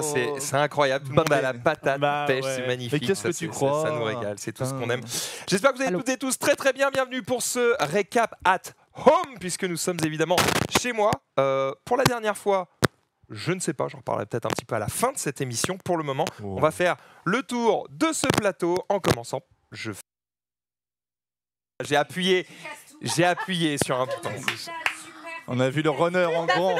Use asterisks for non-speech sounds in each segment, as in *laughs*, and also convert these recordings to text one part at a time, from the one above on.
C'est c'est incroyable, tout le monde a la patate, Bah, pêche, ouais. c'est Mais magnifique. qu'est-ce ça, que tu c'est- crois Ça nous régale, c'est tout ce qu'on aime. J'espère que vous allez toutes et tous très très bien. Bienvenue pour ce récap at home, puisque nous sommes évidemment chez moi. Euh, pour la dernière fois, je ne sais pas, j'en reparlerai peut-être un petit peu à la fin de cette émission. Pour le moment, on va faire le tour de ce plateau en commençant. Je j'ai appuyé, j'ai appuyé sur un bouton. On a vu le runner en grand.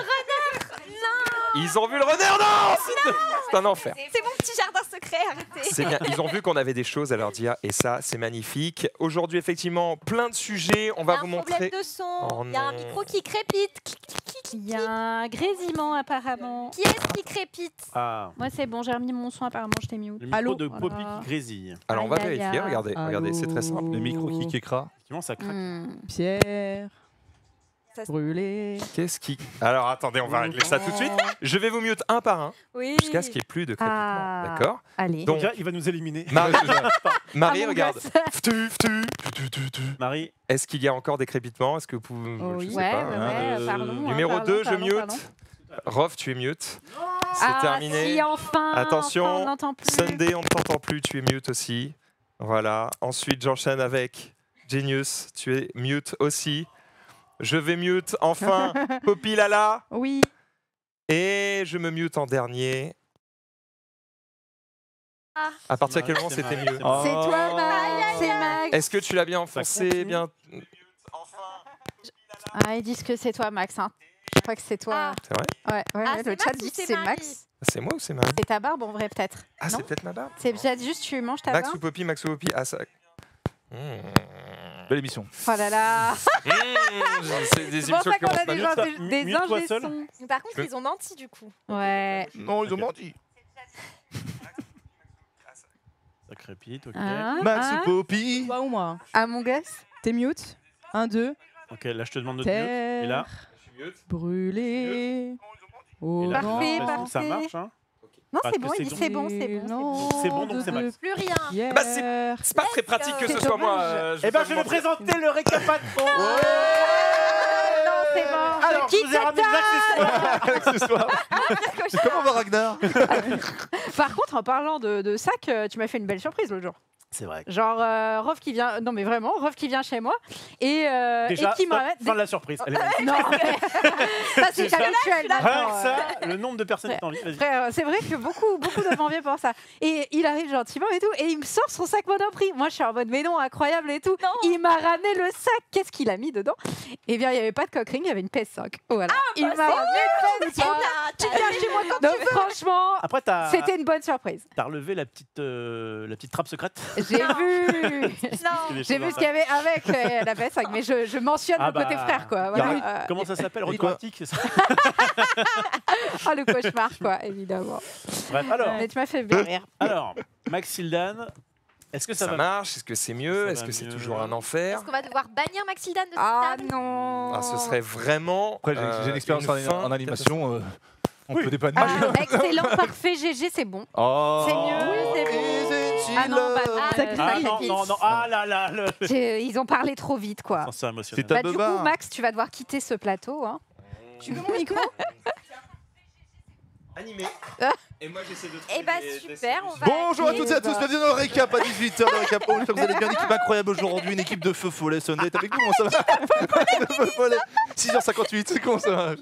Ils ont vu le runner, non C'est- C'est un enfer. C'est mon petit jardin secret, arrêtez. C'est bien. Ils ont vu qu'on avait des choses à leur dire et ça, c'est magnifique. Aujourd'hui, effectivement, plein de sujets. On Il y va a un vous montrer. problème de son. Oh Il y a un non. micro qui crépite. Clic, clic, clic, clic. Il y a un grésillement apparemment. Qui est-ce qui crépite Ah, Moi c'est bon, j'ai remis mon son apparemment, je t'ai mis où le micro Allô de Voilà. Poppy qui grésille. Alors, on va Aïe, aïe, vérifier. aïe. Regardez, regardez, c'est très simple. Le micro qui kékra. Effectivement, ça craque. Hmm. Pierre, Ça se- brûlé. Qu'est-ce qui. Alors, attendez, on va régler ça tout de suite. Je vais vous mute un par un Oui. jusqu'à ce qu'il n'y ait plus de crépitement. Ah. D'accord Allez. Donc, il va nous éliminer. Marie, *laughs* Marie Ah, mon regarde. gosse. Ftu, ftu. Marie, Est-ce qu'il y a encore des crépitements? Est-ce que vous pouvez. Oh je oui. sais Ouais, pas, ouais, hein. ouais, Euh, parlons. hein, Numéro parlons, 2, je parlons, mute. Rof, tu es mute. C'est Ah, terminé. Si, enfin, Attention, enfin, on n'entend plus. Sunday, on ne t'entend plus, tu es mute aussi. Voilà. Ensuite, j'enchaîne avec Genius, tu es mute aussi. Je vais mute enfin *laughs* Poppy Lala. Oui. Et je me mute en dernier. Ah. À partir de quel moment c'est c'était mieux c'est toi. Max. C'est Max. Est-ce que tu l'as bien enfoncé bien Ah, ils disent que c'est toi, Max. Hein. Je crois que c'est toi. Ah. C'est vrai Ouais, ouais, Ah, le chat Max ou dit que c'est Max. C'est moi ou c'est Marie C'est ta barbe en vrai, peut-être. Ah, c'est peut-être ma barbe. C'est peut-être juste tu manges ta Max barbe ou Poppy, Max ou Poppy. Ah, ça. Mmh. Belle émission. Oh là là Mmh, c'est des *laughs* émissions qui commencent pas des, bien. Par contre, Je- ils ont menti du coup. Ouais. Non, ils ont menti. Ça crépite, ok. Ah, Max ah. ou Poppy Toi ou moi Ah, mon gosse T'es mute Un, deux. Ok, là je te demande de te mute. Et là Brûlé. Parfait, que Ça parfait. marche, hein Non, c'est bon, c'est il dit c'est bon, c'est bon. C'est bon, donc c'est Max. Plus rien. Bah, c'est- C'est pas très pratique que ce C'est soit moi. euh, Eh ben, je vais vous présenter le récapatron. *laughs* Non, c'est bon. Alors, je Quitte vous ai ramené des accessoires. *laughs* accessoires. Comment va Ragnar? Par contre, en parlant de, de sac, euh, tu m'as fait une belle surprise l'autre jour. C'est vrai. Genre, euh, Rof qui vient. Non, mais vraiment, Rof qui vient chez moi et, euh, Déjà, et qui me fin, ramène. fin de la surprise. Non, *laughs* mais- ça c'est habituel. Rien maintenant, que euh. ça, le nombre de personnes qui t'ont envie, vas-y. Frère, euh, c'est vrai que beaucoup, beaucoup de m'en viennent pour ça. Et il arrive gentiment et tout, et il me sort son sac Monoprix. Moi, je suis en mode, mais non, incroyable et tout. Non. Il m'a ramené le sac. Qu'est-ce qu'il a mis dedans? Eh bien, il n'y avait pas de coquering, il y avait une PS5. Voilà. il m'a ramené une PS5. Tu viens chez moi quand Donc, franchement, Après, t'as c'était une bonne surprise. t'as relevé la petite, euh, la petite trappe secrète. J'ai vu. *laughs* J'ai vu ce qu'il y avait avec euh, la PS5, mais je, je mentionne Ah le côté bah, frère, quoi. Euh, Comment ça s'appelle Retroactique, c'est ça *laughs* Ah, le cauchemar, quoi, évidemment. Bref, alors, Mais tu m'as fait bien rire. alors Max Sildan, est-ce que ça, Ça va marche Est-ce que c'est mieux Ça Est-ce va que c'est mieux. toujours un enfer Est-ce qu'on va devoir bannir Maxildan de cette Ah table non Ah, Ce serait vraiment. Après, j'ai euh, j'ai une expérience une en, fin en animation. euh, on peut dépanner. Ah, excellent, parfait, GG, c'est bon. Oh. C'est mieux, c'est bon. Ah non, bah non, Ah, euh, Ah non, non, non, ah là là, le... J'ai- Ils ont parlé trop vite, quoi. c'est émotionnel. C'est ta Bah, du coup, Max, tu vas devoir quitter ce plateau. Hein. Tu veux mon micro *laughs* Animé. Et moi, j'essaie de. Eh bah super, on va. Bonjour à toutes et à tous, bienvenue dans le récap à 18h. Le récap, que vous allez bien. Une équipe incroyable aujourd'hui, une équipe de feu follet. Sunday est avec nous, comment ça va De *laughs* feu follet. 6h58, comment ça va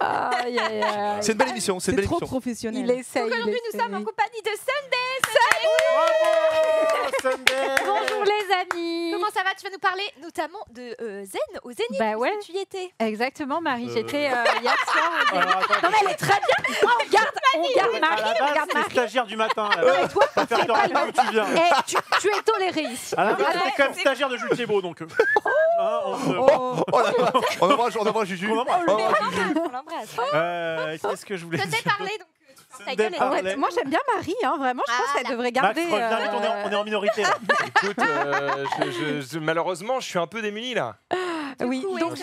Aïe, aïe, aïe. C'est une belle émission, c'est une C'est belle trop émission. professionnel. Il essaye. il Aujourd'hui, nous sommes en essaye. compagnie de Sunday. Bravo, Sunday Bonjour les amis. Comment ça va? Tu vas nous parler notamment de euh, Zen au Zénith. Bah ouais. puisque Tu y étais. Exactement, Marie. Euh. J'étais euh, hier soir. au Zénith. Alors, attends, Non mais elle est très bien. *laughs* Oh, on garde, on garde à Marie, la on base, garde c'est Marie. stagiaire du matin. là. Non, mais toi, pas d'où tu viens. Eh, tu, tu es toléré ici. À la base, c'est quand même stagiaire de Jules Thibault, donc. euh, hein, on se- Oh, Oh là là, on embrasse, on embrasse Juju. On embrasse. On l'embrasse. Euh, Qu'est-ce que je voulais dire parlait donc. Ta gueule Ah ouais, moi j'aime bien Marie, hein, vraiment, je pense Ah, qu'elle devrait Max, garder. reviens vite, on est en- euh, on est en minorité. là. Écoute, euh, je- je- je- malheureusement, je suis un peu démuni là. Oui, coup, donc-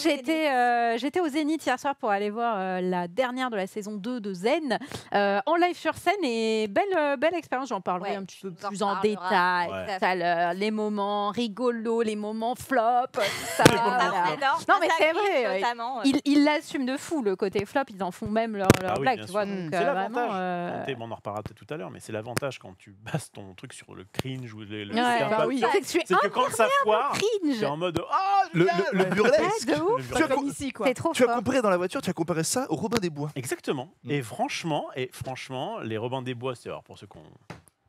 j'étais euh, j'étais au Zénith hier soir pour aller voir euh, la dernière de la saison 2 de Zen euh, en live sur scène et belle euh, belle expérience. J'en parlerai Ouais, un petit peu tu nous en plus en détail Ouais. tout à l'heure. Les moments rigolos, les moments flop, tout *laughs* ça. Voilà. Non, mais c'est vrai, ouais. Notamment. euh. Ils ils l'assument de fou le côté flop. Ils en font même leur, leur Ah oui, blague, bien tu vois. sûr. Donc Euh, C'est vraiment. l'avantage. euh, T'es- bon, on en reparlera peut-être tout à l'heure, mais c'est l'avantage quand tu bases ton truc sur le cringe ou le. Ouais, c'est bah oui. C'est que tu es C'est que quand ça foire, cringe. t'es en mode Ah, Le, le, le burlesque. Ouais. C'est trop tu as comparé dans la voiture, tu as comparé ça au Robin des Bois. Exactement. Mm. Et franchement, et franchement, les Robins des Bois, c'est alors pour ceux qui ont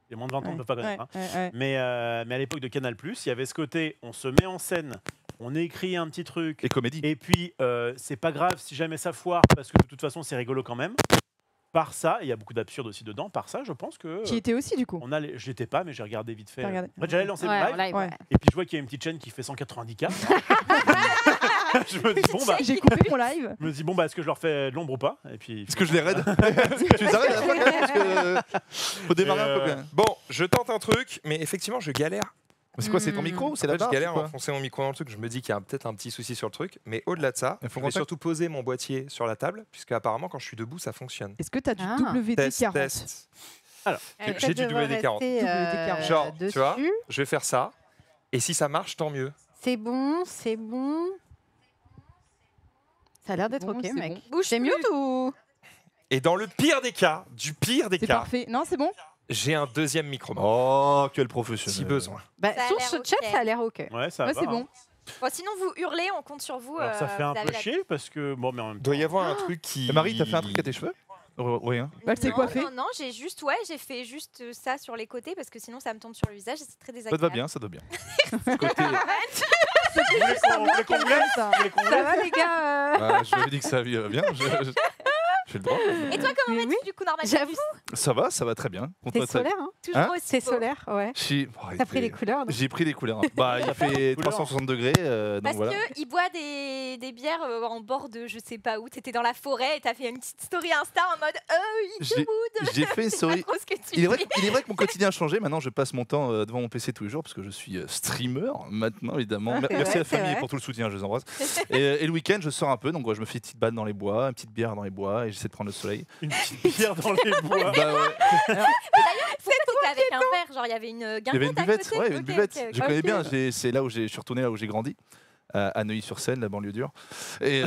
les moins de 20 ans ne peuvent pas connaître. Ouais, hein. ouais, ouais. Mais, euh, mais à l'époque de Canal+, il y avait ce côté, on se met en scène, on écrit un petit truc, Et comédie. et puis euh, c'est pas grave si jamais ça foire, parce que de toute façon c'est rigolo quand même. Par ça, il y a beaucoup d'absurde aussi dedans. Par ça, je pense que Qui était aussi, du coup. on a, les... j'étais pas, mais j'ai regardé vite fait. Regardé. En fait, j'allais lancer Ouais, le en live, live, Ouais. ouais. et puis je vois qu'il y a une petite chaîne qui fait 190 k. *laughs* *laughs* je me dis bon bah, J'ai coupé mon live. je me dis bon bah, est-ce que je leur fais de l'ombre ou pas Et puis Est-ce que je les raide *laughs* Tu les arrêtes à la fin quand même parce que euh, faut démarrer un peu Euh, quand même. Bon, je tente un truc, mais effectivement, je galère. C'est quoi, c'est ton Hmm. micro ou c'est la barre je galère à c'est enfoncer mon micro dans le truc. Je me dis qu'il y a peut-être un petit souci sur le truc. Mais au-delà de ça, Il je faut vais contact. surtout poser mon boîtier sur la table, puisque apparemment, quand je suis debout, ça fonctionne. Est-ce que t'as du Ah. Test, WD-40 test. Euh, J'ai peut-être du devrais WD-40. rester, euh, WD-40. Genre, tu vois. Je vais faire ça. Et si ça marche, tant mieux. C'est bon, c'est bon. Ça a l'air d'être Bon, ok, c'est mec. bon. Bouge C'est mute ou Et dans le pire des cas, du pire des C'est cas, parfait. Non, c'est bon j'ai un deuxième micro. Oh, quel professionnel. si besoin. bah, Ça a Sur l'air ce ok. chat, ça a l'air ok. ouais, ça Ouais, va. c'est hein. bon. Bon, sinon, vous hurlez, on compte sur vous. Alors ça euh, fait un vous avez peu la- chier parce que bon, mais en même Il temps. doit y avoir un truc qui. Et Marie, t'as fait un truc à tes cheveux? Oh, Oui, hein. Bah, elle s'est Non, coiffée. Non, non, j'ai juste, ouais, j'ai fait juste euh, ça sur les côtés parce que sinon ça me tombe sur le visage et c'est très Ça désagréable. te va bien, ça te va bien. *laughs* Côté- Vous voulez qu'on- vous voulez qu'on laisse ça. Vous voulez qu'on vous Ça laisse va les gars euh Ah, je lui avais dit que ça allait bien. Je, je- j'ai le droit. Et toi, comment vas-tu du coup, normalement? J'avoue. Ça va, ça va très bien. C'est solaire, hein Toujours Hein? aussi C'est solaire, ouais. J'ai oh, T'as pris les couleurs J'ai pris les couleurs. *laughs* Bah, il fait couleurs. 360 degrés, euh, donc Parce voilà. qu'il boit des, des bières euh, en bord de je sais pas où. T'étais dans la forêt et t'as fait une petite story Insta en mode Oh, il J'ai j'ai fait une *laughs* story. Il est, vrai, fais. il est vrai que mon *laughs* quotidien a changé. Maintenant, je passe mon temps euh, devant mon PC tous les jours parce que je suis euh, streamer maintenant, évidemment. Ah, Merci vrai, à la famille vrai. pour tout le soutien, je les embrasse. et, et le week-end, je sors un peu, donc ouais, je me fais une petite balade dans les bois, une petite bière dans les bois et j'essaie de prendre le soleil. *laughs* une petite bière dans les *laughs* bois. Bah ouais. *laughs* Avec un verre, genre il y avait une guinguette Il y avait une buvette, côté. ouais, il y avait une buvette. Je connais bien, j'ai- c'est là où j'ai, je suis retourné là où j'ai grandi, euh, à Neuilly-sur-Seine, la banlieue dure. Et, euh,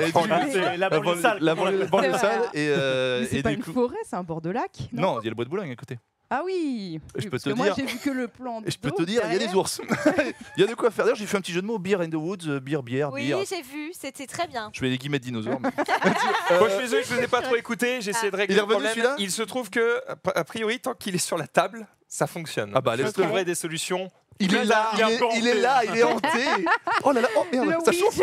et du coup, c'est la banlieue sale. la banlieue- banlieue sale. Et, euh, Mais c'est et pas du une coup, forêt, c'est un bord de lac. non, il y a le bois de Boulogne à côté. Ah oui. Je Oui, peux parce te que Moi, dire- j'ai vu que le plan. Et *laughs* je peux te dire, il y a des ours. *laughs* Il y a de quoi faire. D'ailleurs, j'ai fait un petit jeu de mots, beer in the woods, euh, beer, bière, Oui, bière. j'ai vu, c'était très bien. Je fais les guillemets de dinosaures. mais- *laughs* Moi, je suis désolé, je ne vous ai pas trop écouté. J'ai essayé de régler Il est le revenu, problème. celui-là? Il se trouve que, a priori, tant qu'il est sur la table, ça fonctionne. Ah bah, je laisse-le. trouverai des solutions. Il est là, Il est il là, il est hanté. *laughs* Oh là là, oh merde, Le ça chauffe.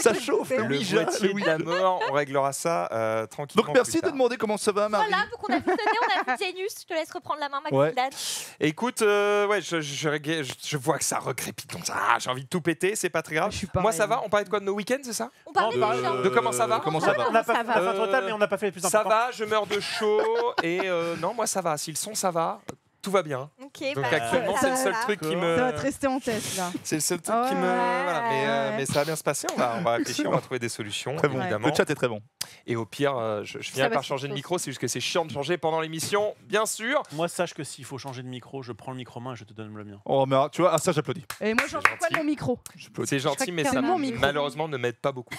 Ça chauffe, c'est- le Le Ouija, le de la mort, on réglera ça euh, tranquillement. Donc merci plus de tard. demander comment ça va, Marie. Voilà, donc on a vu donner, on a vu Zenius. Je te laisse reprendre la main, ma Ouais. Écoute, euh, ouais, je, je, je- je vois que ça recrépite. Donc, ah, j'ai envie de tout péter, c'est pas très grave. Je suis Moi, pareil. ça va On parlait de quoi de nos week-ends, c'est ça? On parlait de, comment ça va? Comment ça va On n'a pas Ça fait la fin totale, mais on n'a pas fait les plus Ça importants. va, je meurs de chaud. et euh, non, moi, ça va. Si le son, ça va, tout va bien. Donc, bah, actuellement, ça- c'est le seul voilà. truc qui Ça me. va te rester en tête là. C'est le seul truc qui me. Voilà, mais, euh, mais ça va bien se passer. On va, on va réfléchir, on va trouver des solutions, Très bon. évidemment. Le chat est très bon. Et au pire, euh, je, je Ça finirai va par changer de micro. C'est juste que c'est chiant de changer pendant l'émission, bien sûr. Moi, sache que s'il faut changer de micro, je prends le micro main et je te donne le mien. Oh, mais tu vois, ah, ça j'applaudis. Et moi, j'en C'est fais quoi de mon micro. C'est gentil, mais ça c'est mon micro. malheureusement ne m'aide pas beaucoup.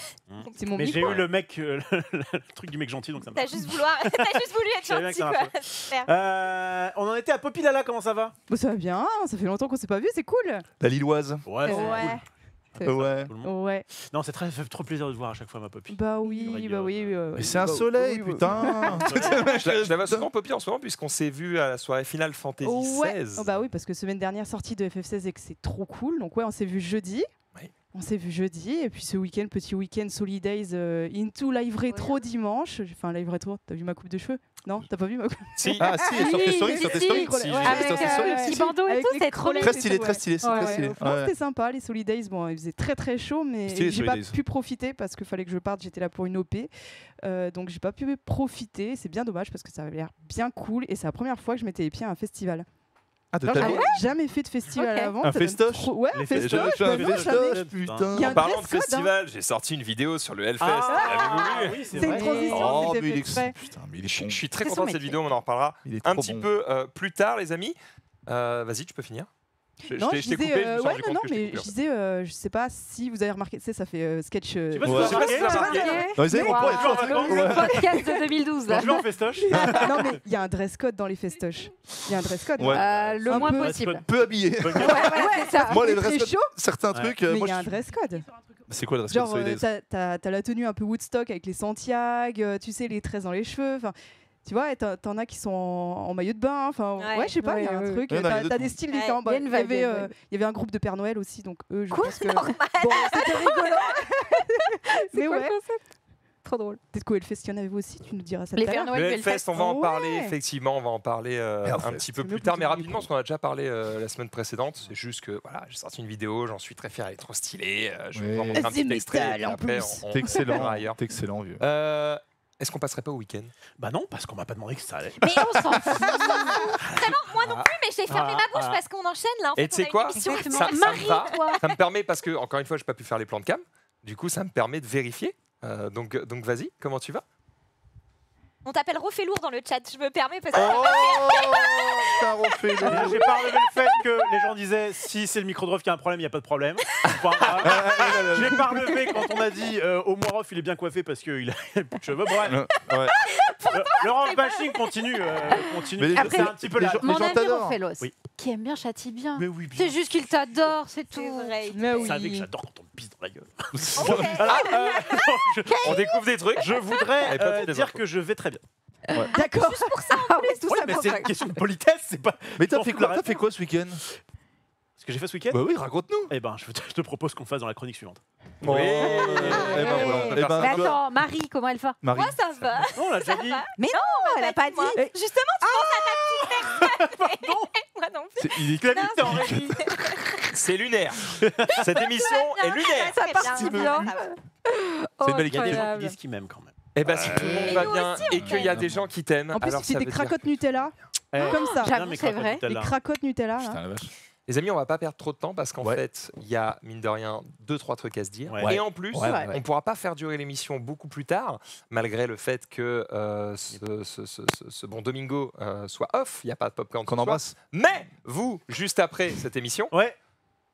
C'est mon Mais j'ai eu le mec, euh, *laughs* le truc du mec gentil, donc ça me T'as juste, vouloir... *laughs* t'as juste voulu être Je gentil, ça quoi. On en était à Poppy Lala, comment ça va Bah, ça va bien, ça fait longtemps qu'on s'est pas vu, c'est cool. La Lilloise. Ouais, c'est Ouais. cool. Ouais. Tout le monde. Ouais. Non, c'est très, ça fait trop plaisir de te voir à chaque fois, ma Poppy. Bah oui, bah oui. euh, Mais c'est un bah, soleil, oui, oui. putain. *laughs* *laughs* Je la, je la vois souvent Poppy en ce moment puisqu'on s'est vu à la soirée Final Fantasy Ouais. XVI. Oh, bah oui, parce que semaine dernière, sortie de FF16 et que c'est trop cool. Donc ouais, on s'est vu jeudi. On s'est vu jeudi. Et puis ce week-end, petit week-end Solidays euh, into live rétro dimanche. J'ai fait un live rétro. T'as vu ma coupe de cheveux? Non, t'as pas vu ma coupe Si. Ah si, *laughs* sur tes stories, sur tes stories. si, ouais. Avec le petit bandeau et tout, les c'est trop. Très stylé, très stylé, c'est Ouais, très ouais, stylé. franchement, Ouais. c'était sympa, les Solidays. Bon, il faisait très très chaud, mais j'ai pas Solidays. pu profiter parce qu'il fallait que je parte. J'étais là pour une OP, Euh, donc j'ai pas pu profiter. C'est bien dommage parce que ça avait l'air bien cool et c'est la première fois que je mettais les pieds à un festival. Ah, de Alors, ta j'avais vie jamais fait de festival Ok. avant. Un ça donne festoche trop- Ouais, un Les festoche. Un non, festoche, jamais. putain. Il y a un En parlant de dress code, hein. festival, j'ai sorti une vidéo sur le Hellfest. Ah, L'avez-vous vu oui, c'est C'est une vrai. transition, Oh, c'était mais il fait est exprès. putain, mais il est Je con. je suis très C'est content de cette métier. vidéo, on en reparlera Il est un trop petit bon. peu euh, plus tard, les amis. Euh, Vas-y, tu peux finir. Je, je Non, je je disais, coupé, je euh, ouais, non, non, je mais je fait. disais, euh, je sais pas si vous avez remarqué, tu sais, ça fait euh, sketch. euh, Je sais pas si Ouais. Je. Podcast de 2012. Quand je vais en festoche. non, mais il y a un dress code dans les festoches. Il y a un dress code. Ouais. Euh, le Un moins peu. possible. Peu habillé. Moi, les dress codes, chaud, certains trucs. euh, mais il y a je- un dress code. C'est quoi le dress code? Genre, euh, t'as- la tenue un peu Woodstock avec les Santiago, tu sais, les tresses dans les cheveux. Enfin, tu vois, t'en as qui sont en, en maillot de bain. Enfin, Ouais. ouais, je sais pas, il y a Ouais, un truc. T'as des styles Ouais. différents. Il y a une il, y euh, y avait un groupe de Père Noël aussi, donc eux, je Quoi pense que. Bon, c'était *laughs* rigolo. C'est quoi ouais. le concept? Trop drôle. Peut-être qu'au Hellfest, il y en avait vous aussi, tu nous diras ça Les Père. Noël Le Hellfest, Hellfest. on va en Ouais. parler, effectivement, on va en parler euh, un petit peu plus tard, mais rapidement, parce qu'on a déjà parlé euh, la semaine précédente. C'est juste que voilà, j'ai sorti une vidéo, j'en suis très fier, elle est trop stylée. euh, je vais vous en montrer un petit extrait. après, plus. on- excellent. excellent, vieux. Euh, Est-ce qu'on passerait pas au week-end? Bah non, parce qu'on m'a pas demandé que ça allait. Mais on s'en fout. *laughs* Vraiment, moi non plus, mais j'ai fermé Ah, ma bouche ah. parce qu'on enchaîne là. En Et tu sais quoi? Ça- ça me Marie, va. toi. Ça me permet, parce que, encore une fois, je n'ai pas pu faire les plans de cam. Du coup, ça me permet de vérifier. Euh, donc, donc vas-y, comment tu vas? On t'appelle refait lourd dans le chat, je me permets parce que. Oh T'as refait. J'ai pas relevé le fait que les gens disaient si c'est le micro de qui a un problème, il n'y a pas de problème. A. *laughs* J'ai pas relevé quand on a dit euh, au moins il est bien coiffé parce qu'il a *laughs* plus de cheveux. Bref, Ouais. le, le Ruff bashing continue. euh, continue. Mais les- C'est un petit peu les la. gens- Mon gens t'adorent. Ophélos, Oui. Qui aime bien châtie bien. Mais oui, bien. C'est juste qu'il t'adore, c'est C'est tout. vrai. Mais Vous oui. savez que j'adore quand on me pisse dans la gueule. *laughs* *laughs* *laughs* Euh, je, On découvre des trucs. je voudrais euh, dire infos. que je vais très bien. D'accord. Ah ouais, tout ça mais pour c'est ça. une question de politesse, c'est pas. Mais t'as fait quoi la T'as fait quoi ce week-end? Ce que j'ai fait ce week-end? Bah oui, raconte-nous. Eh ben, je te propose qu'on fasse dans la chronique suivante. Oui. Eh ben voilà. Eh ben, Mais toi, attends, Marie, comment elle va Marie. Moi ça va. Non, *laughs* on l'a déjà dit. elle a pas dit. Moi. Justement, tu penses à ta petite personne. *laughs* Moi non plus. C'est- Il est en régie. *laughs* C'est lunaire. Cette émission est lunaire. Ça partit bien. Oh, une belle Il y a des gens qui disent qu'ils m'aiment quand même. Eh ben, si tout le monde va bien et qu'il y a des gens qui t'aiment, En plus, alors des dire cracottes Nutella, Eh, comme ça. J'avoue, mes c'est vrai. Nutella. Des cracottes Nutella. là. Putain, la vache. Les amis, on va pas perdre trop de temps parce qu'en Ouais. fait, il y a mine de rien deux trois trucs à se dire. Ouais. Et en plus, Ouais, on pourra pas faire durer l'émission beaucoup plus tard, malgré le fait que euh, ce, ce- ce- ce- ce bon Domingo euh, soit off. Il n'y a pas de popcorn. Qu'on embrasse. Mais vous, juste après cette émission,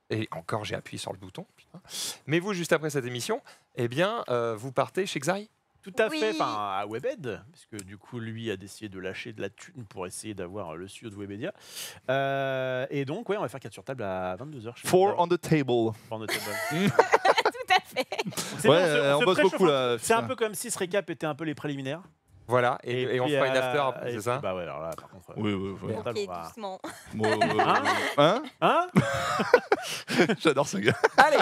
et encore j'ai appuyé sur le bouton, putain. mais vous, juste après cette émission, eh bien, euh, vous partez chez Xari. Tout à Oui. fait, enfin à Webed, parce que du coup lui a décidé de lâcher de la thune pour essayer d'avoir le CEO de Webedia. Euh, et donc ouais, on va faire 4 sur table à 22h. Four on the table. On *laughs* *laughs* Tout à fait. Ouais, euh, on bosse beaucoup là. C'est un peu comme si ce récap était un peu les préliminaires. Voilà, et, et on puis, fera une euh, after après, et c'est ça Bah ouais, alors là par contre. euh, Oui, oui, oui. Merde. Ok, on va- doucement. Bon, euh, Hein Hein Hein *laughs* J'adore ce gars. Allez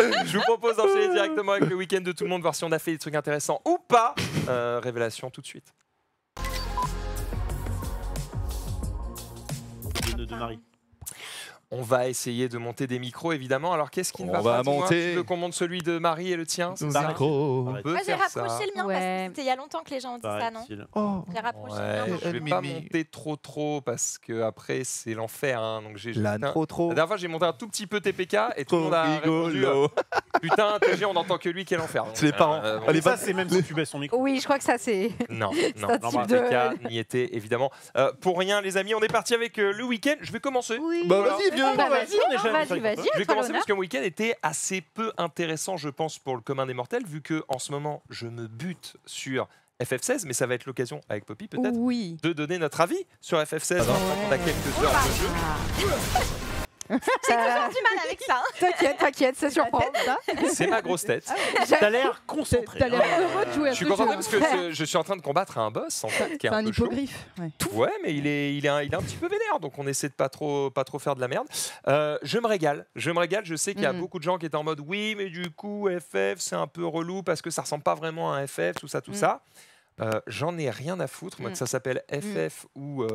*laughs* Je vous propose d'enchaîner directement avec le week-end de tout le monde, voir si on a fait des trucs intéressants ou pas. Euh, révélation tout de suite. On va essayer de monter des micros, évidemment. Alors, qu'est-ce qui ne On va, pas monter. Tu veux qu'on monte celui de Marie et le tien c'est ça Micro. Moi j'ai rapproché le mien parce Ouais. que c'était il y a longtemps que les gens ont dit ça, non. Oh. J'ai rapproché Ouais, le mien. je vais pas Mimi. monter trop trop parce que après c'est l'enfer. hein. Donc j'ai Là, putain, trop trop. La dernière fois j'ai monté un tout petit peu TPK et tout le monde a répondu euh, rigolo. Putain, TG, on n'entend que lui, quel enfer. *laughs* C'est les parents. euh, Allez, ça c'est même si tu baisses son micro. Oui, je crois que ça c'est. Non, *laughs* non, TPK n'y était évidemment. Euh, pour rien, les amis, on est parti avec euh, le week-end. Je vais commencer. Oui. Bah vas-y, Bah, Ouais, vas-y, on est vas-y, vas-y. Je vais toi commencer l'honneur. parce que mon week-end était assez peu intéressant, je pense, pour le commun des mortels, vu que en ce moment, je me bute sur FF16, mais ça va être l'occasion avec Poppy peut-être Oui. de donner notre avis sur FF16. maintenant qu'on a quelques heures de jeu. *laughs* J'ai toujours du mal avec ça. hein. *laughs* T'inquiète, t'inquiète, c'est surprenant. *laughs* C'est ma grosse tête. T'as l'air concentré. T'as l'air hein. heureux de jouer à Je suis ce content jeu. parce que je, suis en train de combattre un boss en fait qui est un, peu chaud. hippogriffe. ouais. Ouais, mais il est, il, est un, il est un petit peu vénère, donc on essaie de pas trop, pas trop faire de la merde. Euh, je me régale, je me régale. Je sais qu'il y a Mhm. beaucoup de gens qui étaient en mode oui, mais du coup FF c'est un peu relou parce que ça ressemble pas vraiment à un FF, tout ça, tout Mhm. ça. Euh, J'en ai rien à foutre, moi Mm. que ça s'appelle FF ou euh,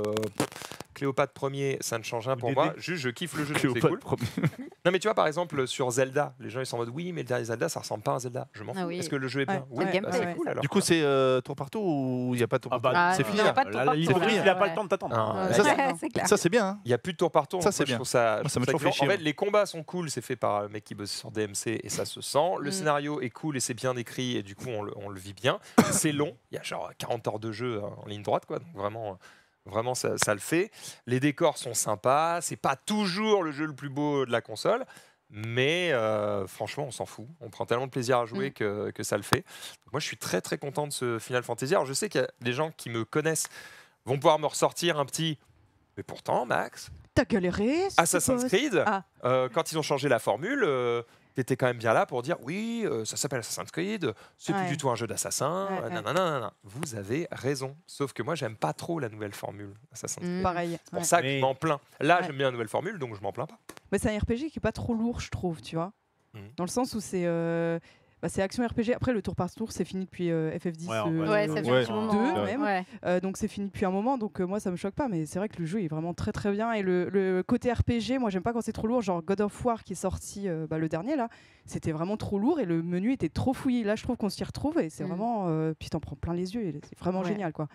Cléopâtre Ier, ça ne change rien Ou pour moi. Juste, je kiffe le jeu, c'est Cléopâtre cool. *laughs* Non, mais tu vois, par exemple, sur Zelda, les gens ils sont en mode oui, mais le dernier Zelda, ça ressemble pas à un Zelda. Je m'en fous. Ah oui. Est-ce que le jeu est bien? Ouais. Oui, Le bah, gameplay, c'est ouais. cool alors. Du coup, c'est euh, tour par tour ou il n'y a pas tour Ah par bah, tour? C'est non, fini il y a là pas de le temps de t'attendre. Ah, Ça, c'est- c'est c'est bien. hein. Il y a plus de tour par tour. Ça, c'est bien. ça. En fait, les combats sont cool, c'est fait par un mec qui bosse sur DMC et ça se sent. Le Mm. scénario est cool et c'est bien écrit et du coup on le, on le vit bien. c'est long, il y a genre 40 heures de jeu hein, en ligne droite quoi. Donc vraiment, euh, vraiment ça, ça le fait. Les décors sont sympas, c'est pas toujours le jeu le plus beau de la console. Mais euh, franchement, on s'en fout. On prend tellement de plaisir à jouer Mm. que, que ça le fait. Donc moi, je suis très très content de ce Final Fantasy. Alors, je sais qu'il y a des gens qui me connaissent vont pouvoir me ressortir un petit. Mais pourtant, Max, T'as galéré Assassin's. Creed, Ah. euh, quand ils ont changé la formule, euh, t'étais quand même bien là pour dire oui, euh, ça s'appelle Assassin's Creed, c'est Ouais. plus du tout un jeu d'assassin. Ouais, euh, ouais. nanana, nanana. Vous avez raison. Sauf que moi, j'aime pas trop la nouvelle formule Assassin's Creed. Mm. Pareil. C'est pour ouais. ça que Mais- je m'en plains. Là, Ouais. j'aime bien la nouvelle formule, donc je m'en plains pas. Mais c'est un RPG qui est pas trop lourd, je trouve, tu vois. Mhm. Dans le sens où c'est euh, bah, c'est action RPG. Après, le tour par tour, c'est fini depuis euh, FF10. Ouais, en euh, vrai, Ouais, ça fait Ouais. un petit moment. Deux, hein. même. Ouais. Euh, donc c'est fini depuis un moment, donc euh, moi ça me choque pas, mais c'est vrai que le jeu est vraiment très très bien. Et le, le côté RPG, moi j'aime pas quand c'est trop lourd, genre God of War qui est sorti euh, bah, le dernier là, c'était vraiment trop lourd et le menu était trop fouillé. Là je trouve qu'on s'y retrouve et c'est Mm. vraiment. euh, puis t'en prends plein les yeux et c'est vraiment Ouais. génial quoi.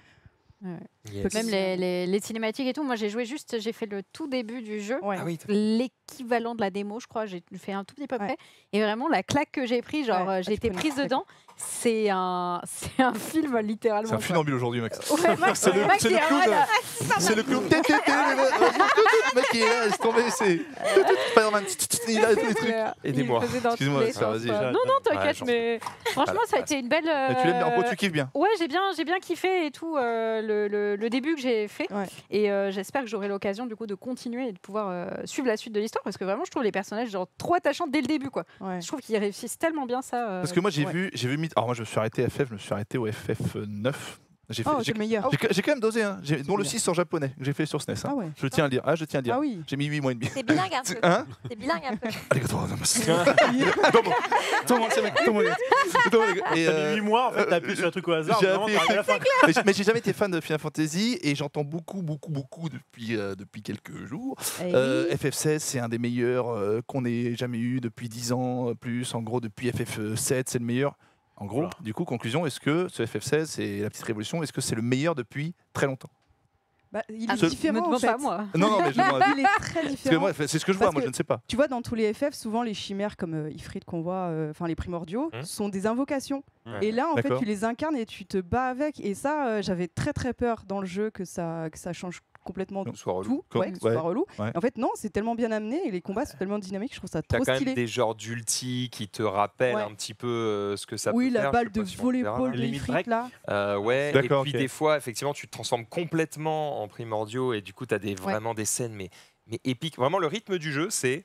Yes. Même les, les- les cinématiques et tout. Moi, j'ai joué juste, j'ai fait le tout début du jeu. Ouais. Ah oui, L'équivalent de la démo, je crois. J'ai fait un tout petit peu Ouais. près. Et vraiment, la claque que j'ai pris, genre, Ouais. euh, Ah, j'ai été prise dedans. C'est un, c'est un film littéralement. C'est un funambule aujourd'hui, Max. Ouais, Max, C'est le- Max, c'est le il. C'est le clown. Mec il est là, laisse tomber. C'est Spider-Man. Il a tous les trucs. Il Aidez-moi. Excuse-moi, vas-y. Non, non, t'inquiète, mais franchement, ça a été une belle. Tu l'aimes bien. En gros, euh, tu kiffes bien. Ouais, j'ai bien, j'ai bien kiffé et tout euh, le, le- le début que j'ai fait. Ouais. Et euh, j'espère que j'aurai l'occasion du coup de continuer et de pouvoir euh, suivre la suite de l'histoire parce que vraiment, je trouve les personnages genre trop attachants dès le début, quoi. Ouais. Je trouve qu'ils réussissent tellement bien ça. euh, Parce que moi j'ai ouais. vu, j'ai vu. Alors moi je me suis arrêté FF, je me suis arrêté au FF9. J'ai fait- Oh, j'ai- meilleur. j'ai j'ai quand même dosé, hein. J'ai- dont le bien. 6 en japonais que j'ai fait sur SNES. hein. Ah ouais. Je tiens à le dire. Ah, je tiens à le dire. Ah oui. J'ai mis 8 mois et demi. C'est *laughs* bilingue un peu. Hein C'est bilingue un peu. Mec, Tomo, Tomo, Et, T'as mis euh, 8 mois, en fait, t'as appuyé sur un truc au hasard. mais mais j'ai jamais été fan de Final Fantasy et j'entends beaucoup, beaucoup, beaucoup depuis, euh, depuis quelques jours. Eh Euh, oui. FF16, c'est un des meilleurs euh, qu'on ait jamais eu depuis 10 ans, plus. En gros, depuis FF7, c'est le meilleur. En gros, Voilà. du coup, conclusion, est-ce que ce FF16 et la petite révolution, est-ce que c'est le meilleur depuis très longtemps? Bah, il ah, est Ce- différent me en fait. pas moi. Non, non, mais je *laughs* Il est très différent. c'est ce que je vois, Parce moi, je ne sais pas. Tu vois, dans tous les FF, souvent les chimères comme euh, Ifrit qu'on voit, euh, enfin les primordiaux, Hmm. sont des invocations. Ouais. Et là, en fait, tu les incarnes et tu te bats avec. Et ça, euh, j'avais très très peur dans le jeu que ça, que ça change complètement ce soit relou. tout, Comme- ouais, que ce soit ouais. relou. Ouais. En fait, non, c'est tellement bien amené et les combats sont tellement dynamiques, je trouve ça T'as trop quand même stylé. des genres d'ulti qui te rappellent Ouais. un petit peu euh, ce que ça oui, peut la faire. balle de volleyball là. de Limit Ifrit break. là. Euh, ouais, et D'accord, puis des fois, effectivement, tu te transformes complètement en primordiaux et du coup, tu as des, vraiment des scènes mais, mais épiques. Vraiment, le rythme du jeu, c'est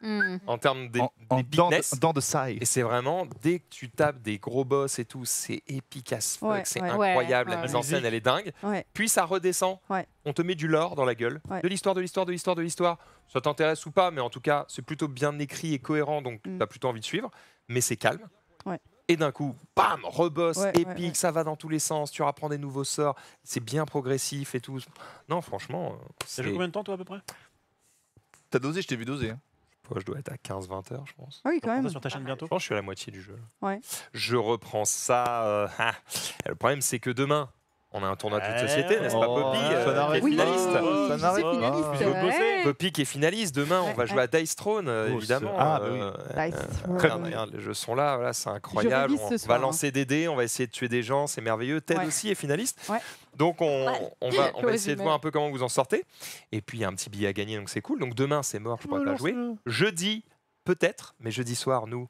Hmm. en termes d'é- En, en d'épicness, de, dents de saille. Et c'est vraiment, dès que tu tapes des gros boss et tout, c'est épique as fuck, Ouais, c'est ouais. incroyable, Ouais, la ouais. mise en scène, elle est dingue. Ouais. Puis ça redescend, Ouais. on te met du lore dans la gueule, Ouais. de l'histoire, de l'histoire, de l'histoire, de l'histoire. Ça t'intéresse ou pas, mais en tout cas, c'est plutôt bien écrit et cohérent, donc Mm. tu as plutôt envie de suivre, mais c'est calme. Ouais. Et d'un coup, bam, reboss, Ouais, ouais, épique, ouais. ça va dans tous les sens, tu apprends des nouveaux sorts, c'est bien progressif et tout. Non, franchement, euh, Ça joue combien de temps, toi, à peu près? T'as dosé, je t'ai vu doser. hein. Je dois être à 15-20 heures, je pense. Ah oui, quand même. sur ta chaîne Je bientôt pense que je suis à la moitié du jeu. Ouais. Je reprends ça. euh, *laughs* ah. Le problème, c'est que demain, on a un tournoi de Ouais, société, n'est-ce pas, Poppy euh, qui est Oui, finaliste Ça je pas. finaliste. Bosser. Poppy qui est finaliste. Demain, on va jouer à Dice Throne, euh, Oh, évidemment. ah, bah oui. euh, Dice euh, regarde, les jeux sont là, voilà, c'est incroyable. On va soir, hein. lancer des dés, on va essayer de tuer des gens, c'est merveilleux. Ted Ouais. aussi est finaliste. Ouais. Donc on, va, on va Le essayer de voir un peu comment vous en sortez. Et puis il y a un petit billet à gagner, donc c'est cool. Donc demain, c'est mort, je pourrais pas jouer. Jeudi, peut-être, mais jeudi soir, nous,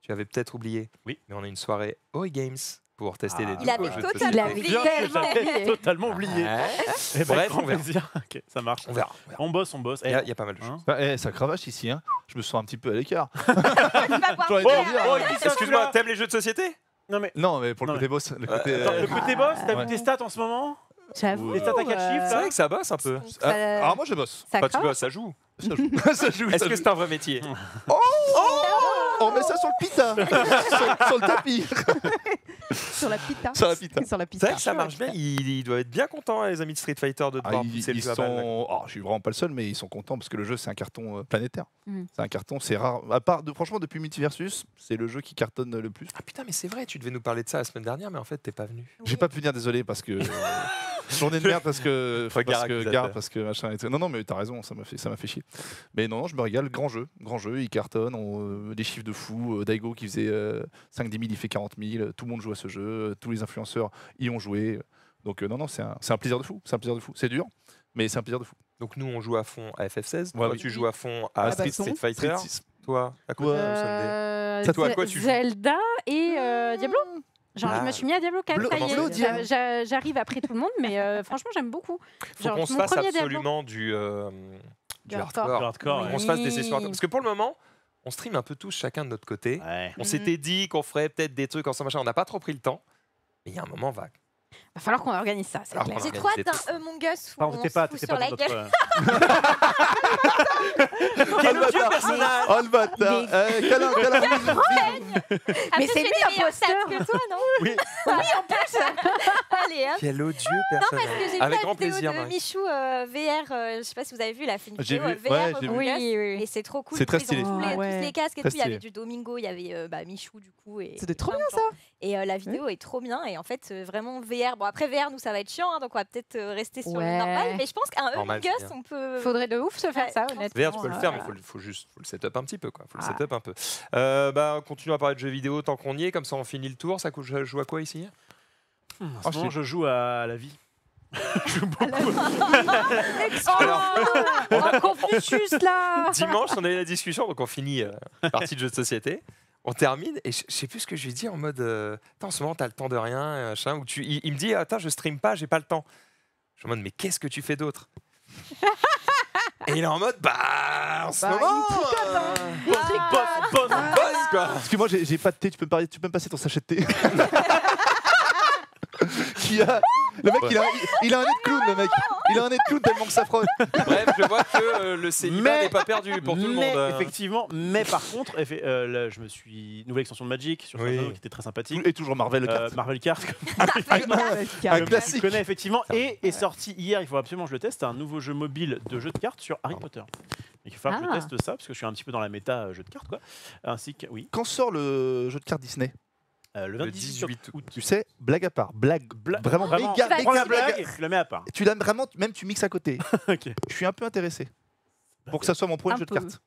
tu avais peut-être oublié. Oui. Mais on a une soirée Oi Games pour tester Ah. des Il avait totalement société. Il avait oublié. J'avais oublié. *laughs* totalement oublié. Ouais. Eh ben, Bref, grand on verra. *laughs* Ok, ça marche. On verra. on verra. On bosse, on bosse. Il y, Eh, a, a pas mal de choses. hein Ah, eh, ça cravache ici, hein. Je me sens un petit peu à l'écart. *laughs* Oh, oh, euh, Excuse-moi, t'aimes les jeux de société? Non mais Non, mais pour le Non, côté boss, le côté. Euh, Attends, le côté boss, t'as Ouais. vu tes stats en ce moment? J'avoue. Les stats à quatre euh, chiffres, C'est vrai que ça bosse un peu. Ah, ça- alors moi je bosse. ça Enfin, tu bosses, ça joue. Ça joue. ça joue. Est-ce que c'est un vrai métier? On met ça sur le pita, *laughs* sur, sur le tapis. *laughs* Sur la pita. Sur la pita. Sur la C'est pita. vrai que ça marche bien. Ils, ils doivent être bien contents, les amis de Street Fighter, de Ah, ils, ils sont. oh, je suis vraiment pas le seul, mais ils sont contents parce que le jeu c'est un carton euh, planétaire. Mm. C'est un carton, c'est rare. À part, de, franchement, depuis Multiversus, c'est le jeu qui cartonne le plus. Ah putain, mais c'est vrai, tu devais nous parler de ça la semaine dernière, mais en fait, t'es pas venu. J'ai pas pu venir, désolé, parce que. *laughs* euh, Journée de merde parce que. *laughs* Regard parce que accusateur. garde, parce que machin et tout. Non, non, mais t'as raison, ça m'a fait, ça m'a fait chier. Mais non, non, je me régale. Grand jeu, grand jeu, il cartonne, on, euh, des chiffres de fou. euh, Daigo qui faisait 5-10 000, il fait 40 000. Tout le monde joue à ce jeu, euh, tous les influenceurs y ont joué. Donc, euh, non, non, c'est un, c'est un plaisir de fou. C'est un plaisir de fou. C'est dur, mais c'est un plaisir de fou. Donc nous, on joue à fond à FF16. Ouais, Toi, oui. tu joues à fond à Ah, Street, baston. Street Fighter. Street. Toi, à quoi euh, Euh, toi, à quoi tu joues? Zelda et euh, Diablo? Genre, je me suis mis à Diablo quand même, Bleu- J'arrive après tout le monde, mais euh, *laughs* franchement, j'aime beaucoup. Faut qu'on se fasse Diablo. absolument du, euh, du Du hardcore. hardcore. Du hardcore, Qu'on ouais. se fasse des sessions hardcore. Parce que pour le moment, on stream un peu tous chacun de notre côté. Ouais. On Mhm. s'était dit qu'on ferait peut-être des trucs ensemble, machin. On n'a pas trop pris le temps. Mais il y a un moment, va. Va falloir qu'on organise ça, c'est clair. J'ai trop hâte d'un Among Us où on se pas, fout sur pas la dans gueule. notre. *laughs* Quel personnage Oh le bâtard Mais- Euh, câlin, câlin, bisous, bisous. Après, Mais je c'est fais lui, des meilleures imposteur. stats que toi, non Oui. Allez, hop. Quel odieux Non, personnage. parce que j'ai vu Avec la grand vidéo plaisir, de Marie. Michou euh, VR, euh, je sais pas si vous avez vu, il a fait une J'ai vidéo vu, euh, VR ouais, j'ai Among vu. Us, Oui, oui. et c'est trop cool. C'est très Ils ont stylé. tous les, Ah tous ouais. les casques et Très tout, il y avait stylé. du Domingo, il y avait euh, bah, Michou du coup. et C'était trop plein bien de gens. Et euh, la vidéo est trop bien et en fait euh, vraiment VR. Bon après VR nous ça va être chiant hein, donc on va peut-être euh, rester sur Ouais. le normal mais je pense qu'un Normal, Among c'est Us bien. on peut. Faudrait de ouf se faire Ouais, ça, honnêtement. VR, tu peux le euh, faire, mais il faut, juste faut le setup un petit peu. Quoi. Faut le Ah. setup un peu. Euh, bah, continuons à parler de jeux vidéo tant qu'on y est, comme ça on finit le tour. Ça je joue à quoi ici? En Ah, ce moment, je joue à la vie. *laughs* je joue beaucoup. *laughs* Alors, Oh, *laughs* Confucius là Dimanche, on a eu la discussion, donc on finit euh, la partie de jeux de société. On termine et je je sais plus ce que je lui dis en mode euh, Attends, en ce moment, t'as le temps de rien, euh, machin. Ou tu, il, il me dit Attends, je stream pas, j'ai pas le temps. Je suis en mode Mais qu'est-ce que tu fais d'autre? *laughs* Et il est en mode Bah, en ce Bah, moment, il tricote, hein. euh, Boss, boss. boss, quoi. Parce que moi j'ai j'ai pas de thé, tu peux me, parler, tu peux me passer ton sachet de thé *laughs* *laughs* Qui a... Le mec, il, a, il, il a un nez de clown, le mec. Il a un nez de clown tellement que ça frotte. *laughs* Bref, je vois que euh, le célibat Mais- n'est pas perdu pour tout le mais, monde. hein. Effectivement, mais par contre, effe- euh, là, je me suis nouvelle extension de Magic sur Oui. Nintendo qui était très sympathique. Et toujours Marvel, le Euh, carte. Marvel Kart, Un *laughs* classique. tu connais effectivement, et est sorti hier. Il faut absolument que je le teste. Un nouveau jeu mobile de jeu de cartes sur Harry Potter. Donc, il va falloir que je Ah. teste ça parce que je suis un petit peu dans la méta euh, jeu de cartes, quoi. Ainsi que oui, Quand sort le jeu de cartes Disney? Euh, le Le 28 18 août. Tu sais, blague à part, blague, Bla- vraiment, vraiment, méga, tu vas prends la méga, blague méga. tu la mets à part. Tu l'as vraiment, même tu mixes à côté. *laughs* Ok. Je suis un peu intéressé. Pour que ça soit mon premier Un jeu de peu. cartes.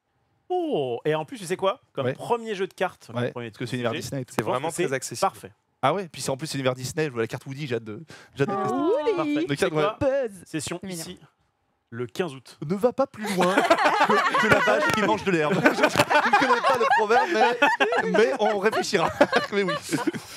Oh, et en plus, tu sais quoi? Comme Ouais. premier jeu de cartes, Ouais, premier Parce que c'est univers j'ai- Disney. C'est Je vraiment très accessible. Parfait. Ah ouais, puis c'est en plus c'est univers Disney, je vois la carte Woody, j'ai hâte de, j'ai hâte de tester. Parfait. Le Session ici, le 15 août. Ne va pas plus loin que, la vache qui mange de l'herbe. *laughs* Je ne connais pas le proverbe, mais, mais on réfléchira. *laughs* mais oui.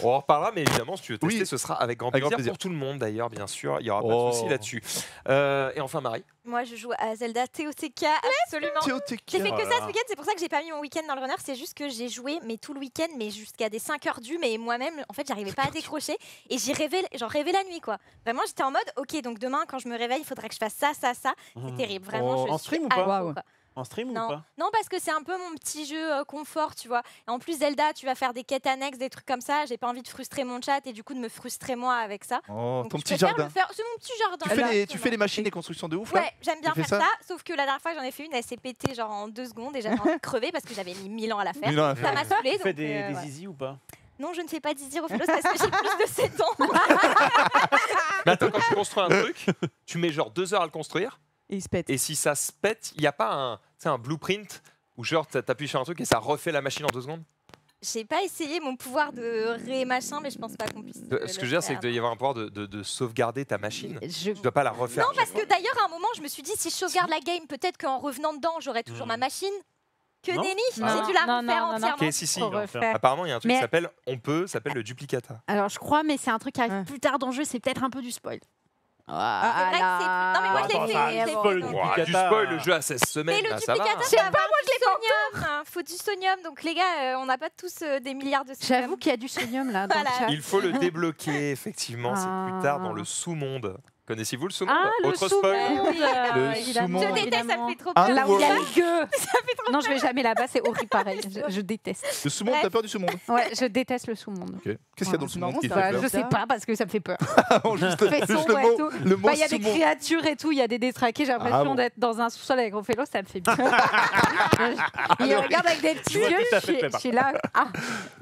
On en reparlera, mais évidemment, si tu veux tester, Oui. ce sera avec grand Avec plaisir, grand plaisir. pour tout le monde d'ailleurs, bien sûr. Il n'y aura pas Oh. de souci là-dessus. Euh, et enfin, Marie. Moi je joue à Zelda TOTK absolument. Théotéque. J'ai fait que ça ce week-end, c'est pour ça que j'ai pas mis mon week-end dans le runner. C'est juste que j'ai joué, mais tout le week-end, mais jusqu'à des 5 heures du. Mais moi-même, en fait, j'arrivais pas à décrocher. Et j'ai rêvé, j'en rêvais la nuit, quoi. Vraiment, j'étais en mode, ok, donc demain, quand je me réveille, il faudrait que je fasse ça, ça, ça. C'est Mmh. terrible, vraiment. En- je en stream ou pas. En stream ou Non. pas? Non, parce que c'est un peu mon petit jeu euh, confort, tu vois. Et en plus, Zelda, tu vas faire des quêtes annexes, des trucs comme ça. J'ai pas envie de frustrer mon chat et du coup de me frustrer moi avec ça. Oh, Donc, ton petit jardin. faire- C'est mon petit jardin. Tu fais, les, tu fais les machines et constructions de ouf là Ouais, j'aime bien faire ça? ça sauf que la dernière fois que j'en ai fait une, elle s'est pétée genre en deux secondes et j'avais envie de crever parce que j'avais mis 1000 ans à la faire. Nul à Ça faire. m'a saoulée. Tu fais des, euh, des ouais. zizi ou pas? Non, je ne fais pas d'Izzy Ophelos parce que j'ai plus de 7 ans. *laughs* Mais attends, quand tu construis un truc, tu mets genre deux heures à le construire. Et il se pète. Et si ça se pète, il n'y a pas un, sais, un blueprint où genre t'a- t'appuies sur un truc et ça refait la machine en deux secondes? J'ai pas essayé mon pouvoir de ré-machin, mais je pense pas qu'on puisse. Euh, Ce que je veux dire, c'est qu'il doit y avoir un pouvoir de, de- de sauvegarder ta machine. Je- Tu dois pas la refaire. Non, parce que d'ailleurs, à un moment, je me suis dit, si je sauvegarde la game, peut-être qu'en revenant dedans, j'aurai toujours Hmm. ma machine. Que Non. nenni, j'ai dû la non, refaire non, entièrement. Ok, si, si. Apparemment, il y a un truc Mais- qui s'appelle On peut, ça s'appelle le duplicata. Alors je crois, mais c'est un truc qui arrive Ouais. plus tard dans le jeu, c'est peut-être un peu du spoil. C'est vrai que c'est plus- Non, mais moi, je l'ai fait, je l'ai spoil fait, Ouah, euh, du duplicata. spoil, le jeu a 16 Mais semaines, le là, ça va. duplicata, hein. c'est pas moi, je l'ai sonium. hein. Faut du sonium. Donc, les gars, euh, on n'a pas tous euh, des milliards de sonium. J'avoue qu'il y a du sonium là dans Voilà. le chat. Il faut le *laughs* débloquer, effectivement. C'est plus tard dans Ah. le sous-monde. Connaissez-vous le sous-monde Ah, le Autre sous-monde spoil Le euh, sous-monde. Je déteste, ça me fait trop Ah, peur. Là où il y a le gueux. Non, je vais jamais là-bas, c'est *laughs* horrible pareil. Je, je déteste. Le sous-monde, t'as peur du sous-monde *laughs* Ouais, je déteste le sous-monde. Ok. Qu'est-ce qu'il y a dans le sous-monde marrant, qui te ça. fait Bah, peur je sais pas parce que ça me fait peur. Ah, *laughs* bon, juste, le et mot, tout. le mot Bah, Il y a des sous-monde. créatures et tout, il y a des détraqués. J'ai l'impression Ah bon d'être dans un sous-sol avec Ophélo, ça me fait bien. Il regarde avec des petits vois yeux. tout à Je fait suis- là. Ah,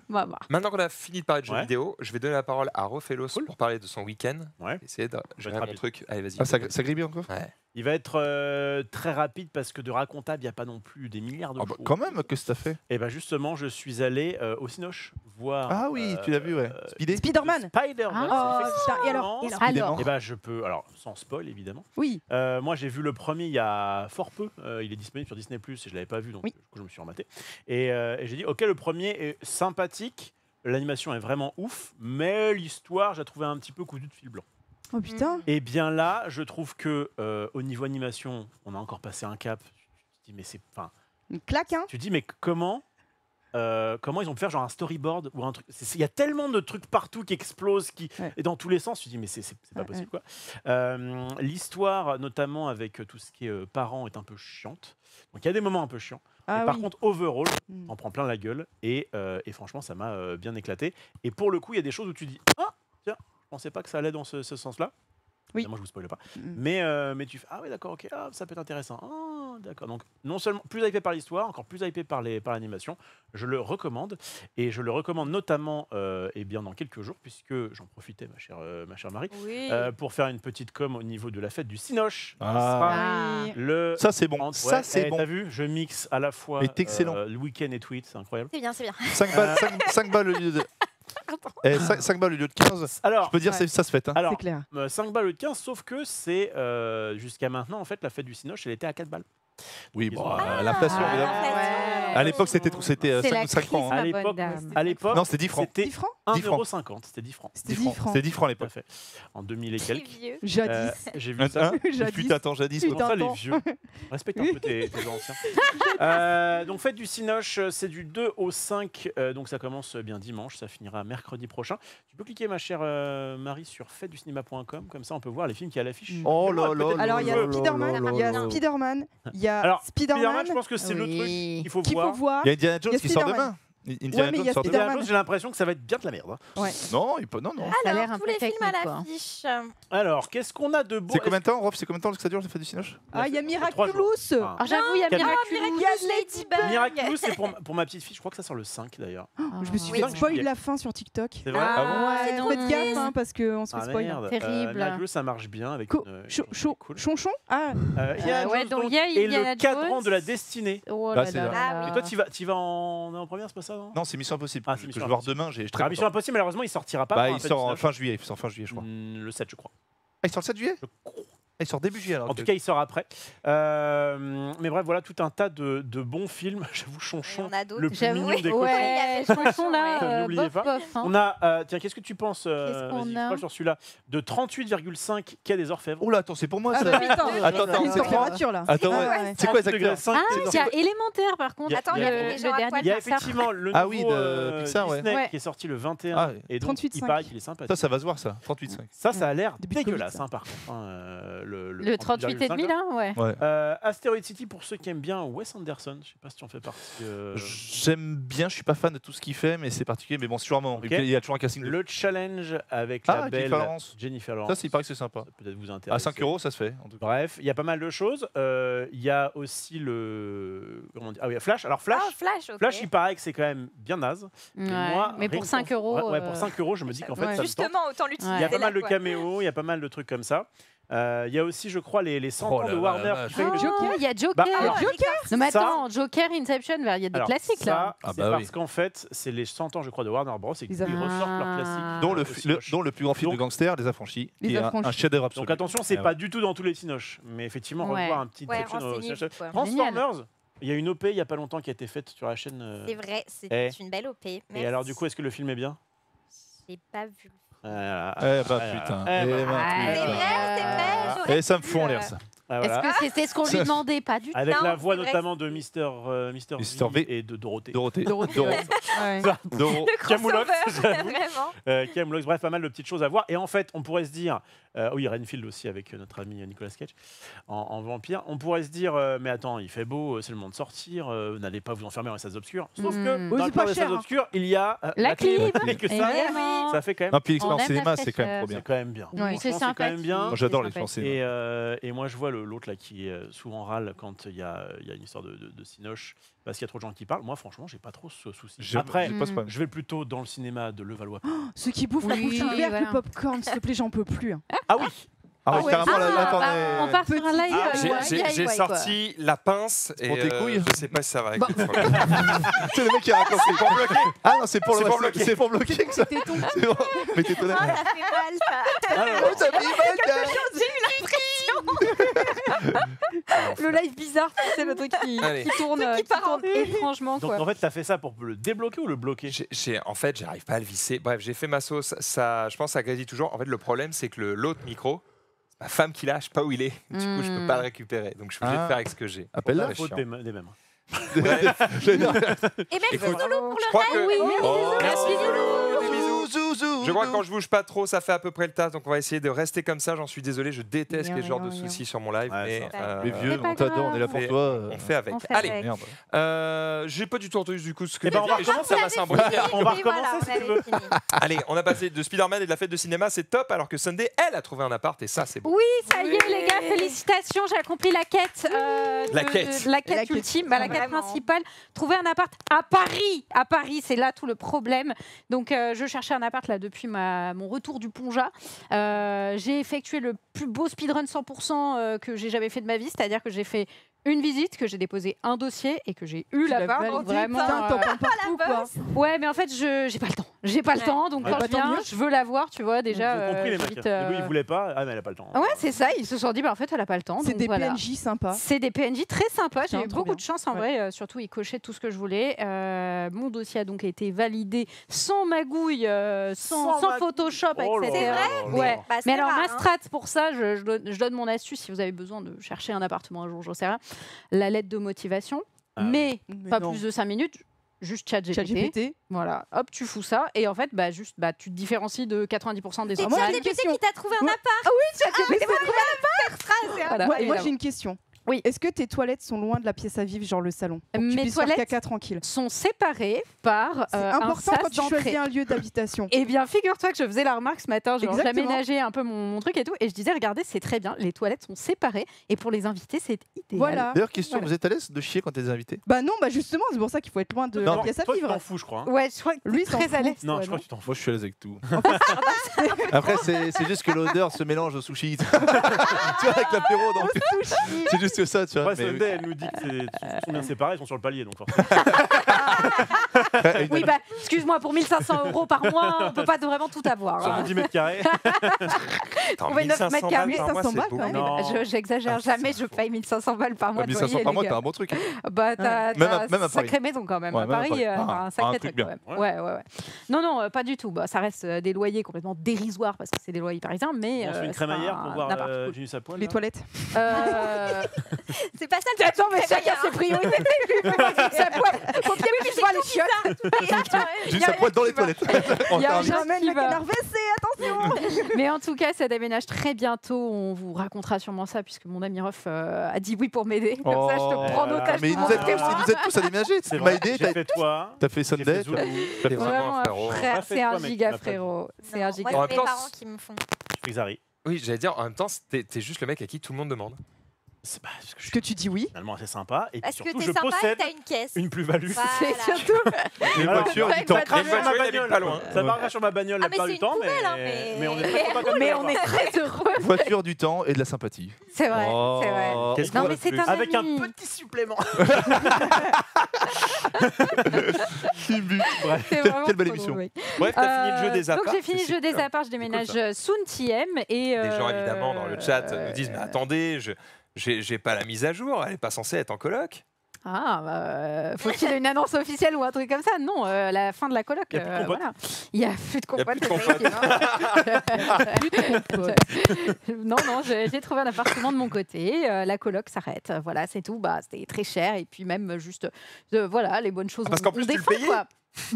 bah, bah. Maintenant qu'on a fini de parler de jeux Ouais. vidéo, je vais donner la parole à Rofelos pour parler de son week-end. Ouais. Essayer de gérer mon rapide. Truc. Allez, vas-y. Ah, ça, ça grille bien encore Ouais. Il va être euh, très rapide parce que de racontable, il n'y a pas non plus des milliards de Ah bah, choses. Quand même, qu'est-ce que t'as fait? Et ben justement, je suis allé euh, au Cinoche voir. Ah oui, tu l'as vu, ouais. euh, Speedé Spider-Man Spider-Man. Ah, Oh, putain, et alors, et alors Alors, Et ben je peux, alors sans spoil évidemment. Oui. Euh, moi j'ai vu le premier il y a fort peu. Euh, il est disponible sur Disney Plus et je l'avais pas vu donc Oui. du coup, je me suis rematé. Et, euh, et j'ai dit ok le premier est sympathique, l'animation est vraiment ouf, mais l'histoire j'ai trouvé un petit peu cousu de fil blanc. Oh putain. Et bien là, je trouve que euh, au niveau animation, on a encore passé un cap. Tu te dis mais c'est, enfin, Une claque, hein tu te dis mais comment euh, comment ils ont pu faire genre un storyboard ou un truc? Il y a tellement de trucs partout qui explosent, qui Ouais. et dans tous les sens. Tu te dis mais c'est pas Ouais, possible quoi. Euh, L'histoire, notamment avec tout ce qui est parents, est un peu chiante. Donc il y a des moments un peu chiants. Ah par contre, overall, Mm. on en prend plein la gueule et, euh, et franchement, ça m'a euh, bien éclaté. Et pour le coup, il y a des choses où tu dis tiens, je pensais pas que ça allait dans ce, ce sens-là. Oui. Moi, je vous spoil pas. Mm. Mais, euh, mais tu fais Ah oui, d'accord, ok, ah, ça peut être intéressant. Ah, d'accord. Donc, non seulement plus hypé par l'histoire, encore plus hypé par les- par l'animation, je le recommande. Et je le recommande notamment euh, eh bien, dans quelques jours, puisque j'en profitais, ma chère, euh, ma chère Marie, Oui. euh, pour faire une petite com au niveau de la fête du Cinoche. Ah. Ah. Oui. Le Ça, c'est bon. Ça, c'est eh, bon. T'as vu, je mixe à la fois Mais excellent. euh, le week-end et tweet, c'est incroyable. C'est bien, c'est bien. 5 balles, *laughs* 5, balles au lieu de. Eh, 5, balles au lieu de 15. Je peux dire, Ouais. c'est- ça se fait. Hein. alors C'est clair. 5 balles au lieu de 15, sauf que c'est euh, jusqu'à maintenant, en fait, la fête du Cinoche, elle était à 4 balles. Oui, bon, euh, l'inflation, Ah, évidemment. ouais. À l'époque, c'était c'était, euh, C'est 5 la ou 5 crise, francs. hein. À l'époque. À Non, c'était 10 francs. c'était 10 francs 10 francs. 1,50€. C'était 10 francs. C'était 10 francs. C'était 10 francs à Tout à l'époque. fait. En 2000 et quelques. vieux. Euh, Jadis. J'ai vu Hein, ça. hein Jadis. Putain, attends, jadis. Pour ça les Putain, vieux. Respecte un peu tes, tes anciens. Euh, donc fête du Cinoche, euh, c'est du 2 au 5, euh, donc ça commence euh, bien dimanche, ça finira mercredi prochain. Tu peux cliquer ma chère euh, Marie sur fêteducinéma.com, comme ça on peut voir les films qui y a à l'affiche. Oh là là Alors, il y a là là Spider-Man, là il y a là. Spider-Man, il y a Alors, Spider-Man Spider-Man, je pense que c'est le Oui. truc qu'il faut qu'il faut voir. Il y a Indiana Jones qui sort Spider-Man. demain. Indiana mais il y Jones sort. Indiana. Jones, j'ai l'impression que ça va être bien de la merde. hein. Non, il peut, non, non. Ça a l'air un Alors, tous peu les films à technique, quoi. l'affiche. Alors, qu'est-ce qu'on a de beau? C'est combien de temps, Rof C'est combien de temps que ça dure, la fête du Cinoche? Ah, il y a Trois jours. Miraculous. Ah. Alors j'avoue, il y a Quel- Miraculous. Il y a Ladybug. Miraculous, c'est pour, ma- pour ma petite fille, je crois que ça sort le 5 d'ailleurs. Je me suis Oui. fait spoil la fin sur TikTok. C'est vrai? Ah, bon? c'est Ouais, trop faites triste. gaffe hein, parce qu'on se fait Ah spoil. merde. Terrible. Euh, Miraculous, ça marche bien avec Co- une, chou- une chou- musique cool. Chonchon? Ah, Euh, Indiana Euh, ouais, Jones, donc donc, il y a et Indiana le cadran Jones. de la destinée. Oh Bah, là c'est là là. Ah là. Et toi, tu vas, tu vas en, en première, c'est pas ça? Non Non, c'est Mission Impossible. Ah, que je vais voir demain. J'ai Ah, Mission. Impossible, malheureusement, il sortira pas. Bah, il sort en fin juillet. Il sort fin juillet, je crois. Mm, Le 7, je crois. Ah, il sort le 7 juillet? Je crois. Ah, il sort début juillet alors. En tout cas, il sort après. Euh, mais bref, voilà tout un tas de, de bons films. *laughs* J'avoue, Chonchon, on a d'autres. le plus J'avoue, mignon des ouais, franchement *laughs* là, euh, N'oubliez bof, pas. bof, hein. On a, euh, tiens, qu'est-ce que tu penses euh, vas-y, sur celui-là de 38,5 quai des Orfèvres. Oh là, attends, c'est pour moi Ah, ça. bah, putain. Attends, attends, une c'est quoi température là. Attends, Ah, ouais. ouais. C'est quoi 5, Ah, il y a élémentaire par contre. Attends, il il y a- le, effectivement le Ah nouveau oui, de euh, Pixar, ouais. Disney qui est sorti le 21 Ah, et donc 38,5. il paraît qu'il est sympa. Ça, ça va se voir ça. 38,5. Ça, ça a l'air dégueulasse hein, par contre. Hein, le, Le 38 et demi là, ouais. Ouais. Euh, Asteroid City pour ceux qui aiment bien Wes Anderson. Je sais pas si tu en fais partie. euh, J'aime bien, je suis pas fan de tout ce qu'il fait, mais c'est particulier. Mais bon. Ok. Il y a toujours un casting. Le challenge avec Ah, la Jennifer belle Lawrence. Jennifer Lawrence. Ça, c'est- il paraît que c'est sympa. Peut-être vous À intéresser. 5 euros, ça se fait. En tout cas. Bref, il y a pas mal de choses. Euh, Il y a aussi le. Comment dire Ah oui, Flash. Alors, Flash. Ah, Flash, ok. Flash, il paraît que c'est quand même bien naze. Ouais. moi, Mais pour que 5 euros. Ouais, pour euh, 5 euros, je me dis qu'en fait. Justement, autant l'utiliser. Il y a pas mal de caméos, il y a pas mal de trucs comme ça. Euh, Il y a aussi, je crois, les, les 100 Oh ans de Warner. Oh, Joker il y a Joker. Bah, alors, non mais ça- attends, Joker, Inception, il y a des Alors, classiques là. Ah c'est bah parce oui. qu'en fait, c'est les 100 ans, je crois, de Warner Bros. et qu'ils ressortent leurs Ah. classiques. Dont le, dont le plus grand film de gangster, Les Affranchis, Les qui est un- chef-d'œuvre absolu. Donc attention, c'est Ah pas du tout dans tous les Cinoches. Mais effectivement, Ouais. revoir un petit Ouais, Inception quoi. Transformers, il y a une OP il y a pas longtemps qui a été faite sur la chaîne. euh, C'est vrai, c'est Eh. une belle OP. Et alors, du coup, est-ce que le film est bien? J'ai pas vu. Euh, Eh bah euh, putain. eh Eh bah, bah, Ouais, C'est putain. Et ça me fout en l'air euh, ça. Ah, voilà. Est-ce que c'était ce qu'on lui demandait Pas du tout. Avec la voix notamment de Mister, euh, Mister, Mister V V. et de Dorothée. Dorothée. Dorothée, Doro- ouais. Camoulox. *laughs* Euh, Camoulox, bref, pas mal de petites choses à voir. Et en fait, on pourrait se dire, euh, oui, Renfield aussi avec euh, notre ami Nicolas Cage en, en vampire, on pourrait se dire, euh, mais attends, il fait beau, euh, c'est le moment de sortir, euh, n'allez pas vous enfermer dans les salles obscures. Sauf Mm. que Oui, dans c'est le pas cadre des cher, salles hein. obscures, il y a euh, La clim. *laughs* Et que ça, ça fait quand même, Non, puis l'expérience cinéma, c'est quand même trop bien. c'est quand même bien. Oui, c'est quand même bien. Moi, j'adore l'expérience cinéma. Et, euh, et moi, je vois le- l'autre là qui euh, souvent râle quand il y a, il y a une histoire de, de, de cinoche parce qu'il y a trop de gens qui parlent. Moi, franchement, j'ai pas trop ce souci. J'ai- Après, j'ai pas problème. je vais plutôt dans le cinéma de Levallois. Ceux qui bouffent la Oui, bouche ouverte, voilà. le popcorn, s'il te plaît, j'en peux plus. hein. Ah oui Ah ouais, ouais. carrément, Ah, là, bah, on part sur un live. Ah, euh, J'ai- J'ai DIY, j'ai quoi. sorti la pince et Pour tes euh, couilles je sais pas si ça va Bon. problème. *laughs* C'est le mec qui raconte. C'est pour bloquer. Ah non, c'est pour, le- pour bloquer. C'est pour bloquer que ça. C'est bon. Mais t'es tonné. Oh, ça fait mal, ça. Alors, Oh, ça fait mal, gars. Le live bizarre, c'est le truc qui, qui tourne, qui qui part en tourne étrangement. Donc Quoi. en fait, t'as fait ça pour le débloquer ou le bloquer J'ai- j'ai- en fait, j'arrive pas à le visser. Bref, j'ai fait ma sauce. Ça, je pense, ça grésille toujours. En fait, le problème, c'est que le- l'autre micro, c'est ma femme qui l'a, je sais pas où il est. Du coup, je peux Hmm. pas le récupérer. Donc, je suis obligé Ah. de faire avec ce que j'ai. Appelle-la. La faute des, ma- des mêmes. Bref, Et même Écoute, solo pour je le crois que. Oui, Oh, Merci, bisous, des bisous. Zou, zou, Je crois que quand je bouge pas trop, ça fait à peu près le taf. Donc, on va essayer de rester comme ça. J'en suis désolé. Je déteste les genres de soucis sur mon live. Ouais, mais euh, Les vieux, on t'adore, on est là pour fait- toi. euh, on fait avec. On fait Allez, avec. Merde. euh, j'ai pas du tout entendu du coup ce que Eh ben, tu on va recommencer. On va recommencer, si tu veux. Allez, on a passé de Spider-Man et de la fête de cinéma, c'est top, alors que Sunday, elle, a trouvé un appart et ça, c'est beau. Oui, ça y est, les gars, félicitations, j'ai accompli la quête. euh, La quête. la quête ultime, bah, la quête principale. Trouver un appart à Paris. À Paris, c'est là tout le problème. Donc, euh, je cherchais un appart là depuis ma, mon retour du Ponja. Euh, j'ai effectué le plus beau speedrun 100% euh, que j'ai jamais fait de ma vie, c'est-à-dire que j'ai fait une visite, que j'ai déposé un dossier et que j'ai eu validé, Donc, vraiment. euh. Ouais, mais en fait, je j'ai pas le temps. J'ai pas le temps, donc Ouais, quand bah, je viens, je veux la voir, tu vois, déjà. Ils ont compris euh, les mecs. euh, ils voulaient pas. Ah, mais elle a pas le temps. Ouais, c'est ça. Ils se sont dit, bah, en fait, elle a pas le temps. C'est des voilà. PNJ sympas. C'est des PNJ très sympas. J'ai eu beaucoup bien. de chance en Ouais. vrai. euh, surtout, ils cochaient tout ce que je voulais. Euh, mon dossier a donc été validé sans magouille, euh, sans, Sans sans mag- Photoshop, Oh etc. là là là. Ouais. Bah, c'est Mais alors, rare, ma hein. strat pour ça, je, je donne, je donne mon astuce si vous avez besoin de chercher un appartement un jour, j'en sais rien. La lettre de motivation, Ah oui. mais Mais pas non. plus de 5 minutes. Juste chat GPT. ChatGPT. Voilà, hop, tu fous ça. Et en fait, bah, juste, bah, tu te différencies de 90% des C'est autres. moi, Chat j'ai une GPT question. qui t'a trouvé un appart. Mais c'est vrai. Voilà, Moi, j'ai une question. Oui. Est-ce que tes toilettes sont loin de la pièce à vivre, genre le salon? Pour que tu Mes puisses toilettes- faire caca tranquille. sont séparés par C'est euh, un important sas quand tu d'entrée. choisis un lieu d'habitation. Eh bien, figure-toi que je faisais la remarque ce matin, genre Exactement. j'aménageais un peu mon, mon truc et tout, et je disais, regardez, c'est très bien, les toilettes sont séparées, et pour les invités, c'est idéal. Voilà. D'ailleurs, question, Voilà. vous êtes à l'aise de chier quand t'es des invités Bah non, bah justement, c'est pour ça qu'il faut être loin de Non, la pièce à Toi, tu vivre. t'en fous, je crois. hein. Ouais, je crois que Lui, s'en très à fout. l'aise. Non, toi, je crois que tu t'en fous. Moi, je suis à l'aise avec tout. *laughs* Après, c'est c'est juste que l'odeur se mélange au sushi. *laughs* tu vois, avec l'apéro, donc c'est juste ça, tu vois. Après, Mais Sunday, elle nous dit que c'est- *laughs* ils sont bien séparés, ils sont sur le palier, donc forcément. une- *laughs* Oui, bah, excuse-moi, pour 1500 euros par mois, on peut pas vraiment tout avoir. Sur hein. 10 mètres carrés. Trouver 9 1500 mètres carrés, balles par mois, 1500 c'est balles, beaucoup. quand même. J'exagère jamais, je paye 1500 balles par mois. Ouais, de 1500 loyer, par mois, t'as un bon truc. hein. Bah, t'as Paris. sacrée maison quand même. À Paris, euh, Ah, un sacré truc quand même. Ouais, ouais, ouais. Non, non, euh, pas du tout. Bah, ça reste euh, des loyers complètement dérisoires parce que c'est des loyers parisiens, mais. On se euh, fait une crémaillère pour voir euh, à poil. Les là toilettes. *laughs* *laughs* C'est pas ça le Attends, mais chacun ses priorités. *laughs* Ça poil. Faut bien que je vois les chiottes. Juste Y a à poil dans les toilettes. On Y a fait un qui *laughs* le va. canard WC, attention Mais en tout cas, ça déménage très bientôt. On vous racontera sûrement ça puisque mon ami Ruff euh, a dit oui pour m'aider. Comme ça, je Oh. te prends en otage. Mais nous aident tous, à déménager. C'est Tu m'as aidé, t'as fait toi. t'as fait Sunday. c'est un giga frérot. C'est un giga. C'est mes parents qui me font. fait Xari. Oui, j'allais dire, en même temps, t'es juste le mec à qui tout le monde demande. C'est bah, parce que je que tu dis oui finalement assez sympa. Et Parce que surtout, t'es je sympa et possède une caisse. une plus-value. Voilà. C'est *laughs* surtout. Les voitures, du temps. Les Crache sur ma voitures, il habite bagnole. pas loin. Ça marche sur ma bagnole la Ah, mais plupart du temps, mais... hein, mais- on est très *laughs* heureux. Voiture du temps et de la sympathie. C'est vrai, Oh. c'est vrai. Qu'est-ce Non, qu'on mais a de c'est plus un Avec un petit supplément. *laughs* Bref. Quelle belle émission. drôle, oui. Bref, t'as fini le jeu Euh, des Donc apparts. j'ai fini le jeu des apparts, je déménage ça. euh, soon TM et Des gens, euh, évidemment, dans le chat nous disent Mais attendez, je j'ai j'ai pas la mise à jour, elle est pas censée être en coloc. Ah, bah, euh, faut-il une annonce officielle ou un truc comme ça? Non, euh, la fin de la a euh, voilà. Il y a plus de compote. *laughs* plus de effectivement. *laughs* non, non, j'ai j'ai trouvé un appartement de mon côté. euh, la coloc s'arrête. Voilà, c'est tout. Bah, c'était très cher et puis même juste, euh, voilà, les bonnes choses. Ah, parce on- qu'en on plus, tu le défend, payais? quoi. *laughs*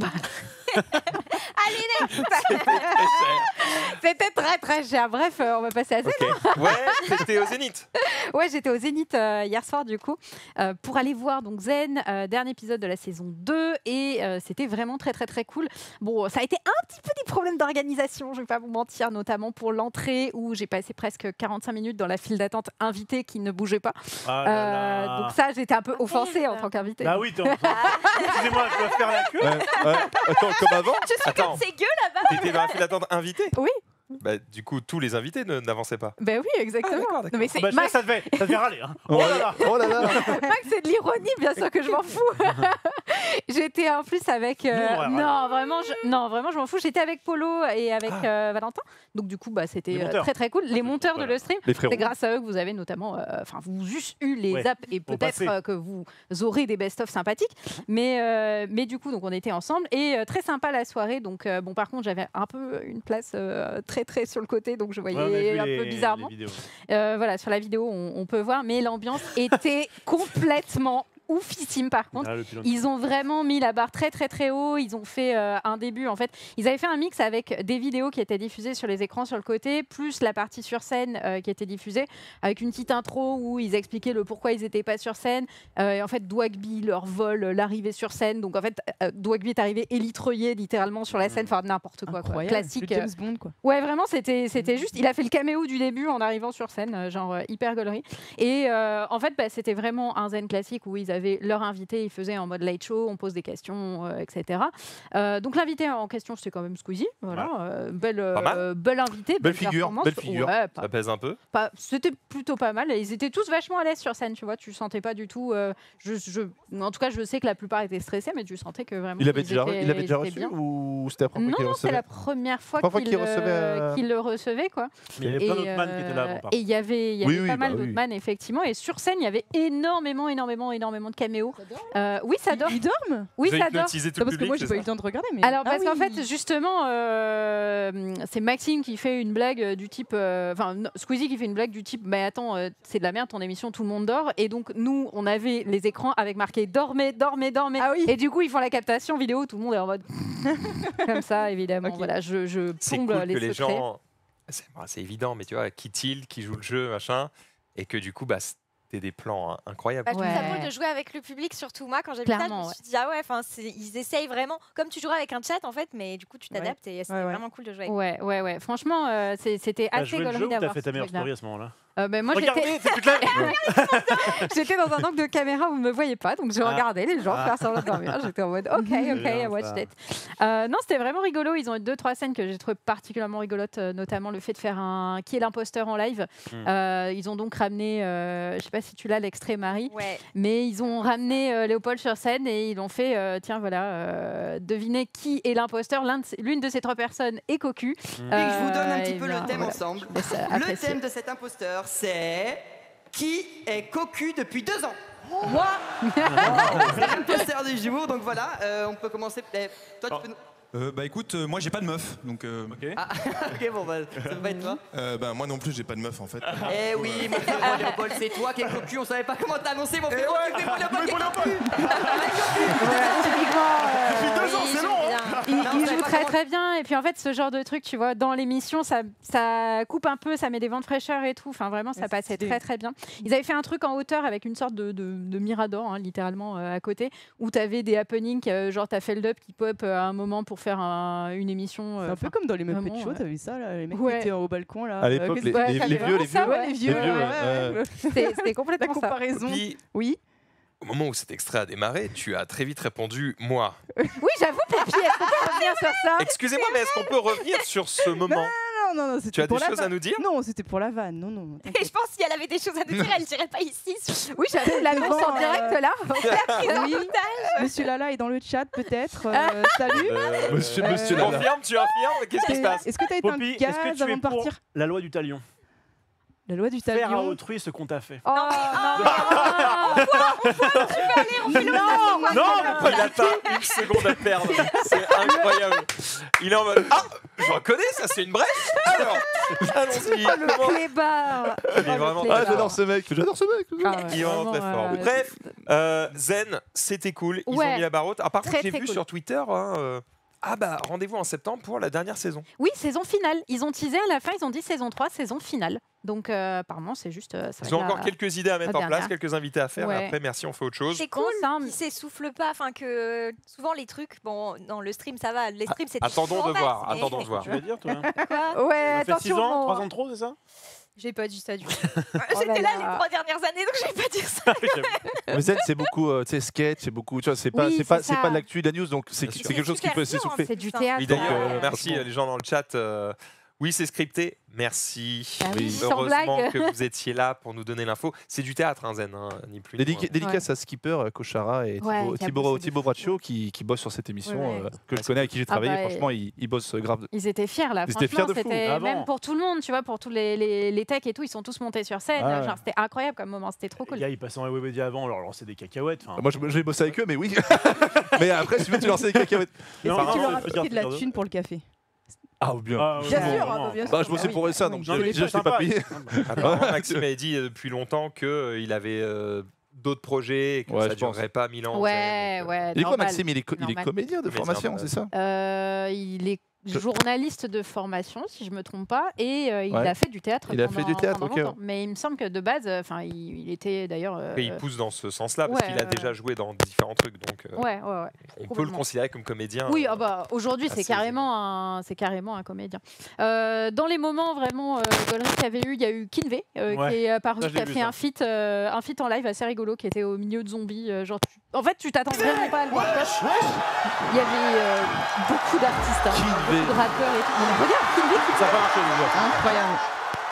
C'était très très cher. Bref, euh, on va passer à ça. Ok. Ouais, c'était au Zénith. *laughs* Ouais, j'étais au Zénith euh, hier soir du coup euh, pour aller voir donc Zen, euh, dernier épisode de la saison 2 et euh, c'était vraiment très très très cool. Bon, ça a été un petit peu des problèmes d'organisation, je vais pas vous mentir, notamment pour l'entrée où j'ai passé presque 45 minutes dans la file d'attente invité qui ne bougeait pas. Ah là là. donc ça, j'étais un peu Ah, offensée en tant qu'invité. Bah oui, excusez-moi, je dois faire la queue. Ouais, ouais. Attends, comme avant *laughs* Attends. C'est gueux là-bas T'étais dans la file d'attente invité Oui. Bah, du coup, tous les invités n'avançaient pas. Ben oui, exactement. Ah. Non, mais c'est Bah, je sais, Max, ça devait, ça devait râler. hein. Oh là là. Oh là là Max, c'est de l'ironie, bien sûr que je m'en fous. *laughs* J'étais en plus avec. euh, non, vraiment, je, non, vraiment, je m'en fous. J'étais avec Polo et avec euh, Valentin. Donc, du coup, bah, c'était euh, très très cool. Les monteurs Voilà. de le stream. C'est grâce à eux que vous avez notamment, euh, enfin, vous eussent eu les Ouais, apps et peut-être que vous aurez des best-of sympathiques. Mais, euh, mais du coup, donc on était ensemble et euh, très sympa la soirée. Donc, euh, bon, par contre, j'avais un peu une place euh, très très sur le côté, donc je voyais Ouais, un les- peu bizarrement. Euh, voilà, sur la vidéo, on, on peut voir, mais l'ambiance était *laughs* complètement oufissime par contre. Ah. Ils ont vraiment mis la barre très très très haut. Ils ont fait euh, un début en fait. Ils avaient fait un mix avec des vidéos qui étaient diffusées sur les écrans sur le côté, plus la partie sur scène euh, qui était diffusée avec une petite intro où ils expliquaient le pourquoi ils n'étaient pas sur scène. Euh, et en fait, Dwagby leur vole l'arrivée sur scène. Donc en fait, euh, Dwagby est arrivé élitreillé littéralement sur la scène, enfin n'importe quoi, quoi. Classique. James Bond, quoi. Ouais, vraiment, c'était c'était juste. Il a fait le caméo du début en arrivant sur scène, genre hyper gaulerie. Et euh, en fait, bah, c'était vraiment un zen classique où ils avaient leur invité, ils faisaient en mode late show, on pose des questions, euh, etc. Euh, donc l'invité en question, c'était quand même Squeezie. Voilà, euh, belle, euh, belle invité, Belle figure, belle figure. Ouais, pas- Ça pèse un peu. c'était plutôt pas mal. Ils étaient tous vachement à l'aise sur scène, tu vois. Tu sentais pas du tout. euh, je, je- en tout cas, je sais que la plupart étaient stressés, mais tu sentais que vraiment. Il avait ils déjà, étaient- il avait déjà reçu bien. ou c'était la première fois qu'il non, c'est recevait la première fois Première fois qu'il le- recevait, euh, qu'il le recevait, quoi. Mais il y avait plein Et, d'autres man qui étaient là avant. par Et il y avait, il y Oui, avait oui, pas bah mal oui. d'autres man, effectivement. Et sur scène, il y avait énormément, énormément, énormément de caméos. Euh, oui, ça dort. Ils dorment? Oui, ça dort. hypnotisé tout le Parce que public. moi, j'ai c'est pas eu ça le temps de regarder. Mais... Alors Ah parce qu'en oui. fait justement euh, c'est Maxime qui fait une blague euh, du type euh, enfin non, Squeezie qui fait une blague du type mais attends euh, c'est de la merde ton émission tout le monde dort et donc nous on avait les écrans avec marqué dormez dormez dormez Ah oui. et du coup ils font la captation vidéo tout le monde est en mode *laughs* comme ça évidemment Ok. voilà je, je C'est plombe cool les que les secrets. gens. C'est bah, c'est évident, mais tu vois, qui tilt, qui joue le jeu, machin. Et que du coup, bah, c'était des plans hein, incroyables. Bah, je trouve ça cool de jouer avec le public, surtout moi quand j'ai vu ça, je me ouais. suis dit ah ouais, ils essayent vraiment comme tu jouerais avec un chat en fait, mais du coup tu t'adaptes et c'était Ouais, ouais. vraiment cool de jouer. avec. ouais ouais ouais franchement euh, c'est- c'était assez gaulerie ou t'as d'avoir fait ta meilleure story à ce moment-là? Euh, ben, moi j'étais Regardez, c'est. *laughs* J'étais dans un angle de caméra où vous ne me voyez pas, donc je Ah. regardais les gens Ah. faire semblant de dormir. J'étais en mode *laughs* OK, OK, bien, I watched ça. it. Euh, non, c'était vraiment rigolo. Ils ont eu deux, trois scènes que j'ai trouvées particulièrement rigolotes, euh, notamment le fait de faire un qui est l'imposteur en live. Hmm. Euh, ils ont donc ramené, euh, je sais pas si tu l'as, l'extrait Marie, Ouais. mais ils ont ramené euh, Léopold sur scène et ils l'ont fait, euh, tiens voilà, euh, devinez qui est l'imposteur. L'un de ces- L'une de ces trois personnes est cocu. Hmm. Et je vous donne un petit peu le thème voilà. ensemble. Le thème de cet imposteur, c'est qui est cocu depuis deux ans Moi *laughs* C'est l'imposteur du jour, donc voilà, euh, on peut commencer. Eh, toi, tu Oh. peux nous- Euh, bah écoute, euh, moi j'ai pas de meuf, donc euh, Ok. Ah, *laughs* ok, bon, bah, ça va être toi. euh, bah moi non plus j'ai pas de meuf en fait. Eh oui, mon frérot Léopold, c'est toi qui es cocu, on savait pas comment t'annoncer, mon frérot, tu fais pour Léopold qui est cocu *laughs* Ouais, typiquement. euh, deux ans, Oui, c'est long hein bien. Il, Non, il joue pas très comment- très bien et puis en fait ce genre de truc tu vois dans l'émission ça, ça coupe un peu ça met des vents de fraîcheur et tout enfin vraiment ça Ouais, passait très très bien ils avaient fait un truc en hauteur avec une sorte de, de, de mirador hein, littéralement euh, à côté où tu avais des happenings euh, genre t'as Feldup qui pop euh, à un moment pour faire un- une émission C'est euh, un peu comme dans les Muppet Show, ouais. t'as vu ça là Les mecs Ouais. qui étaient au balcon là. À l'époque, qu'est-ce- les, vieux, les vieux. ouais. les vieux, Les vieux, ouais, ouais, ouais, ouais. *laughs* c'était complètement ça comparaison. Oui. au moment où cet extrait a démarré, tu as très vite répondu moi. oui j'avoue Poppy est-ce qu'on peut revenir sur ça Excusez-moi, mais est-ce qu'on peut revenir sur ce moment? Non, non, non, c'était Tu as pour des la choses à vanne. nous dire Non, c'était pour la vanne. Non, non. *laughs* Et je pense si elle avait des choses à nous dire, elle dirait pas ici. oui j'avoue l'annonce en Devant, direct là *laughs* Oui. Monsieur Lala est dans le chat peut-être. Euh, salut. Euh, Monsieur, Euh, monsieur Tu Lala. confirmes, tu affirmes Qu'est-ce qui se passe Est-ce que t'as été un Poppy, est-ce que gaz tu avant de partir la loi du talion? La loi du Faire à talion. autrui ce qu'on t'a fait. Oh, non, mais- Non, Non, il a pas une seconde à perdre. C'est incroyable. Il est en mode Ah, je reconnais, ça c'est une brèche. Alors, allons-y. Oh, le clébard Il est vraiment Ah, j'adore ce mec, j'adore ce mec. Ah ouais, Il est vraiment très fort. euh, Bref, euh, Zen, c'était cool. Ils ont mis la barre haute. Ah, par contre, Très, j'ai vu cool. sur Twitter. hein, euh, ah bah rendez-vous en septembre pour la dernière saison. Oui, saison finale. Ils ont teasé à la fin, ils ont dit saison 3, saison finale. Donc euh, apparemment, c'est juste. euh, ça va Ils ont être encore la- quelques idées à mettre en la place, quelques invités à faire. Ouais. Et après, merci, on fait autre chose. C'est cool ça, qu'ils s'essoufflent pas, enfin que souvent les trucs, bon, dans le stream ça va, les streams c'est Attendons de voir. Attendons de voir. Tu vas dire, toi Quoi Ouais, Ça fait 6 attention. ans, bon. 3 ans de trop, c'est ça? J'ai pas dit ça du *laughs* tout. Oh J'étais là là là. les trois dernières années donc je vais pas dire ça. Mais *laughs* Zen, c'est beaucoup, euh, tu sais, sketch, c'est beaucoup, tu vois, c'est pas, Oui, c'est pas, c'est c'est ça. pas de l'actu, de la news, donc c'est quelque chose qui peut s'essouffler. C'est du théâtre. Oui, d'ailleurs, ouais. euh, merci euh, les gens dans le chat. euh, oui, c'est scripté. Merci. Ah oui, Heureusement que vous étiez là pour nous donner l'info. C'est du théâtre, hein, Zen, hein, ni plus moins. dédicace à Skipper, euh, Kochara et Ouais, Thibaut. Braccio qui, qui bossent sur cette émission, Ouais, ouais. euh, que je connais, avec qui j'ai Ah travaillé. bah, Franchement, ils, ils bossent grave. Ils étaient fiers là. Ils étaient fiers de fou. c'était Ah bon même pour tout le monde, tu vois, pour tous les, les, les techs et tout, ils sont tous montés sur scène. Ah c'était incroyable comme moment, c'était trop cool. Les gars, ils passaient en Webedia avant, alors lançaient des cacahuètes. enfin, Moi, je- j'ai bossé avec eux, mais oui. *laughs* mais après, si tu veux, tu lances des cacahuètes. Que tu leur as de la thune pour le café? Ah, bien. Ah, Bien non, sûr, non. bah, bien Bah, sûr. je bossais Ah pour oui. ça, donc les déjà, je t'ai pas payé. *laughs* Apparemment, Maxime avait dit euh, depuis longtemps qu'il avait euh, d'autres projets et que Ouais, ça je ne pense. durerait pas mille ans. Ouais, euh, ouais. Il est quoi, normal. Maxime? Il est, co- il est Normal. comédien de formation, c'est ça? Euh, il est journaliste de formation, si je me trompe pas, et euh, il Ouais. a fait du théâtre. Il a fait du théâtre, ok. longtemps. Mais il me semble que de base, euh, enfin, il, il était d'ailleurs. euh, Et il pousse dans ce sens-là parce ouais, qu'il a déjà joué dans différents trucs. Donc euh, Ouais, ouais, ouais. on peut le considérer comme comédien. Oui, euh, ah bah, aujourd'hui, c'est carrément, un, c'est carrément un comédien. Euh, dans les moments vraiment euh, qu'il y avait eu, il y a eu Kinvey euh, Ouais. qui est apparu, qui a fait ça. un feat, euh, un feat en live assez rigolo, qui était au milieu de zombies. euh, genre, tu- En fait, tu t'attends vraiment pas à le voir. Il y avait euh, beaucoup d'artistes, hein, beaucoup de rappeurs et tout. Mais regarde, qui Ça va marcher, les gars. Incroyable.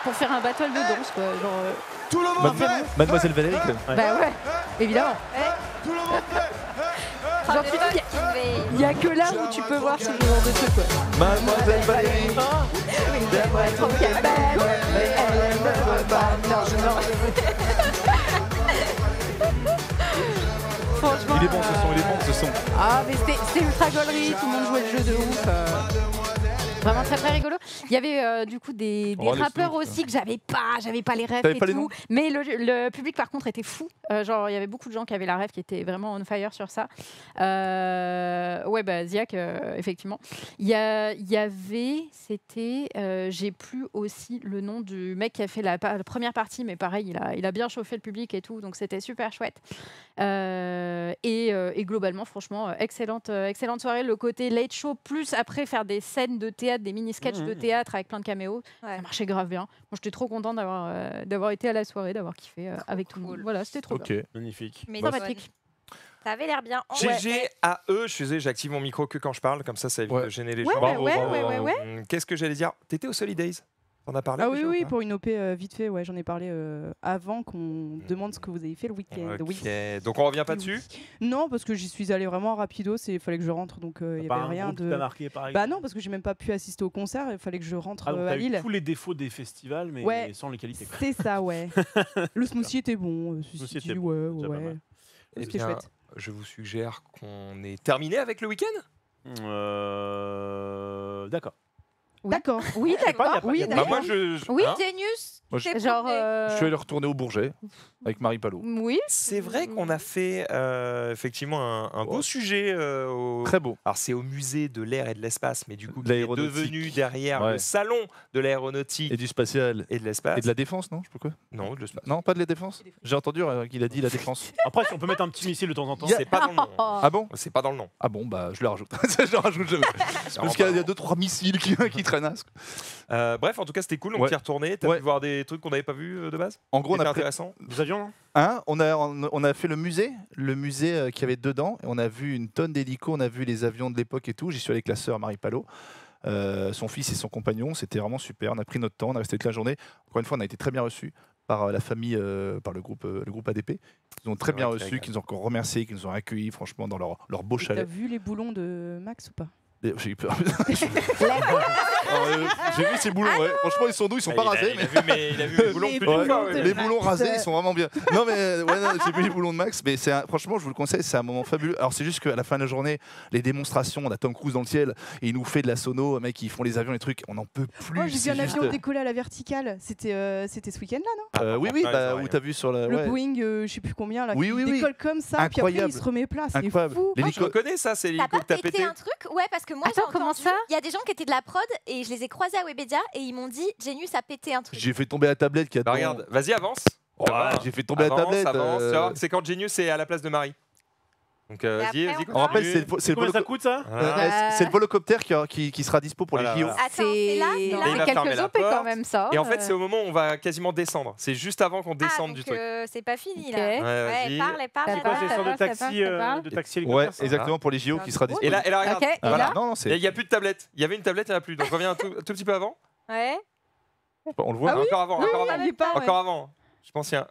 Pour faire un battle de danse, quoi. Genre, euh, Tout le monde fait Mademoiselle Valérie, quand même. Bah ouais, évidemment. Tout le monde fait Genre, tu dis, il n'y a que là où tu peux voir ce genre de truc, quoi. Mademoiselle Valérie. J'aimerais trop *laughs* Franchement. Il est bon ce son, euh, il est bon ce son. Ah, mais c'était c'était ultra gaulerie, tout le monde jouait le jeu de ouf. Vraiment très très rigolo. Il y avait euh, du coup des, des Oh, rappeurs Snoop, aussi que j'avais pas, j'avais pas les rêves et tout. mais le, le public par contre était fou. Euh, genre il y avait beaucoup de gens qui avaient la rêve, qui étaient vraiment on fire sur ça. Euh, ouais bah Ziak effectivement. Il y, a- il y avait, c'était, j'ai plus aussi le nom du mec qui a fait la, première partie, mais pareil il a, il a bien chauffé le public et tout, donc c'était super chouette. Et, et globalement, franchement, excellente, excellente soirée. Le côté late show, plus après faire des scènes de théâtre, des mini-sketchs de Mhm. théâtre avec plein de caméos, Ouais. ça marchait grave bien. Moi, j'étais trop contente d'avoir euh, d'avoir été à la soirée, d'avoir kiffé euh, avec tout le monde. Voilà, c'était trop Ok. bien. Magnifique. Mais Sympathique. Ça avait l'air bien. En- GG Ouais. à eux, je faisais, j'active mon micro que quand je parle, comme ça ça évite Ouais. de gêner les Ouais, gens. ouais, Bravo, ouais, ouais, ouais, Qu'est-ce que j'allais dire? T'étais au Solidays? T'en as parlé Ah oui, déjà oui, pas pour une OP euh, vite fait, ouais, j'en ai parlé euh, avant qu'on demande ce que vous avez fait le week-end. Ok, Oui. donc on revient pas dessus Non, parce que j'y suis allée vraiment rapido, il fallait que je rentre, donc euh, il n'y Pas avait un rien groupe qui de. marqué, par exemple Bah non, parce que j'ai même pas pu assister au concert, il fallait que je rentre Ah, donc euh, t'as à eu Lille. tous les défauts des festivals, mais Ouais. sans les qualités. quoi. C'est ça, ouais. *laughs* le smoothie était bon. euh, ceci Smoothie était dit, ouais, déjà pas ouais. mal. Eh C'était bien, chouette. Je vous suggère qu'on ait terminé avec le week-end? Euh, D'accord. Oui. D'accord. Oui, d'accord. Oui, pas- Bah, d'accord. moi je. je- Oui, hein Moi, je- t'es Genre. prouvé. euh, Je suis allé retourner au Bourget avec Marie Palot. Oui. C'est vrai qu'on a fait euh, effectivement un, un beau Oh. sujet. euh, au... Très beau. Alors c'est au musée de l'air et de l'espace, mais du coup De qui est l'aéronautique. devenu derrière Ouais. le salon de l'aéronautique Et et, du spatial. de l'espace. Et de la défense, non Je quoi Non, de l'espace. Non, pas de la défense J'ai entendu euh, qu'il a dit la défense. *laughs* Après, si on peut mettre un petit missile de temps en temps. C'est pas dans le nom. *laughs* Ah bon C'est pas dans le nom. Ah bon, bah je le rajoute. *laughs* je le rajoute, Parce qu'il y a- deux, trois missiles qui, qui. Euh, bref, en tout cas, c'était cool. On Ouais. t'y est retourné. T'as Ouais. pu voir des trucs qu'on n'avait pas vus euh, de base En gros, on a, intéressant. Des avions, Hein, on, a, on, a fait le musée, le musée euh, qu'il y avait dedans. Et on a vu une tonne d'hélicos, on a vu les avions de l'époque et tout. J'y suis allé avec la sœur Marie Palot, euh, son fils et son compagnon. C'était vraiment super. On a pris notre temps, on a resté toute la journée. Encore une fois, on a été très bien reçus par la famille, euh, par le groupe, euh, le groupe ADP. Ils nous ont très bien qui reçus, qui nous ont encore remerciés, qui nous ont accueillis franchement dans leur, leur beau Et T'as chalet. vu les boulons de Max ou pas? J'ai eu peur. *laughs* Euh, *laughs* J'ai vu ces boulons, ouais. Franchement, ils sont doux, ils sont pas Ah, il, a, rasés. il mais- a vu mes, il a vu mes boulons Les *laughs* plus d'une Ouais, fois. ouais. les boulons rasés, ils sont vraiment bien. Non, mais euh, ouais, non, j'ai vu les boulons de Max, mais c'est un- franchement, je vous le conseille, c'est un moment fabuleux. Alors, c'est juste qu'à la fin de la journée, les démonstrations, on a Tom Cruise dans le ciel, et il nous fait de la sono, mec, ils font les avions, les trucs, on n'en peut plus. Oh, j'ai vu c'est un juste- avion décoller à la verticale. C'était euh, c'était ce week-end là, non? Euh, oui, oui, Ah, bah, où t'as vu sur la. Le ouais. Boeing, euh, je sais plus combien là, Oui, qui oui, oui. décolle comme ça, puis après Incroyable. il se remet place. C'est Incroyable. fou. Ah, reconnais ça, c'est T'as l'hélico pas que t'as pété pété. un truc? Ouais, parce que moi Attends, comment entendu- ça Il y a des gens qui étaient de la prod et je les ai croisés à Webedia et ils m'ont dit Genius a pété un truc. J'ai fait tomber la tablette qui a Bah, regarde, vas-y, avance. Oh, j'ai fait tomber avance, la tablette. Euh, c'est quand Genius est à la place de Marie. Donc euh, vas-y, vas-y. on On rappelle, c'est le, vo- c'est le, Combien ça volo- coûte ça Voilà. Ouais, c'est- c'est le volocoptère qui, qui- qui sera dispo pour Voilà, les JO. voilà. Attends, c'est là, c'est il va fermer quelques la OP quand même ça. Et en fait, euh. c'est au moment où on va quasiment descendre. C'est juste avant qu'on Ah, descende donc, du truc. euh, c'est pas fini Ok. là. Ouais, Ouais, vas-y. parle, parle. Ça C'est quoi sortes va, de ça euh, va. de taxis Ouais, ça exactement, pour les JO qui sera dispo. Et là, et là, regarde. Ok, et Voilà. là Non, non, Il c'est. n'y a plus de tablette. Il y avait une tablette, il n'y en a plus. Donc reviens un tout, tout petit peu avant. Ouais. On le voit. Ah oui encore avant, pas. Encore avant. Je pense qu'il y a.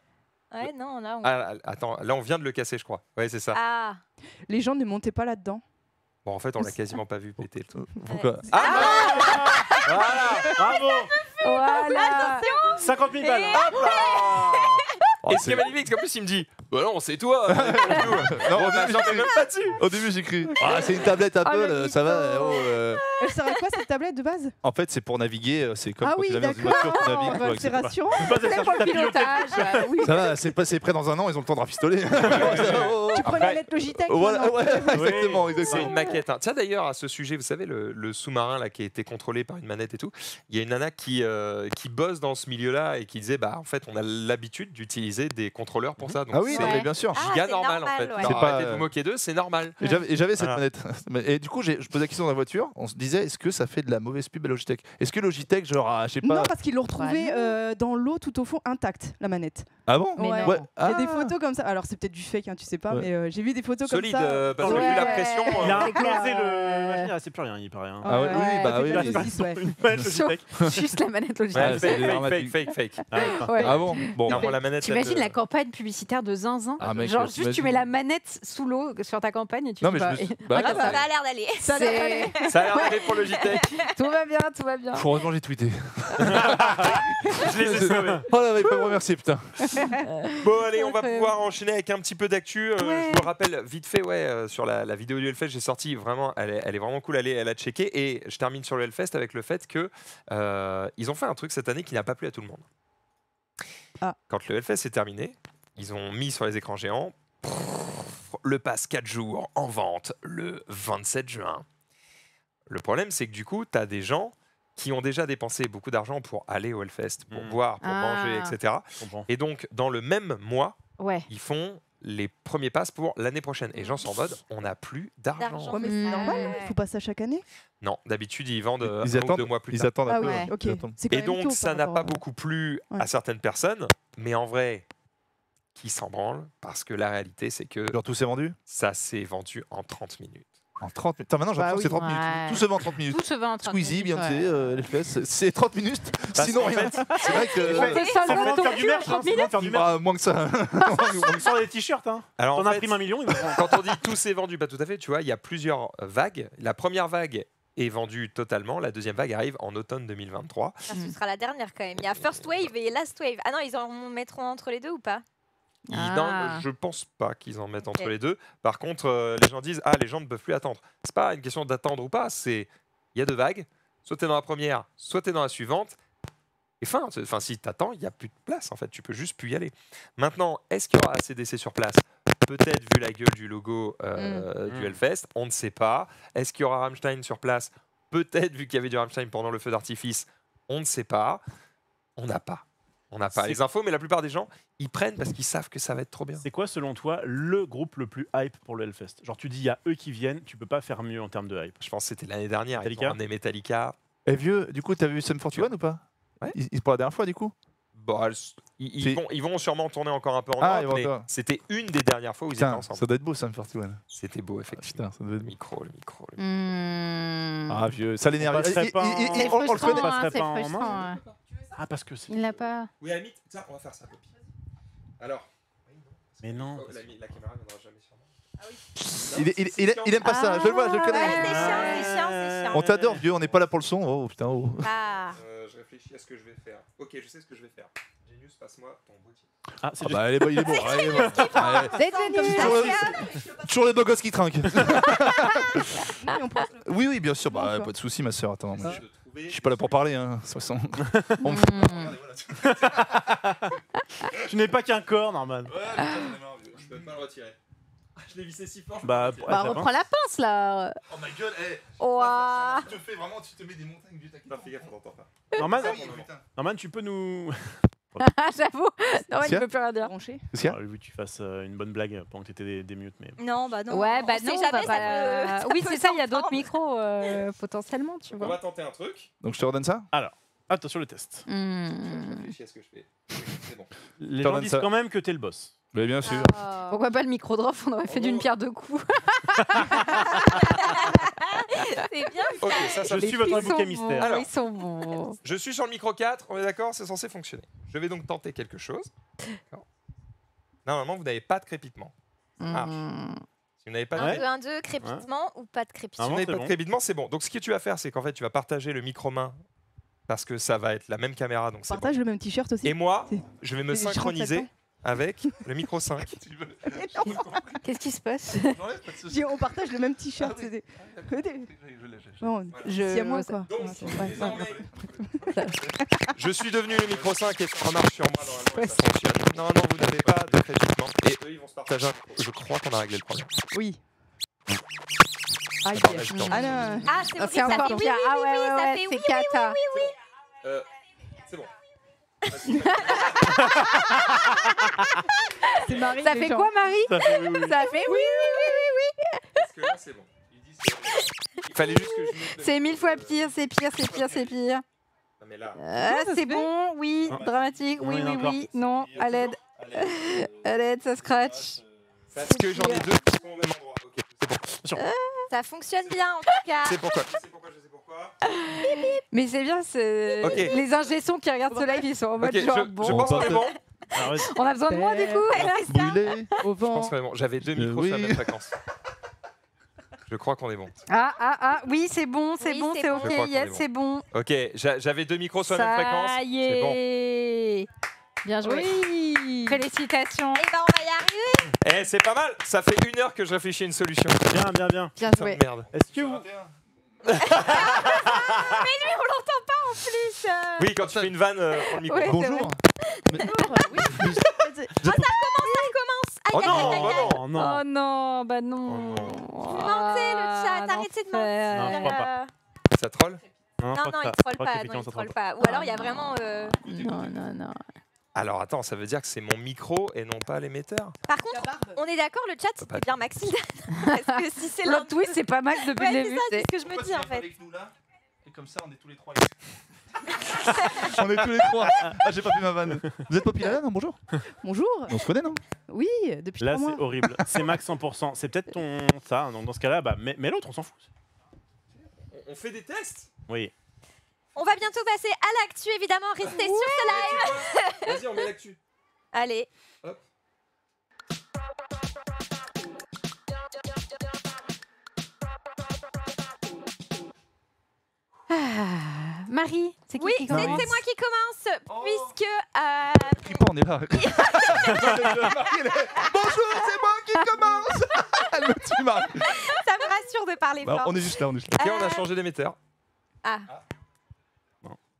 Ouais, non, là. On... Ah, attends, là on vient de le casser, je crois. Ouais, c'est ça. Ah. Les gens ne montaient pas là-dedans. Bon, en fait, on l'a quasiment pas vu péter le truc. Pourquoi Ah, Voilà. Bravo. Voilà. 50 000 balles. Hop là Oh, Et ce qui est magnifique, c'est qu'en plus, il me dit Bah non, c'est toi *laughs* Non, Non, début, ai même pas dessus *laughs* Au début, j'ai cru. Ah, c'est une tablette Apple, le euh, ça va. oh, euh. Elle sert à quoi cette tablette de base? En fait, c'est pour naviguer. euh, C'est comme Ah quand oui, tu dans une voiture, tu navigues. Bah, quoi, C'est rassurant. C'est pour le pilotage. *laughs* oui. Ça va, c'est passé près dans un an, ils ont le temps de rafistoler. Tu prends la lettre Logitech. voilà, ouais, exactement, C'est une maquette. hein. Tiens d'ailleurs à ce sujet, vous savez le, sous-marin là qui a été contrôlé par une manette et tout. Il y a une nana qui euh, qui bosse dans ce milieu-là et qui disait bah en fait on a l'habitude d'utiliser des contrôleurs pour ça. Donc Ah oui, c'est non, mais Ouais. bien sûr. Ah, giga c'est normal, en normal, fait. ouais. Non, pas, arrêtez de euh, vous moquer d'eux, c'est normal. Et j'avais- Et j'avais cette Voilà. manette. Et du coup, je posais la question dans la voiture. On se disait, est-ce que ça fait de la mauvaise pub à Logitech? Est-ce que Logitech, genre, ah, je sais pas. Non, parce qu'ils l'ont retrouvé Bah, euh, dans l'eau tout au fond intacte, la manette. Ah bon? Ouais. Ouais. Il y a des Ah. photos comme ça. Alors c'est peut-être du fake, hein, tu sais pas, Ouais. mais euh, j'ai vu des photos Solide comme ça. euh, parce que vu la pression. Il a implosé le. ah, c'est plus rien, il paraît. hein. Ah ouais, oui, Ouais, bah oui. *laughs* Juste la manette Logitech. Fake, fake, fake. Ah. Ah bon? Bon. La manette. T'imagines elle, la campagne publicitaire de Zinzin Ah, mec, Genre euh, juste tu mets la manette sous l'eau sur ta campagne et tu Non, mais je *laughs* bah, me bah, Ah, regarde, ça ça- a l'air d'aller. Ça a l'air d'aller pour Logitech. *laughs* tout va bien, tout va bien. Heureusement, j'ai tweeté. Je les ai sauvés. Oh là, il faut me remercier, putain. *laughs* Bon, allez, on va pouvoir enchaîner avec un petit peu d'actu. Euh, Ouais. Je me rappelle vite fait, ouais, euh, sur la, la vidéo du Hellfest, j'ai sorti vraiment, elle est, elle est vraiment cool, elle est, elle a checké. Et je termine sur le Hellfest avec le fait que euh, ils ont fait un truc cette année qui n'a pas plu à tout le monde. Ah. Quand le Hellfest est terminé, ils ont mis sur les écrans géants le pass 4 jours en vente le 27 juin. Le problème, c'est que du coup, tu as des gens qui ont déjà dépensé beaucoup d'argent pour aller au Hellfest, pour Mm. boire, pour Ah. manger, etc. Et donc, dans le même mois, Ouais. ils font les premiers passes pour l'année prochaine. Et gens sont en mode, on n'a plus d'argent. Ouais, mais c'est normal, Ouais. faut pas ça chaque année. Non, d'habitude, ils vendent euh, Ils un ou attendent, deux mois plus ils tard. attendent un Ah peu. ouais. Ils attendent. C'est quand Et tôt donc, ça n'a pas beaucoup plu Ouais. à certaines personnes, mais en vrai, qui s'en branlent Parce que la réalité, c'est que Genre, tout s'est vendu? ça s'est vendu en 30 minutes. En 30 minutes. Maintenant, j'ai Bah l'impression que c'est 30 oui. minutes. Ouais. Tout se vend en 30 minutes. Tout se vend en 30 Squeezie, minutes, Beyoncé, ouais. euh, les fesses, c'est 30 minutes. Parce Sinon, qu'en rien. fait, C'est vrai que. Ça, faire du en merch, hein, 30 c'est le moment de faire du merch. Ah, *laughs* moins que ça. On sort des t-shirts, hein. alors, en On fait, imprime un million, quand on dit tout s'est vendu, pas tout à fait, tu vois, il y a plusieurs euh, vagues. La première vague est vendue totalement, la deuxième vague arrive en automne 2023. Ah, ce sera la dernière quand même. Il y a First Wave et Last Wave. Ah non, ils en mettront entre les deux ou pas? Ils- Ah. non, je pense pas qu'ils en mettent entre les deux. Par contre, euh, les gens disent ah les gens ne peuvent plus attendre. C'est pas une question d'attendre ou pas. C'est il y a deux vagues. Soit t'es dans la première, soit t'es dans la suivante. Et fin, enfin si t'attends, il y a plus de place en fait. Tu peux juste plus y aller. Maintenant, est-ce qu'il y aura assez d'essais sur place? Peut-être vu la gueule du logo euh, du Mm. Hellfest, on ne sait pas. Est-ce qu'il y aura Rammstein sur place? Peut-être vu qu'il y avait du Rammstein pendant le feu d'artifice, on ne sait pas. On n'a pas. On n'a pas les infos, mais la plupart des gens, ils prennent parce qu'ils savent que ça va être trop bien. C'est quoi, selon toi, le groupe le plus hype pour le Hellfest? Genre, tu dis, il y a eux qui viennent, tu peux pas faire mieux en termes de hype. Je pense que c'était l'année dernière. Ils Metallica? ont ramené Metallica. Eh vieux, du coup, t'as vu Sum 41 ou pas? Ouais. Ils, ils- pour la dernière fois, du coup? Bon, s- ils, ils vont, ils vont sûrement tourner encore un peu en Ah, Europe, ils c'était une des dernières fois où ils étaient ensemble. ça doit être beau, Sum 41. C'était beau, effectivement. Putain, ça doit être Le beau. micro, le micro. le Mmh. Ah, vieux, ça l'énerve. On on- on le connaît. pas- hein, passerait c'est pas en main frustrant. Ah, parce que c'est. Il l'a pas. Oui, Amit, tiens, on va faire ça, Poppy. Alors, Mais non. oh, la, la caméra ne viendra jamais sur moi. Il, est- il, aime pas ça, je le vois, je le connais. c'est chiant, chiant, c'est chiant. On t'adore, vieux, on n'est pas là pour le son. Oh putain, oh. Ah. Euh, je réfléchis à ce que je vais faire. Ok, je sais ce que je vais faire. Genius, passe-moi ton boîtier. Ah, c'est Ah bah, il est bon, il est bon. *laughs* Genius. Toujours le- Toujours les beaux gosses qui trinquent. Oui, on pense- Oui, oui, bien sûr, bah, pas de soucis, ma soeur. Attends, je, suis pas là pour parler. Hein. De toute façon. *laughs* On me Tu n'es pas qu'un corps, Norman. Je peux pas le retirer. Je l'ai vissé si fort. Bah, Bah, ouais, reprends la pince là. Oh ma gueule, hey, Ouah. tu te fais vraiment, tu te mets des montagnes, vieux, t'inquiète Non, fais gaffe, on t'entend pas. va. Norman, Ah putain. Norman, tu peux nous. *laughs* J'avoue. Non, il ne peut plus rien dire. y a Ah, oui, tu fasses euh, une bonne blague pendant que tu étais des, mutes, mais. Non, bah non. Ouais, bah on non, on va pas- peut- *laughs* ça Oui, c'est ça, il y a d'autres micros euh, potentiellement, tu On vois. va tenter un truc. Donc je te redonne ça Attention le test. Je Hmm. réfléchis à ce que je fais. C'est bon. Les T'en gens disent ça. quand même que t'es le boss. Mais bien sûr. Pourquoi pas le micro drop On aurait fait Oh. d'une pierre deux coups. *laughs* C'est bien. Ok, ça, ça Je fait- suis votre sont mystère. bons, Alors. Ils sont bons. Je suis sur le micro 4, on est d'accord, c'est censé fonctionner. Je vais donc tenter quelque chose. Normalement, vous n'avez pas de crépitement. marche. Hmm. Si vous n'avez pas de, Ouais. 2, 1, 2, crépitement ou pas de si crépitement vous Ah bon, n'avez c'est pas de bon. crépitement, c'est bon. Donc, ce que tu vas faire, c'est qu'en fait, tu vas partager le micro main parce que ça va être la même caméra. Donc, On c'est bon. partage le même t-shirt aussi. Et moi, je vais me synchroniser. Avec le micro 5. *laughs* Qu'est-ce qui se passe on partage le même t-shirt. Ah oui. Bon, *laughs* Je- suis devenu le micro 5 et ça remarche sur moi. Non, non, vous n'avez pas de crépitement. Et eux, ils vont se partager. un- Je crois qu'on a réglé le problème. Oui. T'en- Ah non. Ah, c'est Ah, ça fait oui, oui, Ah oui, ouais, oui, ouais, ça ouais, fait c'est oui, cata. Euh, bon. C'est Marie. Ça fait gens. quoi, Marie Ça fait oui, oui, oui. Ça fait oui, oui, Parce que là, c'est bon. Il fallait juste que je C'est mille fois pire, c'est pire, c'est pire, c'est pire. Non, mais là. Se c'est bon, oui, Ah. dramatique, oui, Oui, oui, oui, non, à l'aide, à l'aide, ça scratch. Parce que j'en ai deux qui sont au même endroit. Ok, c'est bon. Ça fonctionne bien en tout cas. C'est je sais pourquoi. Mais c'est bien, c'est Ok. les ingé sons qui regardent ce live, ils sont en mode Ok, genre, je bon, pense qu'on est bon. On a besoin de moi du coup Brûlé. Au Je vent. pense qu'on est bon. J'avais deux Euh, micros oui. sur la même fréquence. Je crois qu'on est bon. Ah, ah, ah, oui, c'est bon, c'est Oui, bon, c'est c'est bon. ok, Je crois qu'on est yes, bon. c'est bon. Ok, j'a- j'avais deux micros sur la même fréquence. Ça y C'est bon. est Bien joué. Oui. Félicitations. Et bah on va y arriver. Eh, c'est pas mal. Ça fait une heure que je réfléchis à une solution. Bien, bien, bien. Bien Putain de joué. merde. Est-ce que vous. Plus. euh, Oui, quand tu fais une vanne euh, pour le micro. Ouais. Bonjour. Oui. Oh non, aïe, aïe, bah non. Oh non. Oh non, bah non. Oh Mentez le chat, Ah, arrêtez de l'enfer. Non, je crois pas. Ça troll? Non, je crois non, que il ça- troll je crois pas. Non, qu'effectivement, il ça troll troll pas. Ou alors il y a vraiment. euh, Non, non, non. Alors attends, ça veut dire que c'est mon micro et non pas l'émetteur? Par contre, on est d'accord, le chat c'est pas bien Maxime. *laughs* Parce que si c'est l'un Plot twist, c'est pas Max depuis le c'est début. ça, c'est- ce que je me dis en fait. avec nous là? Et comme ça, on est tous les trois *laughs* on est tous les trois. Ah, j'ai pas fait ma vanne. Vous êtes Popilala, non? Bonjour. Bonjour. On se connaît, non? Oui, depuis Là, trois c'est horrible. C'est Max 100%. C'est peut-être ton. Ça, donc dans ce cas-là, bah, mais l'autre, on s'en fout. On fait des tests? Oui. On va bientôt passer à l'actu évidemment. Restez sur ce live. *laughs* Vas-y, on met l'actu. Allez. Ah, Marie, c'est qui Oui, qui c'est c'est moi commence qui commence Oh. puisque euh, pas, on est là. *laughs* Bonjour, c'est moi qui commence. *laughs* Elle me tue, Marie. ça me rassure de parler Bah, fort. on est juste là, on est juste là. Ok, on a Euh, changé d'émetteur. Ah. Ah,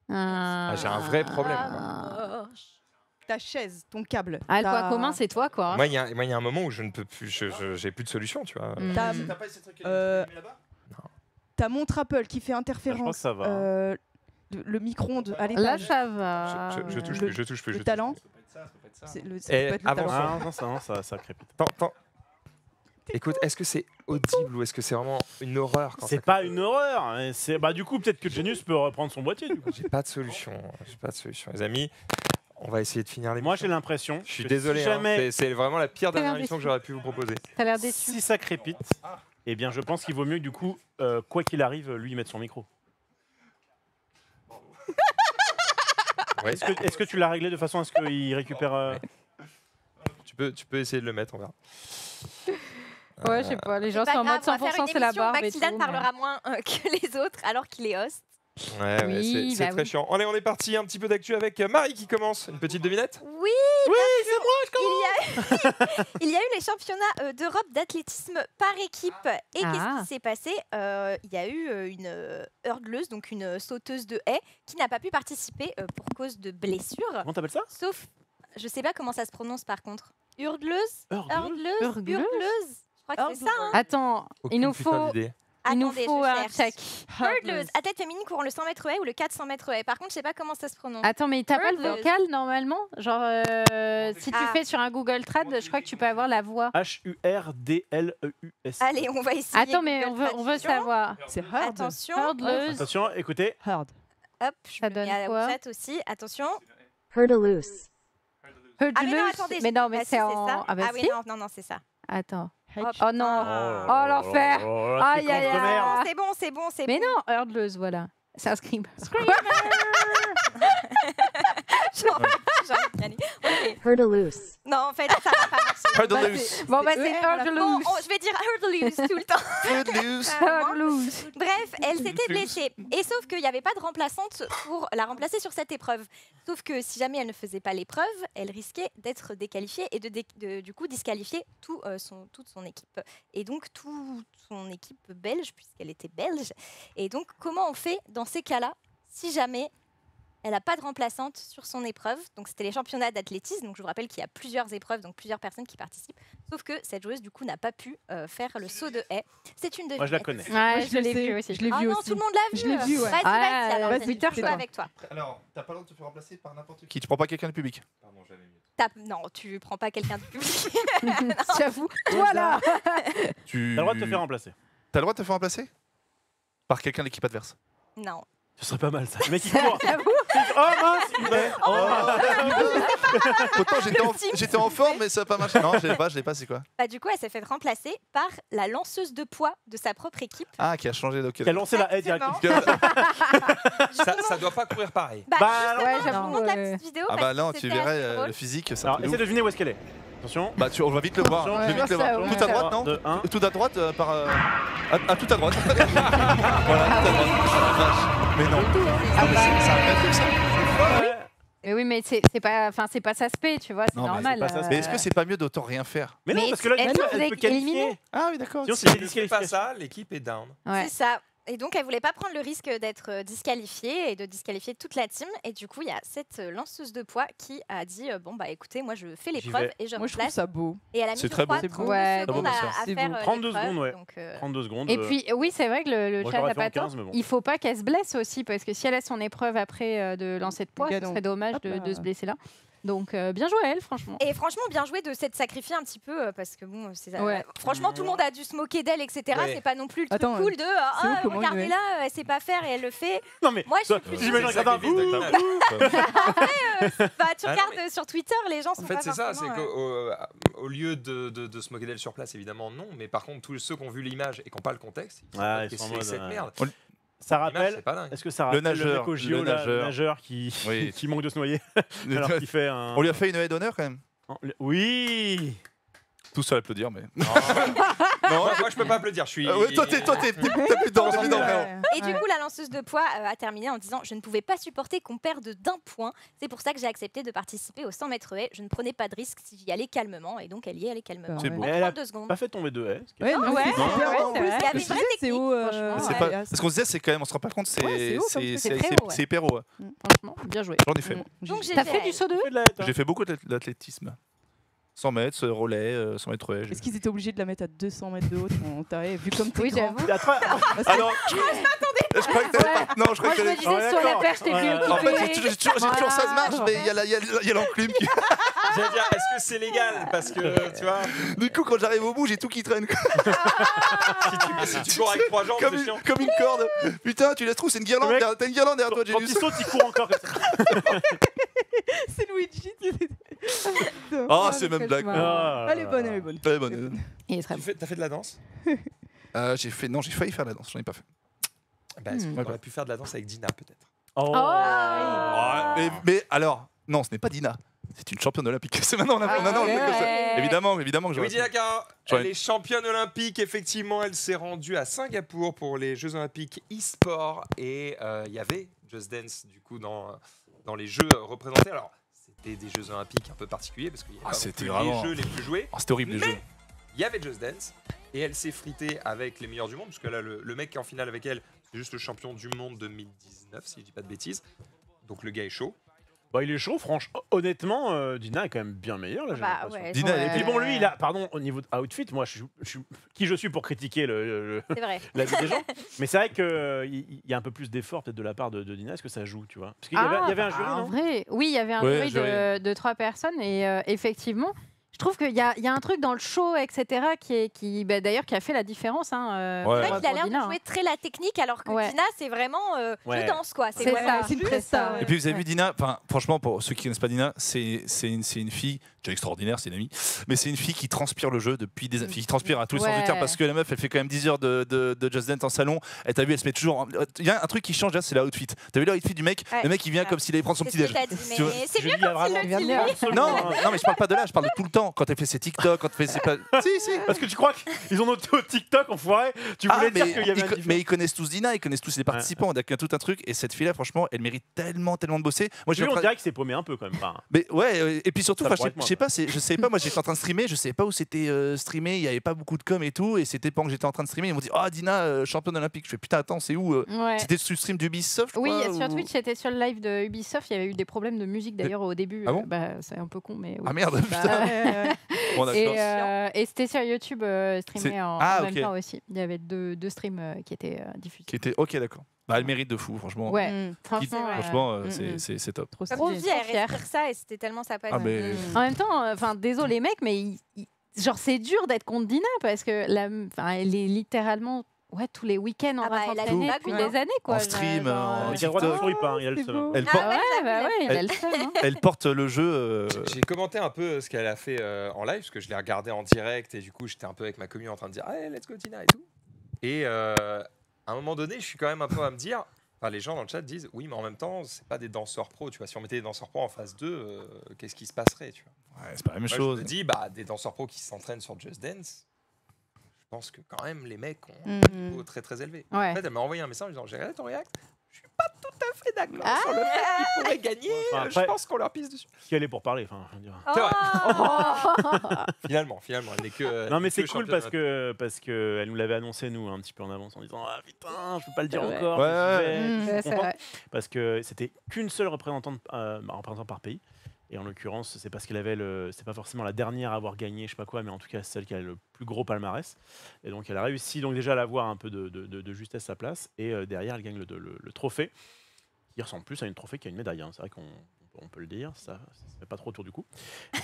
j'ai un vrai problème, Oh. Ta chaise, ton câble. Ah, le ta- point commun, c'est toi, quoi. Moi, il y, a moi, il y a un moment où je ne peux plus, je- je- j'ai plus de solution, tu vois. Mm. Ta, pas essayé de truc Euh, là-bas? Ta montre Apple qui fait Bah, je interférence. pense que ça va. hein. euh, le, le micro-ondes à Là, l'étage. ça va. Je, je- je touche le- plus, je touche plus. le je touche talent. plus. C'est le, ça Eh, peut être le avant talent. Ah, non, ça, non, ça, ça crépite. Attends, attends. Écoute, est-ce que c'est audible ou est-ce que c'est vraiment une horreur quand C'est pas une horreur. hein. C'est bah du coup peut-être que Genius peut reprendre son boîtier. J'ai pas de solution. J'ai pas de solution, les amis. On va essayer de finir les. Moi j'ai l'impression. Je suis désolé. Si hein, jamais, c'est- c'est vraiment la pire dernière émission que j'aurais pu vous proposer. T'as l'air déçu. si ça crépite, eh bien je pense qu'il vaut mieux que du coup, euh, quoi qu'il arrive, lui mettre son micro. *laughs* Ouais, Est-ce que, est-ce que tu l'as réglé de façon à ce qu'il récupère euh, tu peux, tu peux essayer de le mettre, on verra. Ouais, je sais pas, les gens sont en mode grave, on va faire 100% une c'est la barbe tout. parlera moins euh, *laughs* que les autres alors qu'il est host. Ouais, Oui, c'est bah très oui. chiant. Allez, on est parti. Un petit peu d'actu avec euh, Marie qui commence. Une petite devinette? Oui, oui, c'est moi, je commence. Il y a, *laughs* il y a eu les championnats euh, d'Europe d'athlétisme par équipe. Et Ah. qu'est-ce qui s'est passé? Euh, Il y a eu une hurdleuse, donc une sauteuse de haie, qui n'a pas pu participer pour cause de blessure. Comment t'appelles ça? Sauf, je sais pas comment ça se prononce par contre. Hurdleuse? Hurdleuse? Hurdleuse Hurdleuse? Hurdleuse Je crois que c'est ça. hein. Attends, il nous faut, il nous Attendez, faut je un cherche. check. Hurdleuse, athlète féminine courant le 100 mètres haie ou le 400 mètres haie. Par contre, je sais pas comment ça se prononce. Attends, mais t'as pas le Hurdleuse. vocal normalement? Genre, euh, si tu Ah. fais sur un Google Trad, je crois que tu peux avoir la voix. H-U-R-D-L-E-U-S. Allez, on va essayer. Attends, mais on veut, on veut Traduction. savoir. C'est hard. Attention, Hurdleuse. Attention, écoutez. Hard. hop, je Ça me donne mets à- quoi? chat aussi. Attention. Hurdleuse. Ah mais non, Hurdleuse. attendez. Mais non, ah, mais si, c'est en. ça. Ah, bah oui, si. non, non, non, c'est ça. Attends. Hop. Oh non. Ah. Oh, l'enfer. Oh, Aïe, aïe, aïe. c'est bon, c'est bon, c'est Mais bon. non, Hurdleuse, voilà. C'est un scream. *laughs* Hurdleuse. Non, en fait, ça va pas marcher. Hurdleuse. Bon, bah, C'est. Bon, on- je vais dire hurdleuse tout le temps. *laughs* Hurdleuse. Hurdleuse. Bref, elle s'était blessée. Et sauf qu'il n'y avait pas de remplaçante pour la remplacer sur cette épreuve. Sauf que si jamais elle ne faisait pas l'épreuve, elle risquait d'être déqualifiée et de, dé- de- du coup disqualifier tout, euh, son, toute son équipe. Et donc toute son équipe belge, puisqu'elle était belge. Et donc comment on fait dans ces cas-là si jamais elle n'a pas de remplaçante sur son épreuve. Donc, c'était les championnats d'athlétisme. Donc, je vous rappelle qu'il y a plusieurs épreuves, donc plusieurs personnes qui participent. Sauf que cette joueuse, du coup, n'a pas pu euh, faire le saut de haie. C'est une devinette. Moi, je la connais. Ouais, Moi, je l'ai sais, vu aussi. Je l'ai vu non, aussi. tout le monde l'a vu. Je l'ai vu, ouais. Vas-y, Ah, vas-y, alors, vas-y, Denis, Twitter, je avec toi. Alors, t'as pas le droit de te faire remplacer par n'importe qui. Tu prends pas quelqu'un du public. Pardon, j'avais Non, tu prends pas quelqu'un du public. *laughs* J'avoue. Toi là. Tu... T'as le droit de te faire remplacer. T'as le droit de te faire remplacer? Par quelqu'un de l'équipe adverse? non. Ce serait pas mal ça. Le mec il court. oh mince il est- *laughs* Pourtant, j'étais en, j'étais en forme, mais ça a pas marché. Non, je l'ai pas, je l'ai pas, c'est quoi Bah, du coup, elle s'est fait remplacer par la lanceuse de poids de sa propre équipe. Ah, qui a changé de. Qui a lancé la haie Exactement. directement. *laughs* Ça, ça doit pas courir pareil. Bah, Bah, justement, ouais, je vous j'avoue, montre la euh, petite vidéo. Ah parce bah que non, tu c'était verrais assez euh, drôle. le physique, ça. Alors essaie de deviner où est-ce qu'elle est. Attention. Bah, tu, on va vite le voir. Attention, Je vais vite le ça, voir. ouais. Tout à droite, non De 1. Tout à droite, euh, par. euh, à, à tout à droite. *laughs* voilà, tout à droite. Ah, vache. Mais non. Ah mais bah. c'est- ça arrête comme ça. Mais oui, mais c'est c'est pas, enfin c'est pas ça se paie, tu vois, c'est Non, mais normal. c'est pas ça se euh. Mais est-ce que c'est pas mieux d'autant rien faire Mais non, Mais parce que là, elle du coup, se elle faisait peut qualifier. éliminer. Ah oui, d'accord. Sinon, Si c'est ne fait pas ça, l'équipe est down. Ouais. C'est ça. Et donc, elle voulait pas prendre le risque d'être euh, disqualifiée et de disqualifier toute la team. Et du coup, il y a cette euh, lanceuse de poids qui a dit euh, Bon, bah écoutez, moi je fais l'épreuve et je Moi, je trouve ça beau. Et elle a mis, C'est je très crois, beau. C'est beau. 32 Ouais, secondes beau, à, ça. à C'est faire beau. euh, 32 l'épreuve, secondes, ouais. donc, euh, 32 secondes. Et euh, puis oui, c'est vrai que le, le Moi, chat j'aurais n'a fait en pas tort. 15, mais bon. Il faut pas qu'elle se blesse aussi parce que si elle a son épreuve après euh, de lancer de poids, ce serait dommage Hop de, là. de se blesser là. Donc euh, bien joué à elle, franchement. Et franchement, bien joué de s'être sacrifié un petit peu euh, parce que bon, c'est Ouais. euh, franchement, tout le monde a dû se moquer d'elle, etc. Ouais. C'est pas non plus le truc Attends, cool de ah, comment regardez là, elle sait pas faire et elle le fait. Non mais Moi, je suis plus- j'imagine *laughs* Bah, tu Ah non, regardes mais- sur Twitter, les gens sont En fait, c'est ça, c'est euh, qu'au au lieu de, de- de se moquer d'elle sur place, évidemment, non. Mais par contre, tous ceux qui ont vu l'image et qui n'ont pas le contexte, ils Ouais, sont cette merde Ça rappelle. Est-ce que ça Le rappelle le, nageur, mec au JO, le là, nageur. le nageur qui, Oui. *laughs* qui manque de se noyer *laughs* alors qu'il fait un. On lui a fait une haie d'honneur quand même. Oui. Tout seul à applaudir, mais. *laughs* Non, moi, moi, je peux pas applaudir. Je suis. Ah ouais, toi, t'es, toi, t'es, t'as plus dedans, t'as plus dedans, frérot. Et du coup, la lanceuse de poids euh, a terminé en disant Je ne pouvais pas supporter qu'on perde d'un point. C'est pour ça que j'ai accepté de participer au 100 mètres haies. Je ne prenais pas de risque si j'y allais calmement. Et donc, elle y est allée calmement. C'est beau. Elle a 32 secondes. Pas fait tomber deux haies. Ouais, non, ouais, c'est vrai. C'est haut, euh, pas... Ce qu'on se disait, c'est quand même, on se rend pas compte, c'est, c'est hyper haut. ouais. Franchement, bien joué. J'en ai fait, Mm. moi. Donc, j'ai T'as fait du saut de de. J'ai fait beaucoup d'ath- d'athlétisme. 100 mètres, euh, relais, euh, 100 mètres ouais. Est-ce qu'ils étaient obligés de la mettre à 200 mètres de haut ton taré, vu comme t'es Oui, grand j'avoue. Trois- Ah non, je, je crois que pas- Non, je crois Moi, que je me disais Ouais, sur la perche, t'es Ouais. En fait, j'ai toujours, j'ai j'ai ça de marche, Voilà. mais il y a l'enclume qui. *laughs* J'allais dire, est-ce que c'est légal? Parce que, tu vois, Du coup, quand j'arrive au bout, j'ai tout qui traîne. *laughs* si tu, si tu cours avec trois jambes, Comme c'est une, chiant. comme une corde. Putain, tu laisses trop, c'est une guirlande. T'as une guirlande derrière toi, Quand il saute, il court encore. *laughs* *laughs* C'est Luigi. Oh, *laughs* c'est même blague. Ah. Elle est bonne, elle est bonne. Elle est bonne, elle est bonne. *laughs* Il est très Tu bon. fais- T'as fait de la danse Euh, j'ai fait, non, j'ai failli faire la danse, j'en ai pas fait. bah, est-ce Hmm. qu'on aurait pu faire de la danse avec Dina, peut-être Oh. Oh. mais, mais alors, non, ce n'est pas Dina. c'est une championne olympique. C'est maintenant, on a- Ah, non, non, on a comme ça. ouais. Évidemment, évidemment que j'aurais Luigi Naka, J'aurais- elle est championne olympique. Effectivement, elle s'est rendue à Singapour pour les Jeux olympiques e-sport. Et euh, il y avait Just Dance, du coup, dans, dans les Jeux représentés. Alors, c'était des Jeux olympiques un peu particuliers parce qu'il y avait Ah, pas non c'était plus vraiment- les Jeux les plus joués. Oh, C'était horrible les jeux. Il y avait Just Dance. Et elle s'est fritée avec les meilleurs du monde. Parce que là, le, le mec qui est en finale avec elle, c'est juste le champion du monde 2019, si je dis pas de bêtises. Donc le gars est chaud. Bah, il est chaud, franchement. Honnêtement, euh, Dina est quand même bien meilleure. Là, j'ai Bah l'impression. ouais. Dina, elle Et est puis bon, lui, il a, *laughs* pardon, au niveau de outfit, moi, je, suis- je suis, qui je suis pour critiquer le, le- C'est vrai. *laughs* la vie des gens. *laughs* Mais c'est vrai qu'il y a un peu plus d'effort peut-être de la part de, de Dina. Est-ce que ça joue, tu vois? Parce qu'il y, avait- il y avait un bah, jury, en non? vrai, oui, il y avait un Ouais, jury jury. de, de trois personnes et euh, effectivement, je trouve qu'il y a, il y a un truc dans le show, etc., qui est, qui, bah, d'ailleurs, qui a fait la différence. Hein, euh, Ouais. C'est pour vrai qu'il a l'air de hein. jouer très la technique alors que Ouais. Dina c'est vraiment euh, Ouais. je danse quoi. C'est ça, euh, Et puis vous avez Ouais. vu Dina, enfin franchement pour ceux qui connaissent pas Dina, c'est c'est une, c'est une fille déjà extraordinaire, c'est une amie, mais c'est une fille qui transpire le jeu depuis des qui transpire à tous les sens du Ouais. terme parce que la meuf elle fait quand même 10 heures de, de, de Just Dance en salon, et t'as vu elle se met toujours, il y a un truc qui change là, c'est l'outfit. T'as vu l'outfit du mec, Ouais. le mec il vient comme s'il allait prendre son petit déj. c'est mieux quand il le dit. Non, non mais je parle pas de là, je parle de tout le temps quand elle fait ses TikTok, quand elle fait ses *laughs* Si si. Parce que tu crois qu'ils ont noté au TikTok, enfoiré Tu voulais Ah, dire mais, qu'il y avait ils un mais ils connaissent tous Dina, ils connaissent tous les participants, on a tout un truc et cette fille là franchement, elle mérite tellement tellement de bosser. Moi je on train- dirait qu'il s'est paumé un peu quand même. Enfin, Mais ouais, et puis surtout, je sais- moi, sais pas, c'est- je sais pas, moi j'étais en train de streamer, je savais pas où c'était euh, streamé, il y avait pas beaucoup de com et tout, et c'était pendant que j'étais en train de streamer, ils m'ont dit Ah, Dina, euh, championne olympique. Je fais putain, attends, c'est où euh? Ouais. C'était sur le stream d'Ubisoft Oui, crois, sur ou- Twitch, c'était sur le live de Ubisoft. Il y avait eu des problèmes de musique d'ailleurs au début. Ah bon bah, c'est un peu con, mais. oui. Ah merde, Bah, putain. Bon. Et, euh, et c'était sur YouTube euh, streamé en, en Ah, même temps aussi. Il y avait deux, deux streams euh, qui étaient euh, diffusés. Qui était ok, d'accord. Bah, elle mérite de fou, franchement. Ouais, Mm. franchement. Franchement, Mm, c'est- mm. c'est top. Trop Trop fière. respire ça et c'était tellement sa. Ah, mais. En même temps, euh, enfin, désolé mec, mais il- il- genre c'est dur d'être contre Dina parce que la, enfin, elle est littéralement ouais tous les week-ends en Ah bah, elle a s'entraîner des depuis des années quoi. En stream, genre, en euh, il a le droit de souris pas, hein, il a le seum. Elle, Ah ouais, bah ouais, il a Elle- le seum, hein. elle porte le jeu. euh, J'ai commenté un peu ce qu'elle a fait euh, en live, parce que je l'ai regardé en direct, et du coup, j'étais un peu avec ma commune en train de dire Allez, let's go, Tina et tout. Et euh, à un moment donné, je suis quand même un peu à me dire Enfin, les gens dans le chat disent oui, mais en même temps, c'est pas des danseurs pros. Tu vois, si on mettait des danseurs pros en phase 2, euh, qu'est-ce qui se passerait tu vois? Ouais, c'est pas la même Moi, chose. Je me dis, bah, des danseurs pros qui s'entraînent sur Just Dance, pense que quand même les mecs ont un Mhm. niveau très très élevé. Ouais. En fait, elle m'a envoyé un message en disant J'ai regardé ton react, je suis pas tout à fait d'accord Ah. sur le fait qu'ils pourraient gagner. Enfin, après- Je pense qu'on leur pisse dessus. Qui allait pour parler. Enfin, je vrai. Oh *laughs* Finalement, finalement, elle n'est que. Non mais c'est cool parce que parce que elle nous l'avait annoncé nous un petit peu en avance en disant ah putain je peux pas le dire Ouais. encore Ouais. Mm, Je vrai. parce que c'était qu'une seule représentante euh, bah, représentant par pays et en l'occurrence c'est parce qu'elle avait le c'est pas forcément la dernière à avoir gagné je sais pas quoi mais en tout cas celle qui a le plus gros palmarès et donc elle a réussi donc déjà à l'avoir un peu de, de, de- de justesse à sa place et euh, derrière elle gagne le, le- le trophée qui ressemble plus à une trophée qu'à une médaille hein. c'est vrai qu'on on peut le dire, ça ne fait pas trop autour du coup.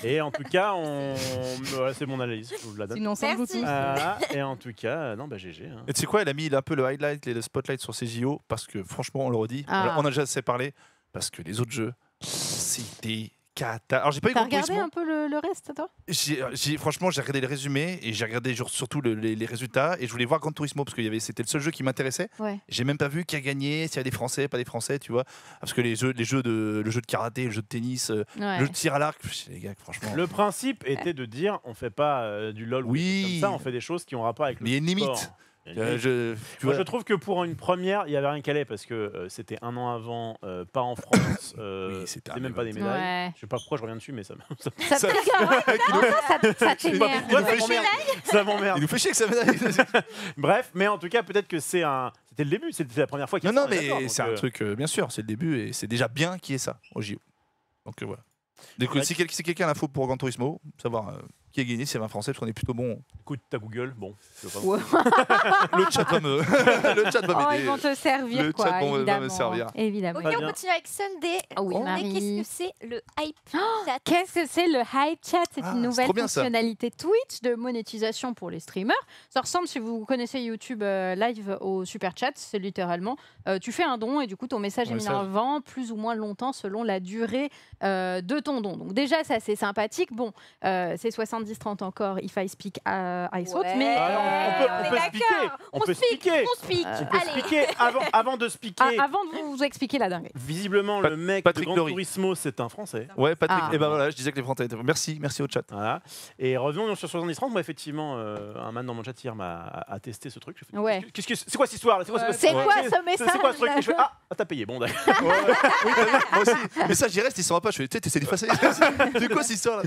Et en tout cas, on... *laughs* voilà, c'est mon analyse, je vous la donne. C'est Merci. Bluetooth. Ah, et en tout cas, non, bah GG. hein. Et tu sais quoi, elle a mis un peu le highlight et le spotlight sur ses JO parce que franchement, on le redit, Ah. on a déjà assez parlé parce que les autres jeux, c'était cata. Alors j'ai pas eu regardé un peu le, le reste toi? J'ai- j'ai- franchement, j'ai regardé les résumés et j'ai regardé genre, surtout le- les, les résultats et je voulais voir Gran Turismo parce que y avait- c'était le seul jeu qui m'intéressait. Ouais. J'ai même pas vu qui a gagné, s'il y a des Français, pas des Français, tu vois. Parce que les jeux, les jeux de, le jeu de karaté, le jeu de tennis, euh, Ouais. le jeu de tir à l'arc, les gars, franchement. Le principe était de dire on fait pas euh, du LOL ou des Oui. trucs comme ça, on fait des choses qui ont rapport avec le Mais il y a une limite. Une Euh, je, tu Moi, vois, je trouve que pour une première, il y avait rien qu'à aller parce que euh, c'était un an avant, euh, pas en France, *coughs* euh, Oui, c'était même pas des médailles. Ouais. Je sais pas pourquoi je reviens dessus, mais ça, me- *laughs* ça, Ça Ça- ça, m'emmerde. Ça m'emmerde. il nous fait chier que ça médaille. *laughs* Bref, mais en tout cas, peut-être que c'est un. C'était le début, c'était la première fois qu'il non, y a non, mais c'est un truc, bien sûr, c'est le début et c'est déjà bien qu'il y ait ça au JO. Donc voilà. Du coup, Ouais. si, quel- si quelqu'un a l'info pour Gran Turismo, savoir euh, qui a gagné, c'est un français, parce qu'on est plutôt bon. Écoute, ta Google, bon. je sais pas. Ouais. *laughs* Le chat va me, *laughs* le chat va Oh, m'aider. ils vont te servir, Le quoi, chat va me- va me évidemment. servir. Évidemment. Ok, on continue avec Sunday. Ah oui. Qu'est-ce que c'est le hype chat Qu'est-ce que c'est le Hype Chat? C'est Ah, une nouvelle ça. fonctionnalité Twitch de monétisation pour les streamers. Ça ressemble, si vous connaissez YouTube euh, Live, au Super Chat. C'est littéralement, euh, tu fais un don et du coup ton message est mis en avant plus ou moins longtemps selon la durée euh, de ton don. Donc déjà, ça c'est sympathique. Bon, euh, c'est 70-30 encore, if I speak, euh, I saute. Ouais. Mais Ah non, euh, on peut, on on est peut d'accord. expliquer. On, peut speak, expliquer. on speak. On peut Allez. expliquer avant, avant de speaker. Ah, avant de vous, vous expliquer la dingue. Visiblement, Pat- le mec Patrick de Gran Lorry. Turismo, c'est un Français. Ouais, Patrick. Ah. Et ben voilà, je disais que les Français étaient. Merci, merci au chat. Voilà. Et revenons sur 70-30. Moi, effectivement, euh, un man dans mon chat hier m'a a testé ce truc. J'ai fait, Ouais. Qu'est-ce que c'est quoi cette histoire C'est quoi, C'est quoi ce c'est- message C'est quoi ce truc? Ah, t'as payé. Bon, d'accord. Ouais, ouais. Oui, t'as vu, moi aussi. Mais ça, j'y reste, ils sont pas. Je fais, tu sais, t'essaies d'effacer. C'est *laughs* quoi cette histoire là?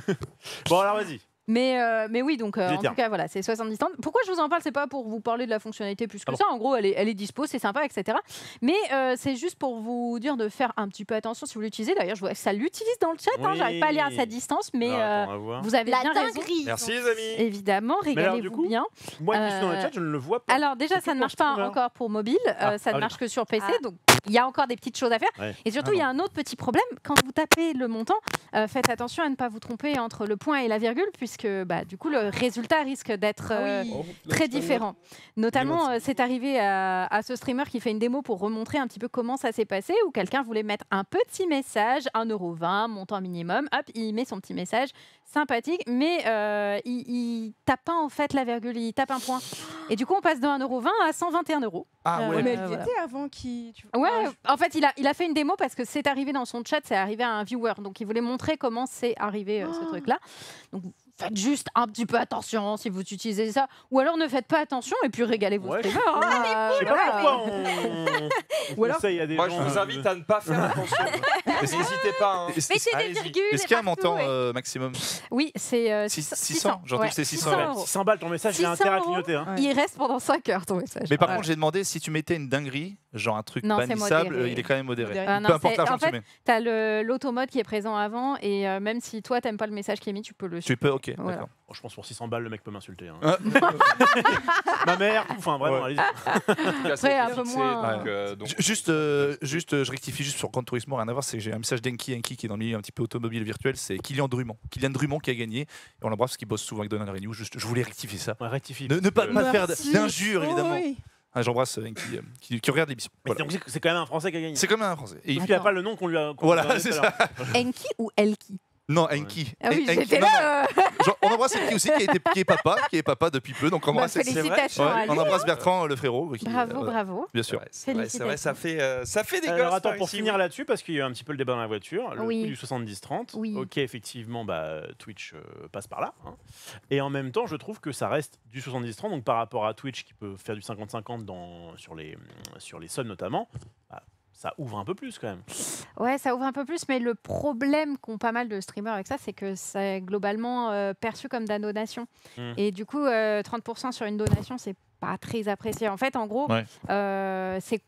Bon, alors vas-y. Mais, euh, mais oui, donc euh, Je en tout cas, voilà, c'est 70 ans. Pourquoi je vous en parle? C'est pas pour vous parler de la fonctionnalité plus que Ah bon ça. En gros, elle est, elle est dispo, c'est sympa, etc. Mais euh, c'est juste pour vous dire de faire un petit peu attention si vous l'utilisez. D'ailleurs, je vois que ça l'utilise dans le chat. hein, Oui. J'arrive pas à lire à sa distance, mais Alors, euh, attends, vous avez La bien raison. Merci les amis. Évidemment, régalez-vous bien. Moi, suis dans le chat, je ne le vois pas. Alors déjà, ça ne marche pas streamer. encore pour mobile, euh, Ah, ça ah ne oui. marche que sur PC, Ah. donc il y a encore des petites choses à faire. Ouais. Et surtout, Ah il y a un autre petit problème, quand vous tapez le montant, euh, faites attention à ne pas vous tromper entre le point et la virgule, puisque bah, du coup, le résultat risque d'être euh, très différent. Notamment, euh, c'est arrivé à, à ce streamer qui fait une démo pour remontrer un petit peu comment ça s'est passé, où quelqu'un voulait mettre un petit message, 1,20€, montant minimum, hop, il met son petit message, sympathique, mais euh, il, il tape pas en fait la virgule, il tape un point. Et du coup, on passe de 1,20€ à 121 euros. Ah Euh, ouais. mais elle était avant qui. tu- Ouais, Ah, en fait, il a, il a fait une démo parce que c'est arrivé dans son chat, c'est arrivé à un viewer. Donc, il voulait montrer comment c'est arrivé euh, ce Oh. truc-là. Donc, faites juste un petit peu attention si vous utilisez ça. Ou alors, ne faites pas attention et puis régalez vos Ouais, je- streamers. hein. Euh, Je sais pas voilà. pourquoi *laughs* on, alors- conseille à des Moi, gens. je vous euh, invite à ne pas faire attention. *laughs* N'hésitez pas. hein. Mettez des virgules. est-ce qu'il y a un montant ouais. euh, maximum? Oui, c'est euh, Six- 600. 600, j'ai entendu que c'était 600 Ouais, euros. 600 balles ton message, il a 600 intérêt à clignoter. Hein. Ouais. Il reste pendant 5 heures ton message. Mais par Ouais. contre, j'ai demandé si tu mettais une dinguerie, genre un truc Non, bannissable, euh, il est quand même modéré. Modéré. Euh, non, Peu importe l'argent en que tu fait, mets. tu as l'automode qui est présent avant et euh, même si toi, t'aimes pas le message qui est mis, tu peux le Tu peux, ok, Voilà. d'accord. Oh, je pense pour 600 balles, le mec peut m'insulter. hein. Ah. *laughs* Ma mère, enfin vraiment, Ouais. allez-y. Après, un peu moins, donc, euh, donc- Juste, euh, juste euh, je rectifie juste sur Grand Turismo, rien à voir, c'est que j'ai un message d'Enki, Enki qui est dans le milieu un petit peu automobile virtuel, c'est Kylian Drummond. Kylian Drummond qui a gagné, et on l'embrasse parce qu'il bosse souvent avec Donald Renew, juste, je voulais rectifier ça. Ouais, rectifie. Ne, ne pas, pas faire d'injures, évidemment. Oui. Ah, J'embrasse euh, Enki euh, qui, qui regarde l'émission. mais Voilà. donc, c'est- c'est quand même un Français qui a gagné. C'est comme un français. Et- n'a Attends. pas le nom qu'on lui a. qu'on Voilà, a c'est l'heure. Enki ou Elki? Non, Enki. Ah oui, Enki, j'étais non, là. non, genre, on embrasse Enki aussi qui, a été- qui est papa, qui est papa depuis peu, donc on bah, embrasse félicitations Ouais, à on embrasse Bertrand, le frérot. qui, Bravo, euh, bravo. Bien sûr. c'est vrai, c'est vrai, ça fait, euh, ça fait des Alors gosses attends, par pour ici, finir oui. là-dessus, parce qu'il y a eu un petit peu le débat dans la voiture, le Oui. coup du 70-30, Oui. ok, effectivement, bah, Twitch euh, passe par là. hein. Et en même temps, je trouve que ça reste du 70-30, donc par rapport à Twitch qui peut faire du 50-50 dans- sur, les, sur les subs notamment, bah, ça ouvre un peu plus quand même. Ouais, ça ouvre un peu plus, mais le problème qu'ont pas mal de streamers avec ça, c'est que c'est globalement euh, perçu comme de la donation. Hmm. Et du coup, euh, 30% sur une donation, c'est pas très apprécié. En fait, en gros, Ouais. euh, c'est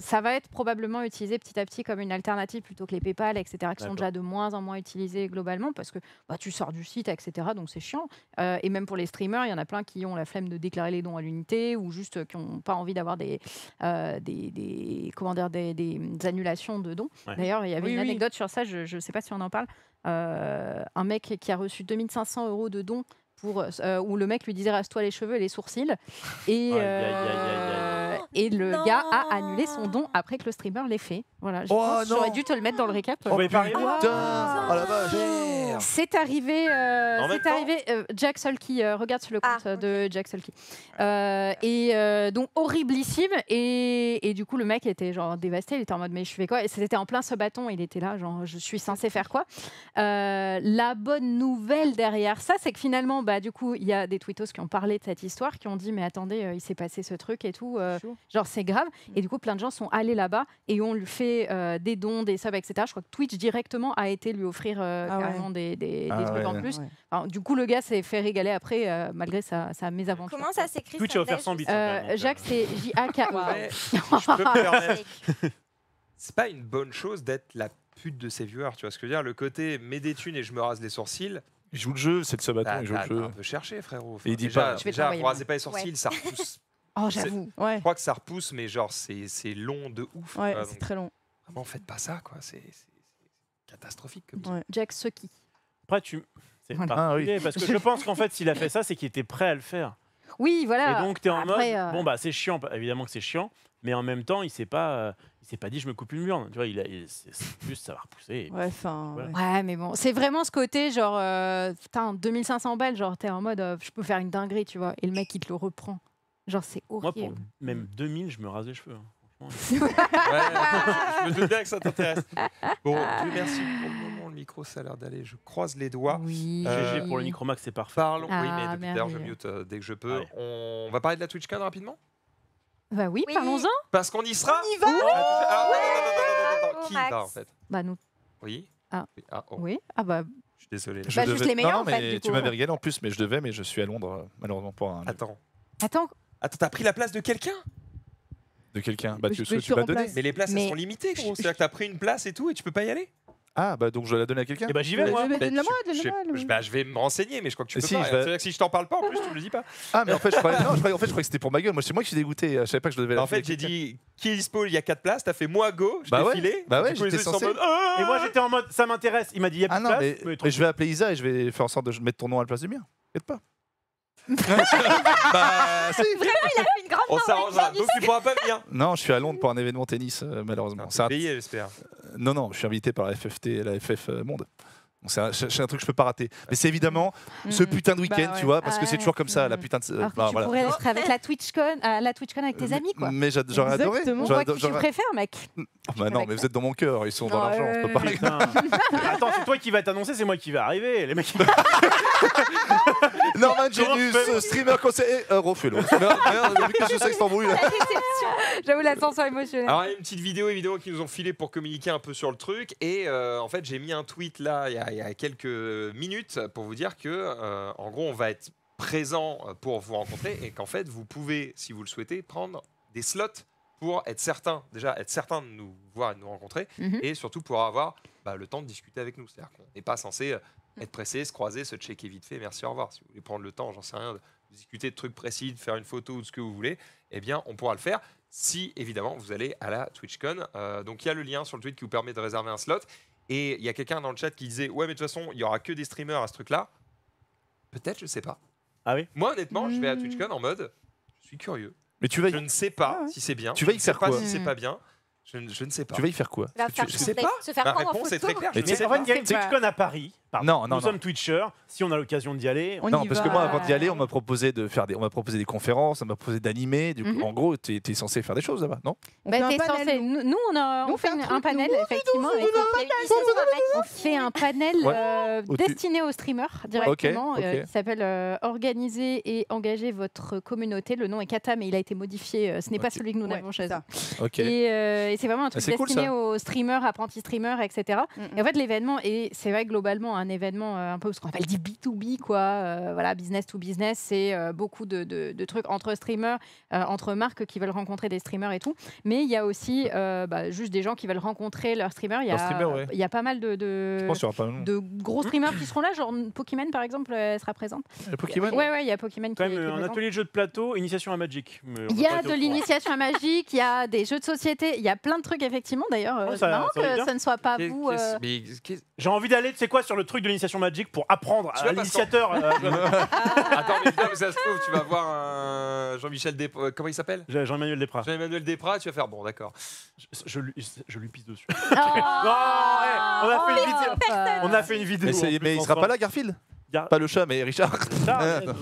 ça va être probablement utilisé petit à petit comme une alternative plutôt que les PayPal, etc., qui sont déjà de moins en moins utilisés globalement parce que bah, tu sors du site, etc., donc c'est chiant. Euh, et même pour les streamers, il y en a plein qui ont la flemme de déclarer les dons à l'unité ou juste qui n'ont pas envie d'avoir des, euh, des, des, comment dire, des, des annulations de dons. Ouais. D'ailleurs, il y avait Oui, une oui. anecdote sur ça, je ne sais pas si on en parle. Euh, un mec qui a reçu 2500 euros de dons pour, euh, où le mec lui disait rase-toi les cheveux et les sourcils. Et, euh, et le Non. gars a annulé son don après que le streamer l'ait fait. Voilà, Oh, j'aurais dû te le mettre dans le récap. Putain Oh la vache C'est arrivé, euh, c'est arrivé. euh, Jack Sulky, euh, regarde sur le compte Ah, euh, de Jack Sulky. Euh, et euh, donc horriblissime. Et, et du coup, le mec était genre dévasté. Il était en mode mais je fais quoi? Et c'était en plein ce bâton. Il était là, genre je suis censé faire quoi? Euh, La bonne nouvelle derrière ça, c'est que finalement, bah du coup, il y a des tweetos qui ont parlé de cette histoire, qui ont dit mais attendez, euh, il s'est passé ce truc et tout. euh, Chaud. genre c'est grave. Et du coup, plein de gens sont allés là-bas et ont lui fait euh, des dons, des subs, etc. Je crois que Twitch directement a été lui offrir euh, Ah ouais. carrément des, des- Ah des trucs ouais. en plus. Ouais. Enfin, du coup, le gars s'est fait régaler après, euh, malgré sa, sa mésaventure. Comment ça s'écrit Twitch ça, a offert Dave 100 bits. hein, Euh, Jacques, c'est J-A-K. *laughs* Ouais, je peux me permettre. C'est- *laughs* C'est pas une bonne chose d'être la pute de ses viewers, tu vois ce que je veux dire? Le côté mets des thunes et je me rase les sourcils, Il joue le jeu, c'est le bah, il joue le jeu. un peu cherché, frérot. Et il dit déjà, pas- déjà rasez pas les sourcils, Ouais. ça repousse. *laughs* Oh, j'avoue. Ouais, Je crois que ça repousse, mais genre, c'est c'est long de ouf. ouais c'est très long. Vraiment, faites pas ça, quoi. C'est catastrophique. Comme ça. Ouais. Jack Sucky. Après, tu. C'est Voilà. particulier, parce que *laughs* Je- pense qu'en fait, s'il a fait ça, c'est qu'il était prêt à le faire. Oui, voilà. Et donc, tu es en Après, mode, euh, bon, bah, c'est chiant, évidemment que c'est chiant, mais en même temps, il s'est pas, euh, il s'est pas dit, je me coupe une murne. Tu vois, il a, il- juste, ça va repousser. Ouais, enfin. Voilà. ouais. Ouais, mais bon, c'est vraiment ce côté genre, euh, putain, 2500 balles, genre t'es en mode, euh, je peux faire une dinguerie, tu vois, et le mec il te le reprend. Genre c'est Moi, horrible. pour même 2000, je me rase les cheveux. hein. Franchement, *laughs* Ouais, je me doute bien que ça t'intéresse. Bon, merci. Pour le moment, le micro, ça a l'air d'aller. Je croise les doigts. Oui. Euh, GG pour le Micromax, c'est parfait. Parlons. oui, Ah, mais depuis l'heure, je mute euh, dès que je peux. On va parler de la TwitchCon rapidement? Bah oui, Oui. parlons-en. Parce qu'on y sera. On y va Ah, ouais, Oh, Qui va en fait Bah nous. Oui. Ah. Oui, ah, oh, Oui. Ah bah. Je suis désolé. Je Bah, juste les meilleurs, Non, non, en fait, mais du tu m'avais régalé en plus, mais je devais, mais je suis à Londres, euh, malheureusement, pour un Attends. Attends. Attends, t'as pris la place de quelqu'un de quelqu'un. Bah, tu, tu m'as remplace. donné. Mais les places, elles sont limitées, gros. C'est-à-dire que t'as pris une place et tout et tu peux pas y aller Ah, bah donc je dois la donner à quelqu'un Et bah, j'y vais, moi. mais Bah, Donne-la-moi, tu- je, donne-la-moi, je- donne-la-moi. bah, je vais me renseigner, mais je crois que tu peux si, pas. je vais- C'est-à-dire que si je t'en parle pas, en plus, tu me le dis pas. Ah, mais en fait, je croyais, non, je croyais, en fait, je croyais que c'était pour ma gueule. Moi, c'est moi qui suis dégoûté. Je savais pas que je devais la en fait, filer j'ai dit qui est dispo, il y a 4 places. T'as fait moi go, je Bah t'ai ouais, filé. bah ouais, Du coup, les j'étais autres, ils sont en censé. mode, Ah Et moi, j'étais en mode, ça m'intéresse. Il m'a dit, il y a plus Ah de non, place. mais, mais mais je vais appeler Isa et je vais faire en sorte de mettre ton nom à la place du mien. T'inquiète pas. Bah, si. Il a fait une grande On s'arrangera. Donc tu pourras pas venir. Non, je suis à Londres pour un événement tennis, euh, malheureusement. Non, C'est un- payé, j'espère. Non, non, je suis invité par la FFT, la FF euh, Monde. C'est un, c'est- c'est un truc que je peux pas rater. Mais c'est évidemment ce Mhm. putain de week-end, Bah ouais. tu vois, parce que Ah c'est ouais. toujours comme ça, la putain de. euh, Alors que bah, tu voilà. pourrais être avec la *laughs* TwitchCon, à la TwitchCon avec tes amis, quoi. Mais j'a- j'aurais adoré. Ado- qui tu préfères, mec? Bah non, mais vous êtes dans mon cœur, ils sont dans l'argent, je peux pas. ouais. Putain. *laughs* Attends, c'est toi qui vas t'annoncer, c'est moi qui vais arriver. Les mecs. *laughs* Norman Genius, streamer conseiller, euh, refais-le. Merde, merde, mais qu'est-ce que c'est que cette là La. J'avoue l'ascenseur émotionnel. Alors, il y a une petite vidéo évidemment qu'ils nous ont filé pour communiquer un peu sur le truc. Et euh, en fait, j'ai mis un tweet là il y, a, il y a quelques minutes pour vous dire que, euh, en gros, on va être présent euh, pour vous rencontrer et qu'en fait, vous pouvez, si vous le souhaitez, prendre des slots pour être certain, déjà être certain de nous voir et de nous rencontrer, Mhm. et surtout pour avoir bah, le temps de discuter avec nous. C'est-à-dire qu'on n'est pas censé euh, être pressé, se croiser, se checker vite fait, merci, au revoir. Si vous voulez prendre le temps, j'en sais rien, de discuter de trucs précis, de faire une photo ou de ce que vous voulez, eh bien, on pourra le faire si, évidemment, vous allez à la TwitchCon. Euh, donc, il y a le lien sur le tweet qui vous permet de réserver un slot. Et il y a quelqu'un dans le chat qui disait Ouais, mais de toute façon, il y aura que des streamers à ce truc-là. Peut-être, je sais pas. Ah oui Moi, honnêtement, je vais à Hmm. TwitchCon en mode Je suis curieux. Mais tu vas, Je y, ne sais pas Ah ouais. si c'est bien. Tu vas y je ne faire sais pas quoi si c'est pas bien. Je, ne- je ne sais pas. tu vas y faire quoi? Je sais prendre- pas. Se faire Ma en réponse est très claire. Je Mais ne tu sais une TwitchCon à Paris. Pardon. Non, non, Nous non. sommes Twitchers. Si on a l'occasion d'y aller, On Non, y parce que moi, avant d'y aller, on m'a proposé de faire des, on m'a proposé des conférences, on m'a proposé d'animer. Du coup, Mhm. en gros, tu es, censé faire des choses là-bas, non? On Bah, censé- nous. Nous, nous, on, a, Nous, on fait un un truc, panel, nous. effectivement. On fait un panel Ouais. euh, destiné aux streamers directement, Ok, euh, qui s'appelle euh, Organiser et engager votre communauté. Le nom est Kata, mais il a été modifié. ce n'est pas celui que nous Ouais, avons choisi. ça. Ok. Et, euh, et c'est vraiment un truc c'est cool, destiné aux streamers, apprentis streamers, etc. Mm, Et en fait, l'événement, et c'est vrai globalement un événement euh, un peu ce qu'on appelle du B2B, quoi, euh, voilà, business to business, c'est euh, beaucoup de, de- de trucs entre streamers, euh, entre marques qui veulent rencontrer des streamers et tout. Mais il y a aussi euh, bah, juste des gens qui veulent rencontrer leurs streamers. Il y a, ouais. il y a pas mal de, de, gros streamers qui seront là, genre Pokémon par exemple, elle sera présente. Le Pokémon Ouais, ouais, il y a Pokémon qui, quand qui est même un atelier de jeu de plateau, initiation à Magic. Il y a de courant. l'initiation à magique, il y a des jeux de société, il y a plein de trucs effectivement. D'ailleurs, Ouais, c'est marrant ça que ça ne soit pas vous. euh, J'ai envie d'aller, tu sais quoi, sur le truc de l'initiation Magic pour apprendre Tu à vois, parce l'initiateur. euh, *laughs* Attends, mais putain, mais ça se trouve, tu vas *laughs* voir un Jean-Michel Desprats. Comment il s'appelle? Jean- Jean-Emmanuel Desprats. Jean-Emmanuel Desprats, tu vas faire bon, d'accord. Je, je lui, je lui pisse dessus. Oh, *laughs* Non, hey, on a fait une vidéo. Personne. On a fait une vidéo. Mais, c'est- en plus mais il sera ensemble. pas là, Garfield? Gar- Pas le chat, mais Richard. Ah, ouais, non.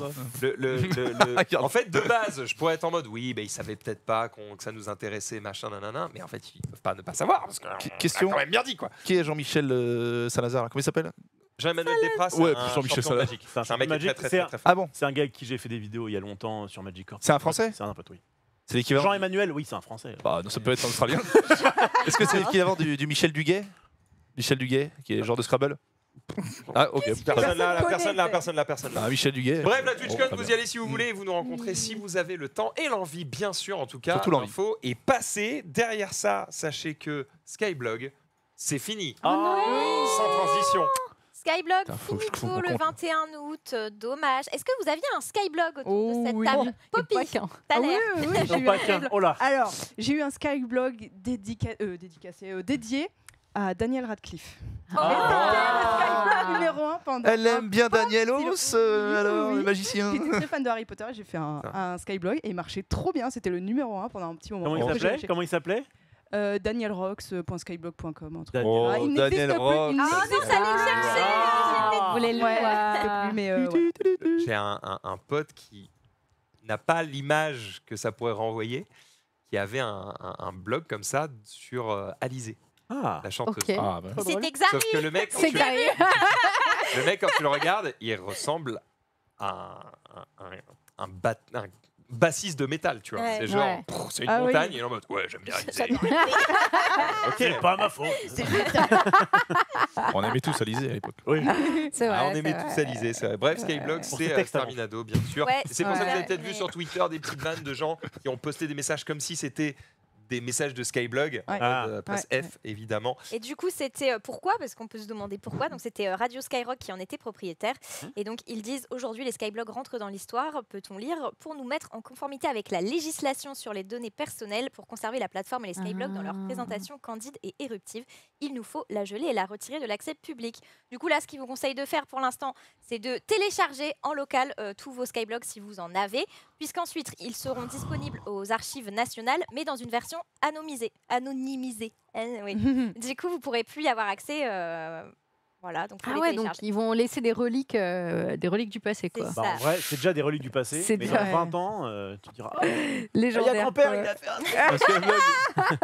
Le- le- le- le- Regarde. en fait, de base, je pourrais être en mode oui, ben, ils savaient peut-être pas qu'on- que ça nous intéressait, machin, nanana, mais en fait, ils peuvent pas ne pas savoir parce que Qu- on question. a quand même bien dit quoi. Qui est Jean-Michel euh, Salazar Comment il s'appelle? Jean-Emmanuel Desprats, c'est Ouais, un Jean-Michel champion de. Magic. C'est un mec qui est très très très, très fort. Ah bon C'est un gars avec qui j'ai fait des vidéos il y a longtemps sur Magic Corp. C'est un Français C'est un pote, oui. C'est l'équivalent Jean-Emmanuel, oui, c'est un Français. Bah, non, ça peut être un Australien. *laughs* Est-ce que c'est l'équivalent du, du Michel Duguay Michel Duguay, qui est genre de Scrabble? Ah, ok. Personne là, la personne là, c'est- personne là, personne là. Ah, Michel Duguay. Bref, la TwitchCon, très vous y allez si vous voulez, vous nous rencontrez si vous avez le temps et l'envie, bien sûr, en tout cas. Surtout l'envie. L'info est passée. Derrière ça, sachez que Skyblog, c'est fini. Oh, Sans transition. Skyblog, Putain, faut que je le compte. 21 août. euh, dommage. Est-ce que vous aviez un Skyblog autour Oh de cette oui. table Poppy, pas qu'un. t'as Ah oui, l'air. oui, oui, *laughs* j'ai Non, eu pas un qu'un. Skyblog. Oh là. Alors, j'ai eu un Skyblog dédica- euh, dédicacé, euh, dédié à Daniel Radcliffe. Oh, Ah. Skyblog numéro 1 pendant Elle aime bien Daniel stylo. Os, euh, Oui, alors, oui. le magicien. J'étais très fan de Harry Potter. J'ai fait un, un Skyblog et il marchait trop bien. C'était le numéro un pendant un petit moment. Comment il Après, j'ai s'appelait lâché. Comment il s'appelait? Euh, DanielRox.skyblog.com. un truc. Daniel. Oh, Ah, il Daniel n'existe plus, Rock. il Ah n'existe non, ça allait me chercher. Ah. Vous voulez le Ouais, voir. plus, mais euh, ouais. J'ai un, un- un pote qui n'a pas l'image que ça pourrait renvoyer, qui avait un, un- un blog comme ça sur euh, Alizé, Ah. la chanteuse. Ok. Ah, bah. C'est exact. Sauf que le mec, quand C'est tu, carré. *laughs* le mec, quand tu le regardes, il ressemble à un, un- un- un bat- un bassiste de métal, tu vois. Ouais. C'est genre, Ouais. c'est une Ah oui. montagne, il est en mode, ouais, j'aime bien Alizé. *laughs* Ok. C'est pas ma faute. On aimait tous Alizé à l'époque. Oui. *laughs* C'est vrai. Ah, on c'est aimait vrai. tous Alizé, c'est vrai. Bref, Skyblog, Pour c'est euh, textes avant. Terminado, bien sûr. Ouais, Et c'est pour ça que vous avez peut-être vu Mais- sur Twitter des petites vannes de gens qui ont posté des messages comme si c'était des messages de Skyblog, Ouais. Ah. euh, presse Ouais, F évidemment. Et du coup, c'était euh, pourquoi? Parce qu'on peut se demander pourquoi. Donc, c'était euh, Radio Skyrock qui en était propriétaire. Et donc, ils disent aujourd'hui, les Skyblogs rentrent dans l'histoire. Peut-on lire pour nous mettre en conformité avec la législation sur les données personnelles pour conserver la plateforme et les Skyblogs dans leur Ah. présentation candide et éruptive Il nous faut la geler et la retirer de l'accès public. Du coup, là, ce qu'ils vous conseille de faire pour l'instant, c'est de télécharger en local euh, tous vos Skyblogs si vous en avez, puisqu'ensuite, ils seront disponibles aux archives nationales, mais dans une version anonymisée. anonymisée. Oui. *laughs* Du coup, vous pourrez plus y avoir accès. euh, voilà, donc Ah ouais, donc ils vont laisser des reliques, euh, des reliques du passé, quoi. C'est Bah, en vrai, c'est déjà des reliques du passé. C'est Mais déjà- dans 20 ans, euh, tu diras. *laughs* Ah, il y Légendaire. a grand-père, il a fait un *laughs* Un Skyblog.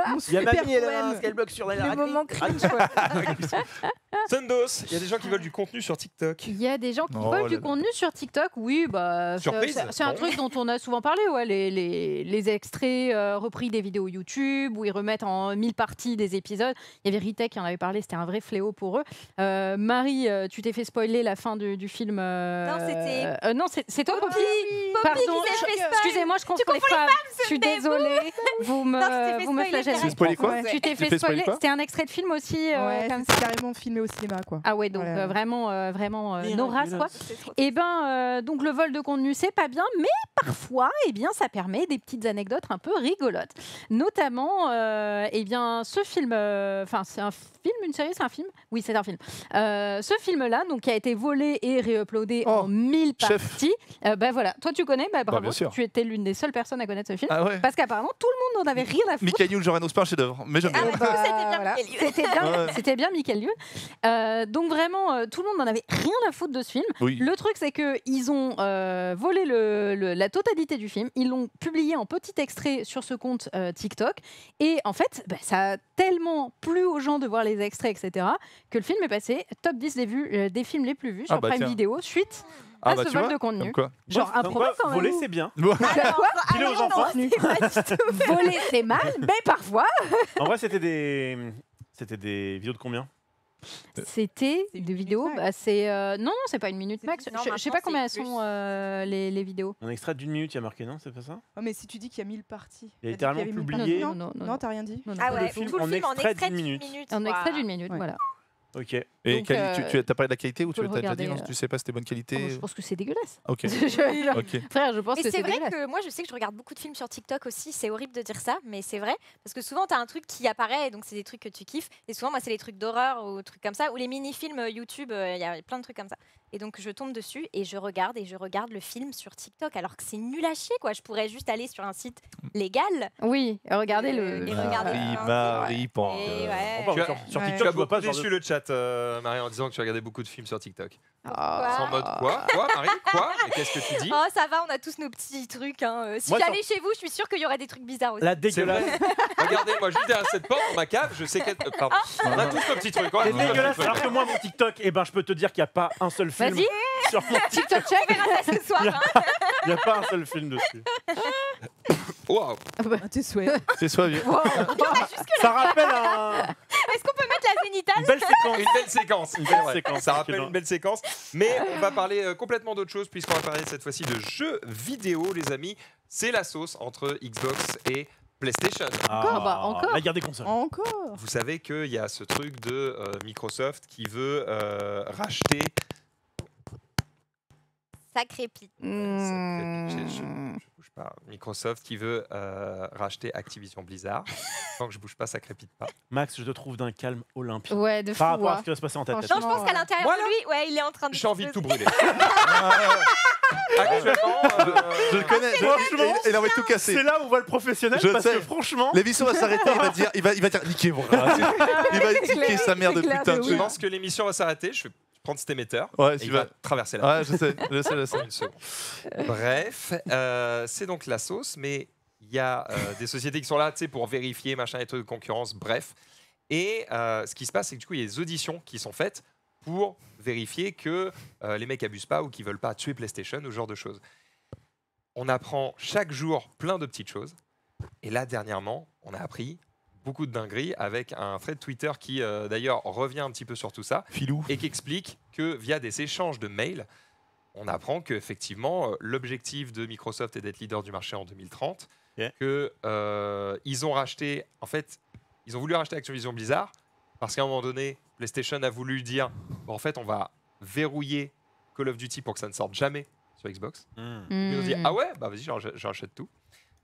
Mon Il y a mamie, elle a un. Skyblock sur la Le moment cringe. *laughs* Sundos, il y a des gens qui veulent du contenu sur TikTok. Il y a des gens qui Oh veulent là du là. contenu sur TikTok, oui, bah, c'est- Surprise, c'est c'est un bon. truc dont on a souvent parlé, ouais, les, les, les extraits euh, repris des vidéos YouTube, où ils remettent en mille parties des épisodes. Il y avait Ritek qui en avait parlé, c'était un vrai fléau pour eux. Euh, Marie, euh, tu t'es fait spoiler la fin du, du film. euh, Non, c'était- euh, non, c'est c'est toi, Poppy, Poppy Pardon, qui s'est je- fait spoil. excusez-moi, je confonds les femmes. Je suis désolée, vous me, Non, tu t'es fait vous me spoiler flagellez. Tu spoilé quoi Ouais. Tu t'es fait spoiler. quoi C'était un extrait de film aussi, euh, Ouais, comme c'est carrément filmé au cinéma, quoi. Ah ouais, donc euh, vraiment, euh, vraiment euh, nos races, quoi. Et ben, euh, donc le vol de contenu, c'est pas bien, mais parfois, eh bien, ça permet des petites anecdotes un peu rigolotes. Notamment, euh, eh bien, ce film, euh, enfin, c'est un film, une série, c'est un film? Oui, c'est un film. Euh, ce film-là, donc, qui a été volé et réuploadé Oh, en 1000 chef. parties. euh, ben voilà, toi, tu connais, bah, bravo, bien sûr. tu étais l'une des seules personnes à connaître ce film. Ah ouais. Parce qu'apparemment, tout le monde n'en avait rien à foutre. Michael Youn, j'aurais pas un chef-d'œuvre, mais j'aime Ah bien. Bah, c'était bien voilà. Michael Youn. C'était bien, bien Michael Youn. Euh, donc vraiment, euh, tout le monde n'en avait rien à foutre de ce film. Oui. Le truc, c'est que ils ont euh, volé le- le- la totalité du film. Ils l'ont publié en petit extrait sur ce compte euh, TikTok. Et en fait, bah, ça a tellement plu aux gens de voir les extraits, etc., que le film est passé top 10 des, vues, euh, des films les plus vus Ah sur bah Prime tiens. Video suite Ah à bah ce tu vol vois, de contenu. quoi. Genre improbable quand même. Voler, c'est bien. Alors, *laughs* Filer aux alors, non, c'est pas du tout. *laughs* Voler, c'est mal, mais parfois. En vrai, c'était des. C'était des vidéos de combien? C'était des minute vidéos. max. bah, c'est euh, non, non, c'est pas une minute max. plus- non, Je, je sais pas combien elles sont euh, les, les vidéos. Un extrait d'une minute, il y a marqué, non? C'est pas ça? Ouais, mais si tu dis qu'il y a 1000 parties. Il y a littéralement avait 1000 publié-. Non, non, non, Non, t'as rien dit. Non, non. Ah le ouais, film tout le en film en extrait extrait d'une minute. minute. Un extrait d'une minute, Ouais. voilà. Ok. Et Donc, quali- tu, euh, tu as parlé de la qualité ou tu le as déjà dit regarder, non, euh. Tu sais pas si c'était bonne Oh, qualité je pense que c'est dégueulasse. Ok. *laughs* Je- *laughs* Ok. Frère, je pense Mais que c'est c'est vrai dégueulasse. que moi, je sais que je regarde beaucoup de films sur TikTok aussi. C'est horrible de dire ça, mais c'est vrai. Parce que souvent, tu as un truc qui apparaît, et donc c'est des trucs que tu kiffes. Et souvent, moi, c'est les trucs d'horreur ou trucs comme ça. Ou les mini-films euh, YouTube, euh, il y a plein de trucs comme ça. Et donc, je tombe dessus et je regarde et je regarde le film sur TikTok. Alors que c'est nul à chier, quoi. Je pourrais juste aller sur un site légal. Oui, regardez le. Et regardez. Marie, Ah, Marie, ouais. Parle Tu as- sur, Ouais. TikTok, Tu as je vois beaucoup pas déçu de- le chat, euh, Marie, en disant que tu regardais beaucoup de films sur TikTok. Ah. C'est en mode quoi? Quoi, Marie? Quoi? Mais qu'est-ce que tu dis? Oh, ça va, on a tous nos petits trucs. hein. Euh, Si Moi, j'allais chez vous, je suis sûre qu'il y aurait des trucs bizarres aussi. La dégueulasse. *laughs* Regardez, moi, juste derrière cette porte, dans ma cave, je sais qu'elle. euh, pardon. On a tous nos petits trucs. a C'est dégueulasse. Alors que moi, mon TikTok, eh ben, je peux te dire qu'il n'y a pas un seul film Vas-y, sur mon TikTok check. On verra ça ce soir. hein. Il n'y a pas un seul film dessus. Waouh Ah, tes souhaits. C'est bien. Ça rappelle un- Est-ce qu'on peut mettre la zénitale une belle séquence. Une belle séquence. Une c'est belle vrai. séquence, Ça rappelle une belle séquence. Mais on va parler euh, complètement d'autre chose, puisqu'on va parler cette fois-ci de jeux vidéo, les amis. C'est la sauce entre Xbox et PlayStation. Encore, bah, encore. La guerre des consoles. Encore. Vous savez qu'il y a ce truc de euh, Microsoft qui veut euh, racheter. Ça crépite. Mmh. Je- je- bouge pas. Microsoft qui veut euh, racheter Activision Blizzard. *laughs* Tant que je bouge pas, ça crépite pas. Max, je te trouve d'un calme olympique. Ouais, de fou. Par rapport à hein. ce qui va se passer en tête. Franchement, Non, je pense qu'à l'intérieur Voilà. de lui, ouais, il est en train de. J'ai envie de tout brûler. Je *laughs* Actuellement, euh, le connais. je- franchement, il, a envie de tout casser. C'est là où on voit le professionnel Je parce sais. que franchement, L'émission va s'arrêter, il va dire, il va, il va dire, niquez vos races. Il va *laughs* niquer clair, sa mère de putain je pense que l'émission va s'arrêter. Je vais prendre cet émetteur. Ouais, et tu il vas. va traverser la Ouais, je sais, je sais, je sais. en une seconde. Bref, euh, c'est donc la sauce, mais il y a euh, des sociétés qui sont là pour vérifier machin et trucs de concurrence, bref. Et euh, ce qui se passe, c'est que du coup, il y a des auditions qui sont faites pour vérifier que les mecs abusent pas ou qu'ils veulent pas tuer PlayStation ou ce genre de choses. On apprend chaque jour plein de petites choses. Et là, dernièrement, on a appris beaucoup de dingueries avec un thread Twitter qui, euh, d'ailleurs, revient un petit peu sur tout ça Filou. et qui explique que via des échanges de mails, on apprend qu'effectivement, euh, l'objectif de Microsoft est d'être leader du marché en 2030, Ok. que euh, ils ont racheté, en fait, ils ont voulu racheter Activision Blizzard parce qu'à un moment donné, PlayStation a voulu dire, Bon, en fait, on va verrouiller Call of Duty pour que ça ne sorte jamais sur Xbox. Hmm. Ils ont dit Hmm. ah ouais? Bah vas-y j'en- j'en achète tout.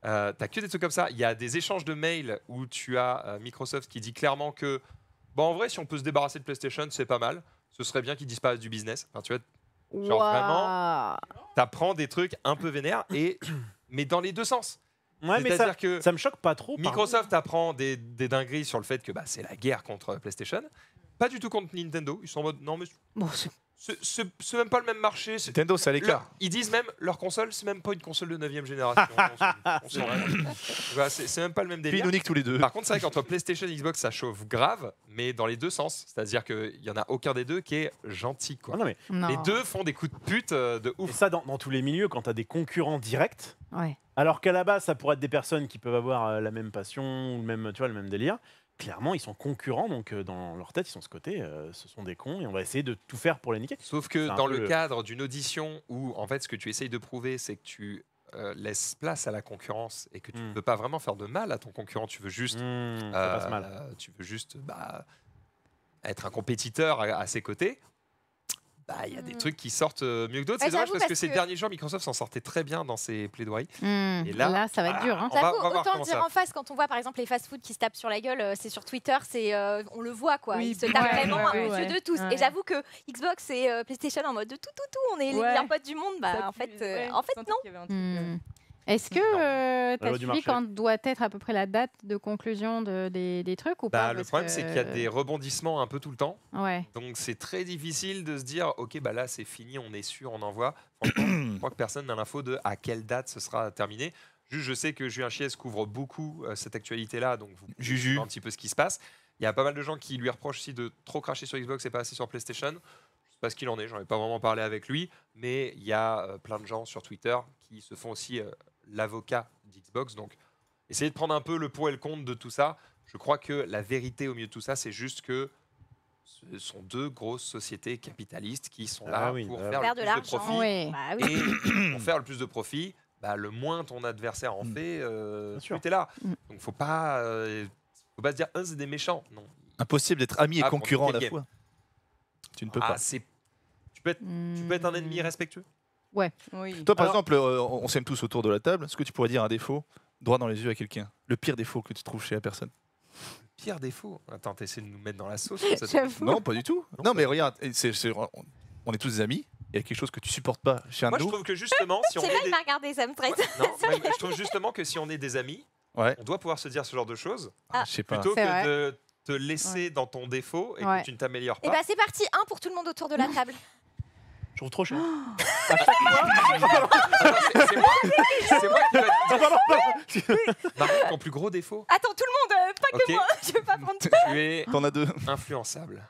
Euh, T'as que des trucs comme ça. Il y a des échanges de mails où tu as euh, Microsoft qui dit clairement que bon en vrai si on peut se débarrasser de PlayStation c'est pas mal. Ce serait bien qu'ils disparaissent du business. Enfin, tu vois, genre Waouh. t'apprends des trucs un peu vénères et *coughs* mais dans les deux sens. Ouais, mais ça, C'est-à-dire que ça me choque pas trop. Microsoft apprend des, des dingueries sur le fait que bah, c'est la guerre contre PlayStation. Pas du tout contre Nintendo. Ils sont en mode non mais Bon, c'est- même pas le même marché. c'est- Nintendo, c'est à l'écart. ils disent même leur console, c'est même pas une console de 9 génération. *laughs* c'est même pas le même Puis délire. ils nous niquent tous les deux. Par contre, c'est vrai qu'entre PlayStation et Xbox, ça chauffe grave, mais dans les deux sens. C'est-à-dire qu'il y en a aucun des deux qui est gentil. Quoi. Ah non, mais, non. Les deux font des coups de pute euh, de et ouf. ça, dans, dans tous les milieux, quand tu as des concurrents directs, Ouais. alors qu'à la base, ça pourrait être des personnes qui peuvent avoir euh, la même passion ou le même, tu vois, le même délire. Clairement, ils sont concurrents, donc euh, dans leur tête, ils sont ce côté, euh, ce sont des cons, et on va essayer de tout faire pour les niquer. Sauf que dans le le- cadre d'une audition où, en fait, ce que tu essayes de prouver, c'est que tu euh, laisses place à la concurrence et que tu ne Mm. veux pas vraiment faire de mal à ton concurrent, tu veux juste Hmm, ça passe mal. Euh, tu veux juste bah, être un compétiteur à, à ses côtés, bah, il y a des Mm. trucs qui sortent euh, mieux que d'autres. Ouais, c'est dommage parce que ces derniers jours, Microsoft s'en sortait très bien dans ses plaidoiries. Hmm. Et là- là, ça va être dur. Hein. On va- J'avoue, on va autant dire ça- en face quand on voit par exemple les fast-food qui se tapent sur la gueule, euh, c'est sur Twitter, c'est euh, on le voit quoi. Oui, Ils se tapent ouais, vraiment ouais, ouais. yeux de tous. Ouais. Et j'avoue que Xbox et euh, PlayStation en mode de tout tout tout, on est les meilleurs potes du monde. Bah en fait, euh, en fait non. Est-ce que euh, tu as suivi quand doit être à peu près la date de conclusion de- des, des trucs ou Bah, pas? le problème, que- c'est qu'il y a des rebondissements un peu tout le temps. Ouais. Donc c'est très difficile de se dire, ok, bah là c'est fini, on est sûr, on envoie. Je crois que personne n'a l'info de à quelle date ce sera terminé. Juste, je sais que Julien Chies couvre beaucoup euh, cette actualité-là, donc vous Juju. un petit peu ce qui se passe. Il y a pas mal de gens qui lui reprochent aussi de trop cracher sur Xbox et pas assez sur PlayStation. Je sais pas ce qu'il en est, j'en ai pas vraiment parlé avec lui, mais il y a euh, plein de gens sur Twitter qui se font aussi euh, l'avocat d'Xbox. Donc essayez de prendre un peu le pour et le contre de tout ça. Je crois que la vérité au milieu de tout ça, c'est juste que ce sont deux grosses sociétés capitalistes qui sont là Ah oui, pour bah faire de plus de l'argent. profit. Bah oui. Et pour faire le plus de profit, bah, le moins ton adversaire en Mm. fait, euh, Bien sûr. tu es là. Mm. Donc faut pas, euh, faut pas se dire, un c'est des méchants. Non. Impossible d'être ami et Ah, concurrent à la game fois. Tu ne peux Ah, pas. c'est, tu peux être, tu peux être un ennemi respectueux. Oui. Toi, par Alors- exemple, euh, on on s'aime tous autour de la table. Est-ce que tu pourrais dire un défaut droit dans les yeux à quelqu'un? Le pire défaut que tu trouves chez la personne? Pire défaut? Attends, t'essaies de nous mettre dans la sauce. *laughs* J'avoue. Non, pas du tout. Non, pas mais regarde, c'est- c'est- on on est tous des amis. Il y a quelque chose que tu supportes pas chez un Moi, de je nous. trouve que justement, si *laughs* on sais est pas, des... m'a regardé, ça me traite. non, *laughs* je trouve justement que si on est des amis, Ouais. on doit pouvoir se dire ce genre de choses Ah. Je sais pas. plutôt C'est que vrai. de te laisser dans ton défaut et Ouais. que tu ne t'améliores Et pas. bah c'est parti, un pour tout le monde autour de la table. Je trouve trop cher. C'est c'est moi, c'est moi qui dire. Marie, ton plus gros défaut, Attends, tout le monde, euh, pas que Ok. moi. *laughs* Je veux pas prendre tout. tu es T'en as deux. influençable.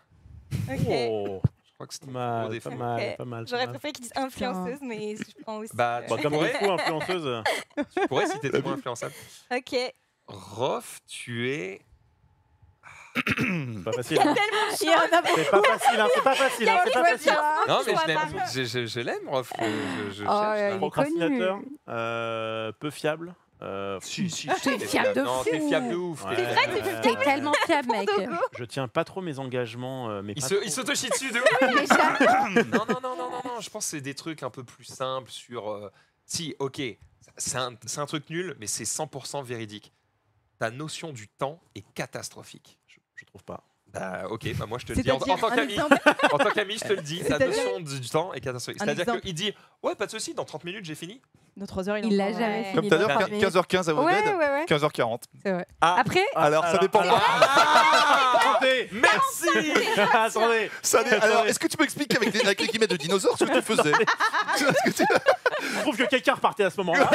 Oh, Je crois que c'est ton pas plus gros mal, défaut. pas mal, Ok. pas mal. pas J'aurais mal. préféré qu'ils disent influenceuse, mais je *laughs* prends aussi. Bah, Bah, tu comme influenceuse. tu pourrais si t'étais moins influençable. Ok. Rof, tu es. C'est pas facile. hein. Il y en a beaucoup. C'est pas facile, hein, c'est pas facile, hein, c'est pas facile. Non, mais je l'aime. Je, je- je l'aime, Rof. Je, je- je Oh, cherche, ouais, là. il est Procrastinateur, euh, peu fiable. euh, Si, si, T'es fiable de Non, fou. t'es fiable de ouf. ouais, t'es ouais, T'es ouais. tellement fiable, mec. Je tiens pas trop mes engagements, euh, mais Il pas se- trop. il s'auto-chie dessus de *laughs* ouf. Mais ça- *coughs* Non, non, non, non, non, non. Je pense que c'est des trucs un peu plus simples sur. euh, Si, ok, c'est un, c'est un truc nul, mais c'est 100% véridique. Ta notion du temps est catastrophique. Je, trouve pas. Bah, ok, bah moi je te le dis. En, tant qu'ami, *laughs* en tant qu'ami, je te le dis. C'est-à-dire- notion du temps est catastrophique. C'est-à-dire qu'il dit Ouais, pas de souci, dans 30 minutes, j'ai fini. Nos 3 heures, il, l'a jamais fini. Comme tout à l'heure, trois minutes. 15h15 à Ouais, Woded, ouais, ouais. 15h40. C'est vrai. Ah. Après, Alors, ça dépend. *laughs* Attendez Merci Attendez Ça dé- Alors, est-ce que tu peux expliquer avec, des, avec les guillemets de dinosaures ce que tu faisais *laughs* Est-ce que tu- Je trouve que quelqu'un repartait à ce moment-là,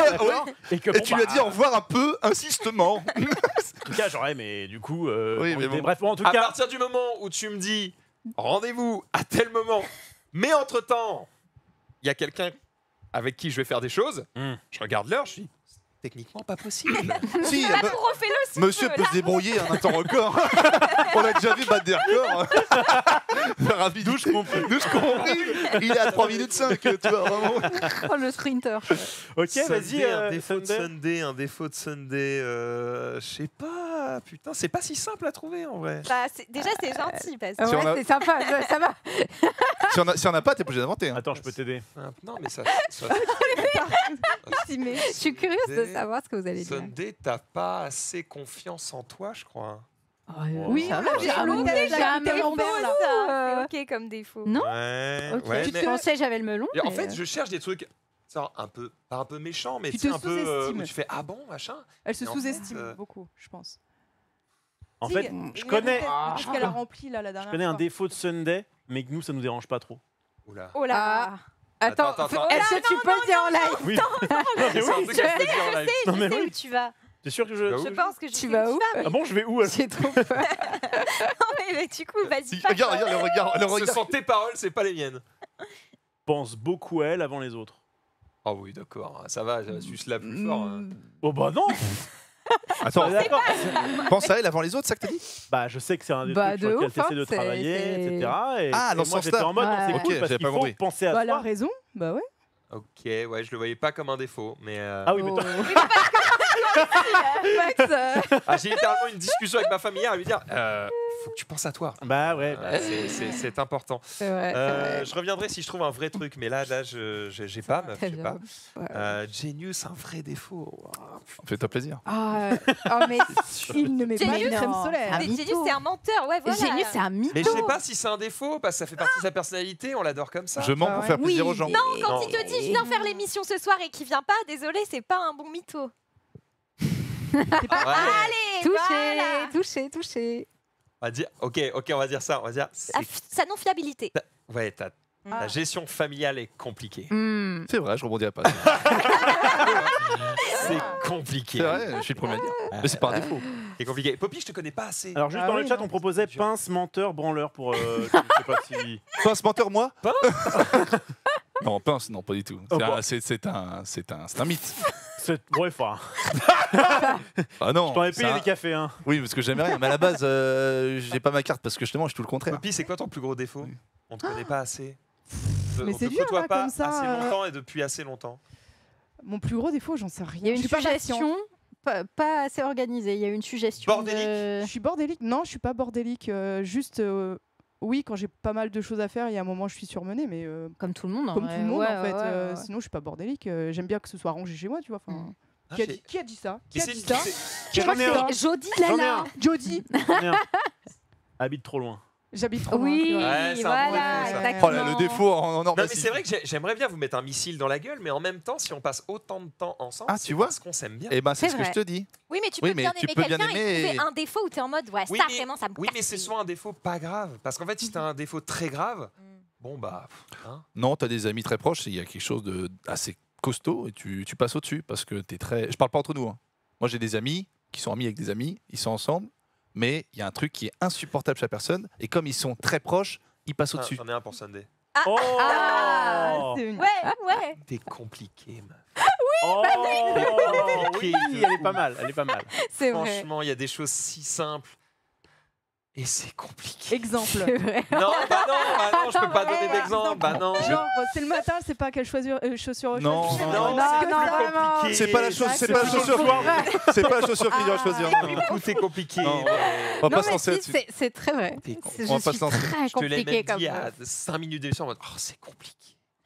Et que Et tu lui as bah, dit au revoir un peu insistement. *laughs* En tout cas, j'aurais, mais du coup. euh, Oui, mais était-. Bref, bon, en tout À cas. partir du moment où tu me dis rendez-vous à tel moment, mais entre-temps, il y a quelqu'un avec qui je vais faire des choses, Hmm. je regarde l'heure, je dis techniquement pas possible. *laughs* si, me- pour refais-le si tu monsieur peut se débrouiller en un temps record. *laughs* On a déjà vu battre des records. *laughs* Rapide. Compris. Douche compris. Il est à 3 minutes 5, tu vois, vraiment. oh, le sprinter. Ok, vas-y. un euh, défaut de Sunday. Sunday, un défaut de Sunday, euh, je sais pas, putain, c'est pas si simple à trouver en vrai. Bah, déjà, c'est gentil parce que. Si on Ouais, a- c'est sympa, ça, ça va. *laughs* Si on a, si pas, t'es obligé d'inventer. hein. Attends, je peux t'aider. Ah, Non, mais ça. ça *laughs* Mais- Je suis curieuse de Sunday, savoir ce que vous allez dire. Sunday, t'as pas assez confiance en toi, je crois. Oui, ça va, j'ai un l'autre, melon, là. c'est ok comme défaut. Non Ouais, Ok, ouais, je mais- pensais j'avais le melon. En fait, euh, je cherche des trucs, un peu, pas un peu méchant, mais Tu tu te un peu euh, sous-estimes. où tu fais ah bon machin? Elle se en sous-estime fait, euh, beaucoup, je pense. En Si, fait, je a connais, Ah. parce qu'elle a rempli là, la je dernière connais un fois. défaut de Sunday, mais que nous, ça nous dérange pas trop. Oula. Oh là Ah. Attends, Attends, attends, attends. est-ce que tu peux dire en live? Oui. Un truc que je. Non, je mais sais oui. où tu vas. T'es sûr que Bah je. oui. Je pense que je Tu sais vas où Ah bon, je vais où alors? J'ai trop peur. *laughs* Non, mais, mais du coup, vas-y. Si, pas regarde, regarde le regard. Le Ce regard. sont tes paroles, c'est pas les miennes. Pense beaucoup à elle avant les autres. Ah oui, d'accord, ça va, je suis la plus fort. hein. Oh bah non *laughs* Attends, Ah, D'accord. pense à elle avant les autres, ça que t'as dit? Bah je sais que c'est un des Bah, trucs sur de lequel ouf, t'essaies hein, de travailler, etc. Et, Ah, et dans ce moi j'étais sens-là. en mode, non, c'est Ouais. Ok, cool parce qu'il pas faut compris. penser à Bah, elle a raison, bah ouais. Ok, ouais, je le voyais pas comme un défaut, mais. euh, Ah oui, mais Oh. toi- *laughs* ah, j'ai littéralement une discussion avec ma famille hier à lui dire euh, faut que tu penses à toi. bah ouais. Euh, c'est- c'est- C'est important. vrai, Euh, je reviendrai si je trouve un vrai truc, mais là, là, je je- j'ai pas, meuf, j'ai pas. Euh, Genius, un vrai défaut. Waouh. Fais-toi plaisir. Ah, oh, mais *laughs* Il ne met pas de Genius, crème non. solaire. Ah, Mais c'est un menteur, ouais, voilà. Génius, c'est un mytho. Mais je sais pas si c'est un défaut, parce que ça fait partie de sa personnalité, on l'adore comme ça. Je mens Ah pour faire plaisir Oui, aux gens. Non, quand Non. il te dit viens faire l'émission ce soir et qu'il vient pas, désolé, c'est pas un bon mytho. Ouais. Allez, Touché, voilà. touché, touché. On va dire, ok, ok, on va dire ça. On va dire, c'est- Ah, f- Sa non-fiabilité. ouais, ta, Ah. gestion familiale est compliquée. Hmm. C'est vrai, je rebondirai pas. *laughs* C'est compliqué. C'est vrai, je suis le premier à dire. Mais c'est pas un défaut. C'est compliqué. Poppy, je te connais pas assez. Alors juste Ah dans oui, le chat, non, on proposait pince, menteur, branleur pour. euh, *laughs* je sais pas si. Pince menteur, moi Pince Non, pince, non, pas du tout. Oh, C'est bon. un- c'est un, c'est un, c'est un mythe. C'est bref, hein. Ah non. Je t'en ai payé un- des cafés, hein. Oui, parce que j'aimais rien. Mais à la base, euh, j'ai pas ma carte parce que justement, je suis tout le contraire. Poppy, c'est quoi ton plus gros défaut? On te connaît pas assez. Mais c'est dur, côtoie là, pas comme ça, assez euh. longtemps et depuis assez longtemps. Mon plus gros défaut, j'en sais rien. Il y a Je une suis pas patient. suggestion, pas, pas assez organisée. Il y a une suggestion. Bordélique. de- Je suis bordélique. Non, je suis pas bordélique. euh, juste, euh, oui, quand j'ai pas mal de choses à faire, il y a un moment, je suis surmenée, mais euh, Comme tout le monde. en comme vrai. tout le monde, Ouais, en fait. ouais, euh, ouais. Sinon, je suis pas bordélique. euh, J'aime bien que ce soit rangé chez moi, tu vois. enfin, Mm. Ah, qui, a j'ai- dit, qui a dit ça? Qui a dit ça? Jody un. Jody. Habite trop loin. J'habite trop loin. Oui, tu vois. Ouais, c'est un bon voilà, défaut, ça. exactement. Oh là, le défaut en, Non, mais c'est vrai que j'ai- j'aimerais bien vous mettre un missile dans la gueule, mais en même temps, si on passe autant de temps ensemble, Ah, c'est tu vois parce qu'on s'aime bien. Eh ben, c'est C'est ce que je vrai. te dis. Oui, mais tu Oui, peux mais bien tu aimer peux bien quelqu'un et aimer trouver et- un défaut où t'es en mode ouais, Oui, ça mais- vraiment ça me Oui, casse mais c'est les soit un défaut pas grave. Parce qu'en fait, si t'as un défaut très grave, Mm. bon bah. pff, hein. Non, tu as des amis très proches, il y a quelque chose de assez costaud et tu, tu passes au-dessus parce que tu es très. Je parle pas entre nous. hein. Moi, j'ai des amis qui sont amis avec des amis, ils sont ensemble, mais il y a un truc qui est insupportable chez la personne et comme ils sont très proches, ils passent Ah, au-dessus. J'en ai un pour Sunday. Oh Ah, c'est une- Ouais, ouais. T'es compliqué, meuf. Oh oui. Oui, elle est pas mal, elle est pas mal. C'est vrai. Franchement, il y a des choses si simples. Et c'est compliqué. Exemple. Vrai. Non, bah non, bah non, je peux pas donner d'exemple. Bah non. Genre, c'est le matin, c'est pas quelle choisir, euh, chaussure Non, choisir. Non, Non, non. C'est pas la chose, c'est pas la chaussure. C'est pas la chaussure qui doit Ah. choisir. non. Tout est compliqué. Non. On va Non, pas se mais lancer si, c'est- très vrai. On va pas suis se lancer. très Je te l'ai même comme dit ça. à 5 minutes d'émission en mode Oh, c'est compliqué. *laughs*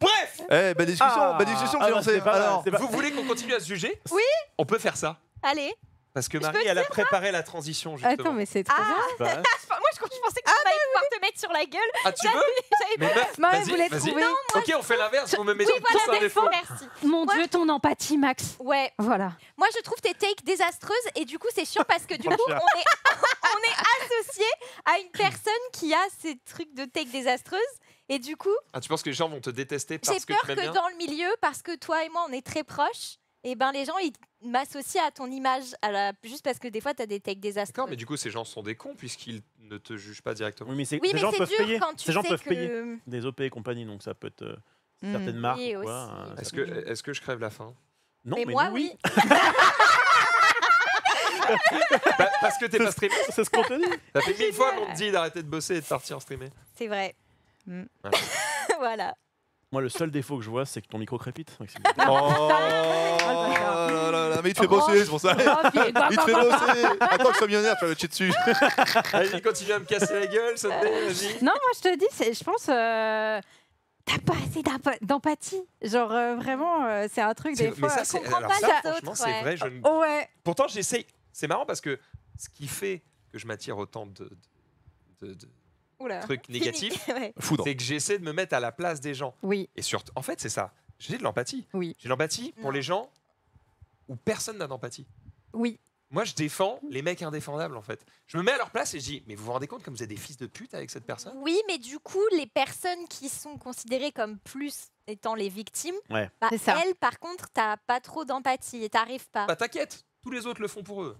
Bref, Eh, belle discussion, Ah, belle discussion ah bah, c'est mal, Alors, vous voulez qu'on continue à se juger? Oui. On peut faire ça. Allez. Parce que Je Marie, elle a préparé la transition justement. Attends, mais c'est trop Ah. bien. Bah, Moi, je, je pensais que tu allais pouvoir te mettre sur la gueule. Ah, tu veux J'avais Mais meuf, Marie vas-y, voulait vas-y. trouver. Ok, on fait l'inverse, vous me mettez Oui, tous voilà, un défaut. merci. Mon Moi- Dieu, ton empathie, Max. Ouais. Voilà. Moi, je trouve tes takes désastreuses et du coup, c'est chiant parce que du coup, on est, *laughs* on est associé à une personne qui a ces trucs de take désastreuses. Et du coup, Ah, tu penses que les gens vont te détester j'ai parce que peur tu m'aimes que bien dans le milieu, parce que toi et moi, on est très proches, et ben les gens, ils m'associent à ton image à la... juste parce que des fois, tu as des takes désastreuses. D'accord, mais du coup, ces gens sont des cons puisqu'ils ne te jugent pas directement. oui, mais, c'est- Oui, ces mais gens peuvent dur payer. quand tu Ces gens peuvent que... payer des OP et compagnie, donc ça peut être euh, Hmm. certaines marques. Hein, Est-ce que, est-ce que je crève la faim? Non, mais, mais moi, nous, oui. *laughs* Bah, Parce que t'es pas streamer. *laughs* C'est ce qu'on te dit. Ça fait mille fois qu'on te dit d'arrêter de bosser et de partir streamer. C'est vrai. Voilà. *laughs* voilà. Moi, le seul défaut que je vois, c'est que ton micro crépite. Maxime. Oh là là là, mais il te fait bosser, c'est pour ça. Il te fait bosser. Attends que je sois millionnaire, tu vas le chier dessus. Vas-y, continue à me casser la gueule, ça te vas-y. Non, moi je te dis, je pense. euh, T'as pas assez d'empa- d'empathie. Genre euh, vraiment, euh, c'est un truc des Mais fois. ça, c'est comprends alors pas ça, franchement, autres, c'est ouais. vrai. Je ne- Ouais. Pourtant, j'essaye. C'est marrant parce que ce qui fait que je m'attire autant de, de- de- de Oula. Fini. négatifs, *laughs* Ouais. Foudre. c'est que j'essaie de me mettre à la place des gens. Oui. Et surtout, en fait, c'est ça. J'ai de l'empathie. Oui. J'ai de l'empathie pour Non. les gens où personne n'a d'empathie. Oui. Moi, je défends les mecs indéfendables, en fait. Je me mets à leur place et je dis, mais vous vous rendez compte comme vous êtes des fils de pute avec cette personne? Oui, mais du coup, les personnes qui sont considérées comme plus étant les victimes, Ouais. bah, C'est ça. elles, par contre, t'as pas trop d'empathie et t'arrives pas. Bah t'inquiète, tous les autres le font pour eux.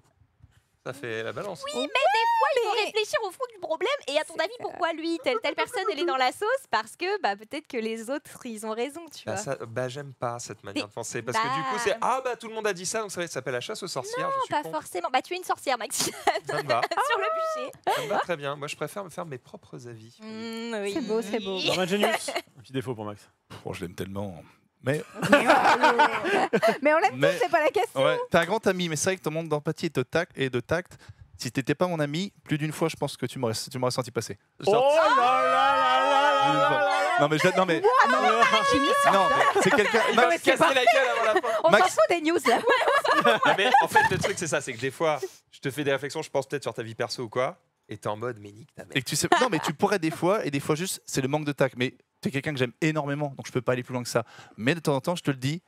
Ça fait la balance. Oui, mais des fois, il faut réfléchir au fond du problème. Et à ton avis, pourquoi lui, telle telle personne, elle est dans la sauce? Parce que bah, peut-être que les autres, ils ont raison, tu Bah, vois. ça- bah, j'aime pas cette manière de penser parce que du coup bah- c'est ah bah tout le monde a dit ça donc ça s'appelle la chasse aux sorcières. non, je suis pas contre. forcément. Bah, tu es une sorcière, Maxime, *laughs* Ça me va, sur le bûcher. ça me va très bien. Moi je préfère me faire mes propres avis. Mm, oui. C'est beau, c'est beau. Norman Genius. Un *laughs* petit défaut pour Max. Bon, je l'aime tellement. *laughs* Mais, Mais on l'aime Mais- tous, c'est pas la question. ouais, t'es un grand ami, mais c'est vrai que ton manque d'empathie et de tact, et de tact si t'étais pas mon ami, plus d'une fois, je pense que tu m'aurais tu m'aurais senti passer. Oh Genre- là là là là là là Non, mais, je- non, mais, non, mais c'est quelqu'un. Il Ma- va me casser la gueule avant la fin. On s'en fout des news là. *laughs* Non, mais en fait le truc c'est ça, c'est que des fois je te fais des réflexions, je pense peut-être sur ta vie perso ou quoi, et t'es en mode mais nique ta mère. Et que tu sais, non, mais tu pourrais des fois, et des fois juste, c'est le manque de tact. Mais es quelqu'un que j'aime énormément, donc je peux pas aller plus loin que ça. Mais de temps en temps, je te le dis,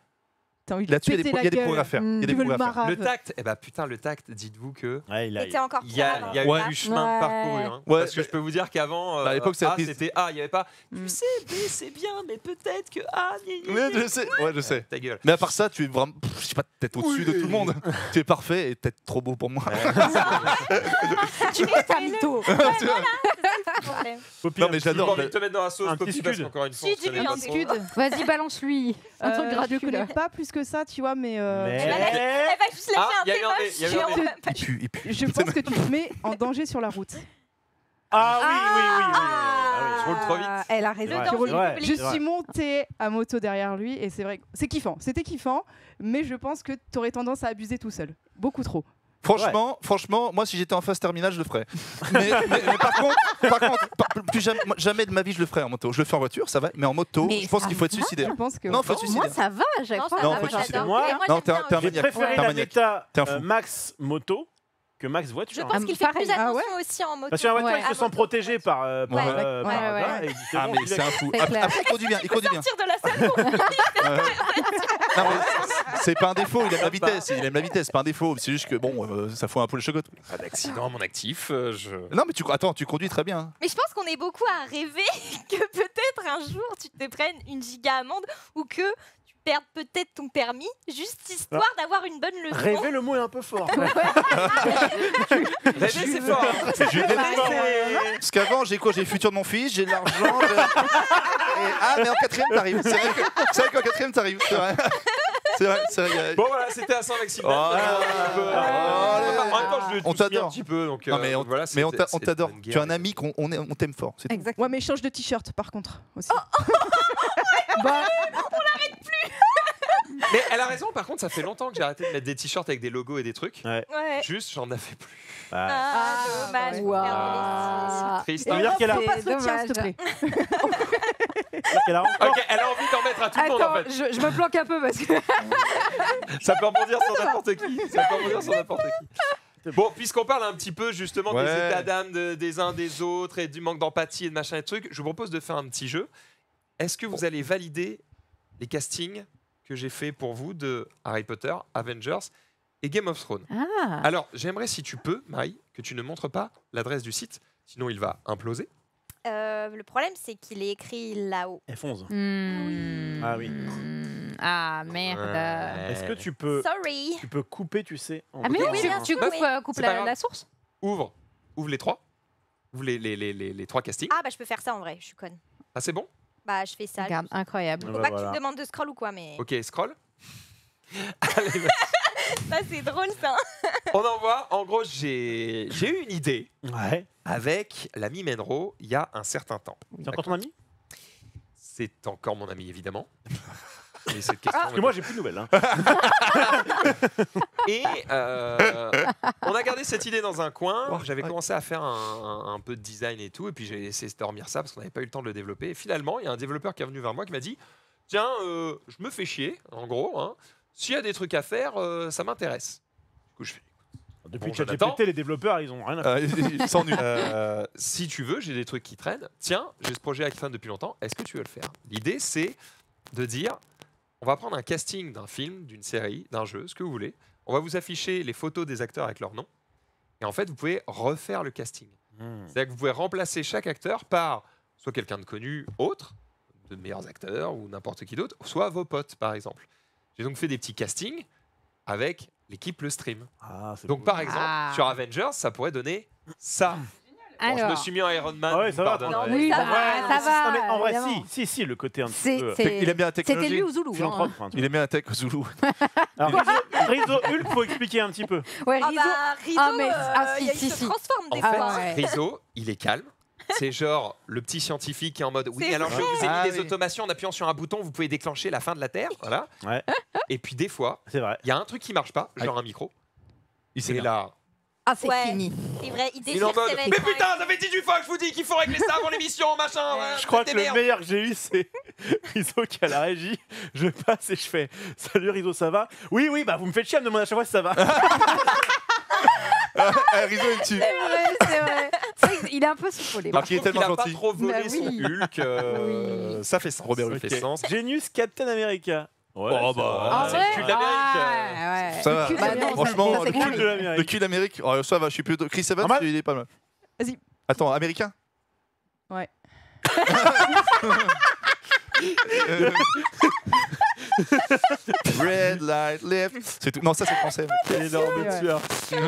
T'as envie de là-dessus, il y a des, il y a des progrès à faire. Il y a des progrès à faire. Le tact, eh bah putain le tact, dites-vous que Ouais, il a. Et t'es encore il y a, il y a eu du chemin Ouais. parcouru. hein. Ouais, Parce que je peux vous dire qu'avant, euh, Bah, à l'époque, A, appris- c'était A, il n'y avait pas. Mm. Tu sais, B c'est bien, mais peut-être que A. gna, gna, Ouais, je sais, ouais, je sais. Ta gueule. Mais à part ça, tu es vraiment, pff, je sais pas, peut-être au-dessus de tout le monde. tu es parfait et peut-être trop beau pour moi. *laughs* Tu es un mytho. Non, un mais j'adore. envie de te mettre dans la sauce, Un petit scud. qu'encore une fois. Vas-y, balance-lui. Un Euh, truc je radio connais pas plus que ça, tu vois, mais, euh, Mais- Elle va, laisser- elle va juste lâcher Ah, un il y a eu un témoin dé, il y a eu un sur- dé. Il pue, il pue. je pense que tu te mets en danger sur la route. Ah oui, oui, oui, oui, oui, oui. Ah. Ah oui. Je roule trop vite. Ah, Elle a raison. Danger public. Je c'est vrai. suis montée à moto derrière lui et c'est vrai, que- c'est kiffant, c'était kiffant, mais je pense que tu aurais tendance à abuser tout seul, beaucoup trop. Franchement, franchement, moi si j'étais en phase terminale, je le ferais. Mais, mais- mais par contre, par contre, par- plus jamais, moi, jamais de ma vie je le ferais en moto. Je le fais en voiture, ça va, mais en moto, Mais je pense qu'il faut être suicidaire. Je pense que Non, faut être Moi, suicidaire. ça va à chaque Non, fois. ça Non, faut moi, te suicider. j'adore. Moi- moi, Non, t'es un- un maniaque. préféré T'es un la maniaque. Euh, fou. Max moto que Max Je voiture. pense Ah, qu'il fait pareil. plus Ah attention ouais aussi en moto. Parce qu'en voiture, Ouais. ils se sont protégés par. euh, par, Ouais. euh, Ouais, par- et Ah mais c'est un fou. C'est Après, après, il conduit bien, il conduit bien. Sortir de la salle. *laughs* C'est pas un défaut, il aime la vitesse, il aime la vitesse, c'est pas un défaut. C'est juste que bon, euh, ça fout un peu le chocolat. Pas d'accident à mon actif. euh, je... Non mais tu attends, tu conduis très bien. Mais je pense qu'on est beaucoup à rêver *laughs* que peut-être un jour tu te prennes une giga amende ou que tu perdes peut-être ton permis juste histoire d'avoir une bonne leçon. Rêver, le mot est un peu fort. *laughs* Rêver, c'est fort. Parce qu'avant, j'ai quoi J'ai le futur de mon fils, j'ai de l'argent. Et- Ah, mais en quatrième, t'arrives. C'est vrai que- c'est vrai qu'en quatrième, t'arrives. C'est vrai. C'est vrai, c'est vrai. Bon voilà, c'était à Saint-Maxime. Oh, en même temps, je le On t'adore. un petit peu, donc Non, euh, mais on, voilà. mais on on t'adore. Tu es un ami qu'on on on t'aime fort. c'est tout. Exact. Ouais, mais change de t-shirt par contre aussi. *laughs* Bah, Mais elle a raison, par contre, ça fait longtemps que j'ai arrêté de mettre des t-shirts avec des logos et des trucs. Ouais. Ouais. Juste, j'en avais plus. Ah. Ah, dommage. faire de Waouh. Triste. Ça veut hein. dire qu'elle a- dommage. elle a envie d'en mettre à tout le monde en fait. je, je me planque un peu parce que. *laughs* Ça peut rebondir sur n'importe qui. Ça peut rebondir sur n'importe qui. Bon, puisqu'on parle un petit peu justement des états d'âme de- des uns des autres et du manque d'empathie et de machin et de trucs, je vous propose de faire un petit jeu. Est-ce que vous allez valider les castings que j'ai fait pour vous de Harry Potter, Avengers et Game of Thrones Ah. Alors, j'aimerais, si tu peux, Marie, que tu ne montres pas l'adresse du site, sinon il va imploser. Euh, le problème, c'est qu'il est écrit là-haut. F11. Hmm. Ah oui. Ah merde. Ouais. Est-ce que tu peux, Sorry. tu peux couper, tu sais en Ah mais oui, tu, bien en- tu coupes, euh, coupes la, la source Ouvre, ouvre les trois. Ouvre les, les, les, les, les trois castings. Ah bah je peux faire ça en vrai, je suis conne. Ah, c'est bon? Bah je fais ça. Regarde, incroyable. Faut bah pas que tu me demandes de scroll ou quoi, mais Ok, scroll. *laughs* Allez, vas-y. ça c'est drôle ça. *laughs* On envoie. En gros, j'ai j'ai eu une idée Ouais. avec l'ami Menro il y a un certain temps. C'est encore ton ami? C'est encore mon ami, évidemment. *laughs* Et cette question Parce que moi, j'ai plus de nouvelles. hein. *laughs* Et euh, on a gardé cette idée dans un coin. Oh, J'avais commencé à faire un, un- un peu de design et tout. Et puis j'ai essayé de dormir ça parce qu'on n'avait pas eu le temps de le développer. Et finalement, il y a un développeur qui est venu vers moi qui m'a dit Tiens, euh, je me fais chier, en gros. hein. S'il y a des trucs à faire, euh, ça m'intéresse. Du coup, je fais Depuis Bon, ChatGPT, les développeurs, ils ont rien à faire. Ah, ils sont nuls. *laughs* Euh, si tu veux, j'ai des trucs qui traînent. Tiens, j'ai ce projet avec Fan depuis longtemps. Est-ce que tu veux le faire? L'idée, c'est de dire on va prendre un casting d'un film, d'une série, d'un jeu, ce que vous voulez. On va vous afficher les photos des acteurs avec leur nom. Et en fait, vous pouvez refaire le casting. Hmm. C'est-à-dire que vous pouvez remplacer chaque acteur par soit quelqu'un de connu autre, de meilleurs acteurs ou n'importe qui d'autre, soit vos potes, par exemple. J'ai donc fait des petits castings avec l'équipe Le Stream. Ah, Donc, beau. par exemple, Ah. sur Avengers, ça pourrait donner ça. *laughs* Bon, je me Alors, suis mis en Iron Man. Ah ouais, ça va, non, oui, ça va, Ouais, non, mais ça si- va. non, mais en vrai, si, si, si, le côté un petit peu. c'est- Il aime bien la C'était technologie. lui ou Zoulou hein. Il aime bien la tech Zulu. *laughs* Alors, Rizzo, Hulk, faut expliquer un petit peu. Ouais, Ah Rizzo. bah Rizzo, Ah, mais- euh, ah, si, il si, se si. transforme des En fait, fois. ouais. Rizzo, il est calme. C'est genre le petit scientifique qui est en mode oui alors je vous ai mis Ah des oui. automations en appuyant sur un bouton vous pouvez déclencher la fin de la terre voilà Ouais. et puis des fois C'est vrai. il y a un truc qui marche pas genre un micro Il et là Ah, c'est Ouais. fini. C'est vrai, il il est déchire en mode ses mais putain ça fait 18 fois que je vous dis qu'il faut régler ça avant *laughs* l'émission machin ouais, Je crois que le meilleur que j'ai eu, c'est *laughs* Rizzo qui a la régie. Je passe et je fais Salut Rizzo, ça va? Oui, oui, bah vous me faites chier à me demander à chaque fois si ça va. *laughs* Ah, Rizzo, il tue. C'est vrai, c'est vrai. Qu'il est un peu soufflé. Marc, il est tellement qu'il a pas gentil. trop volé Bah son. Hulk euh, ça fait sens Robert Hulk. fait sens Genius Captain America. Ouais, Oh, c'est bah, En c'est le cul d'Amérique, Ah, ouais. Ça va. Le cul d'Amérique, ça- Franchement, ça, c'est le cul de Le l'Amérique. cul d'Amérique, oh, ça va, je suis plutôt. Chris Evans, il est pas mal. Vas-y. Attends, américain? Ouais. *laughs* Red light left. C'est tout. Non, ça c'est français. Énorme Ouais. tueur.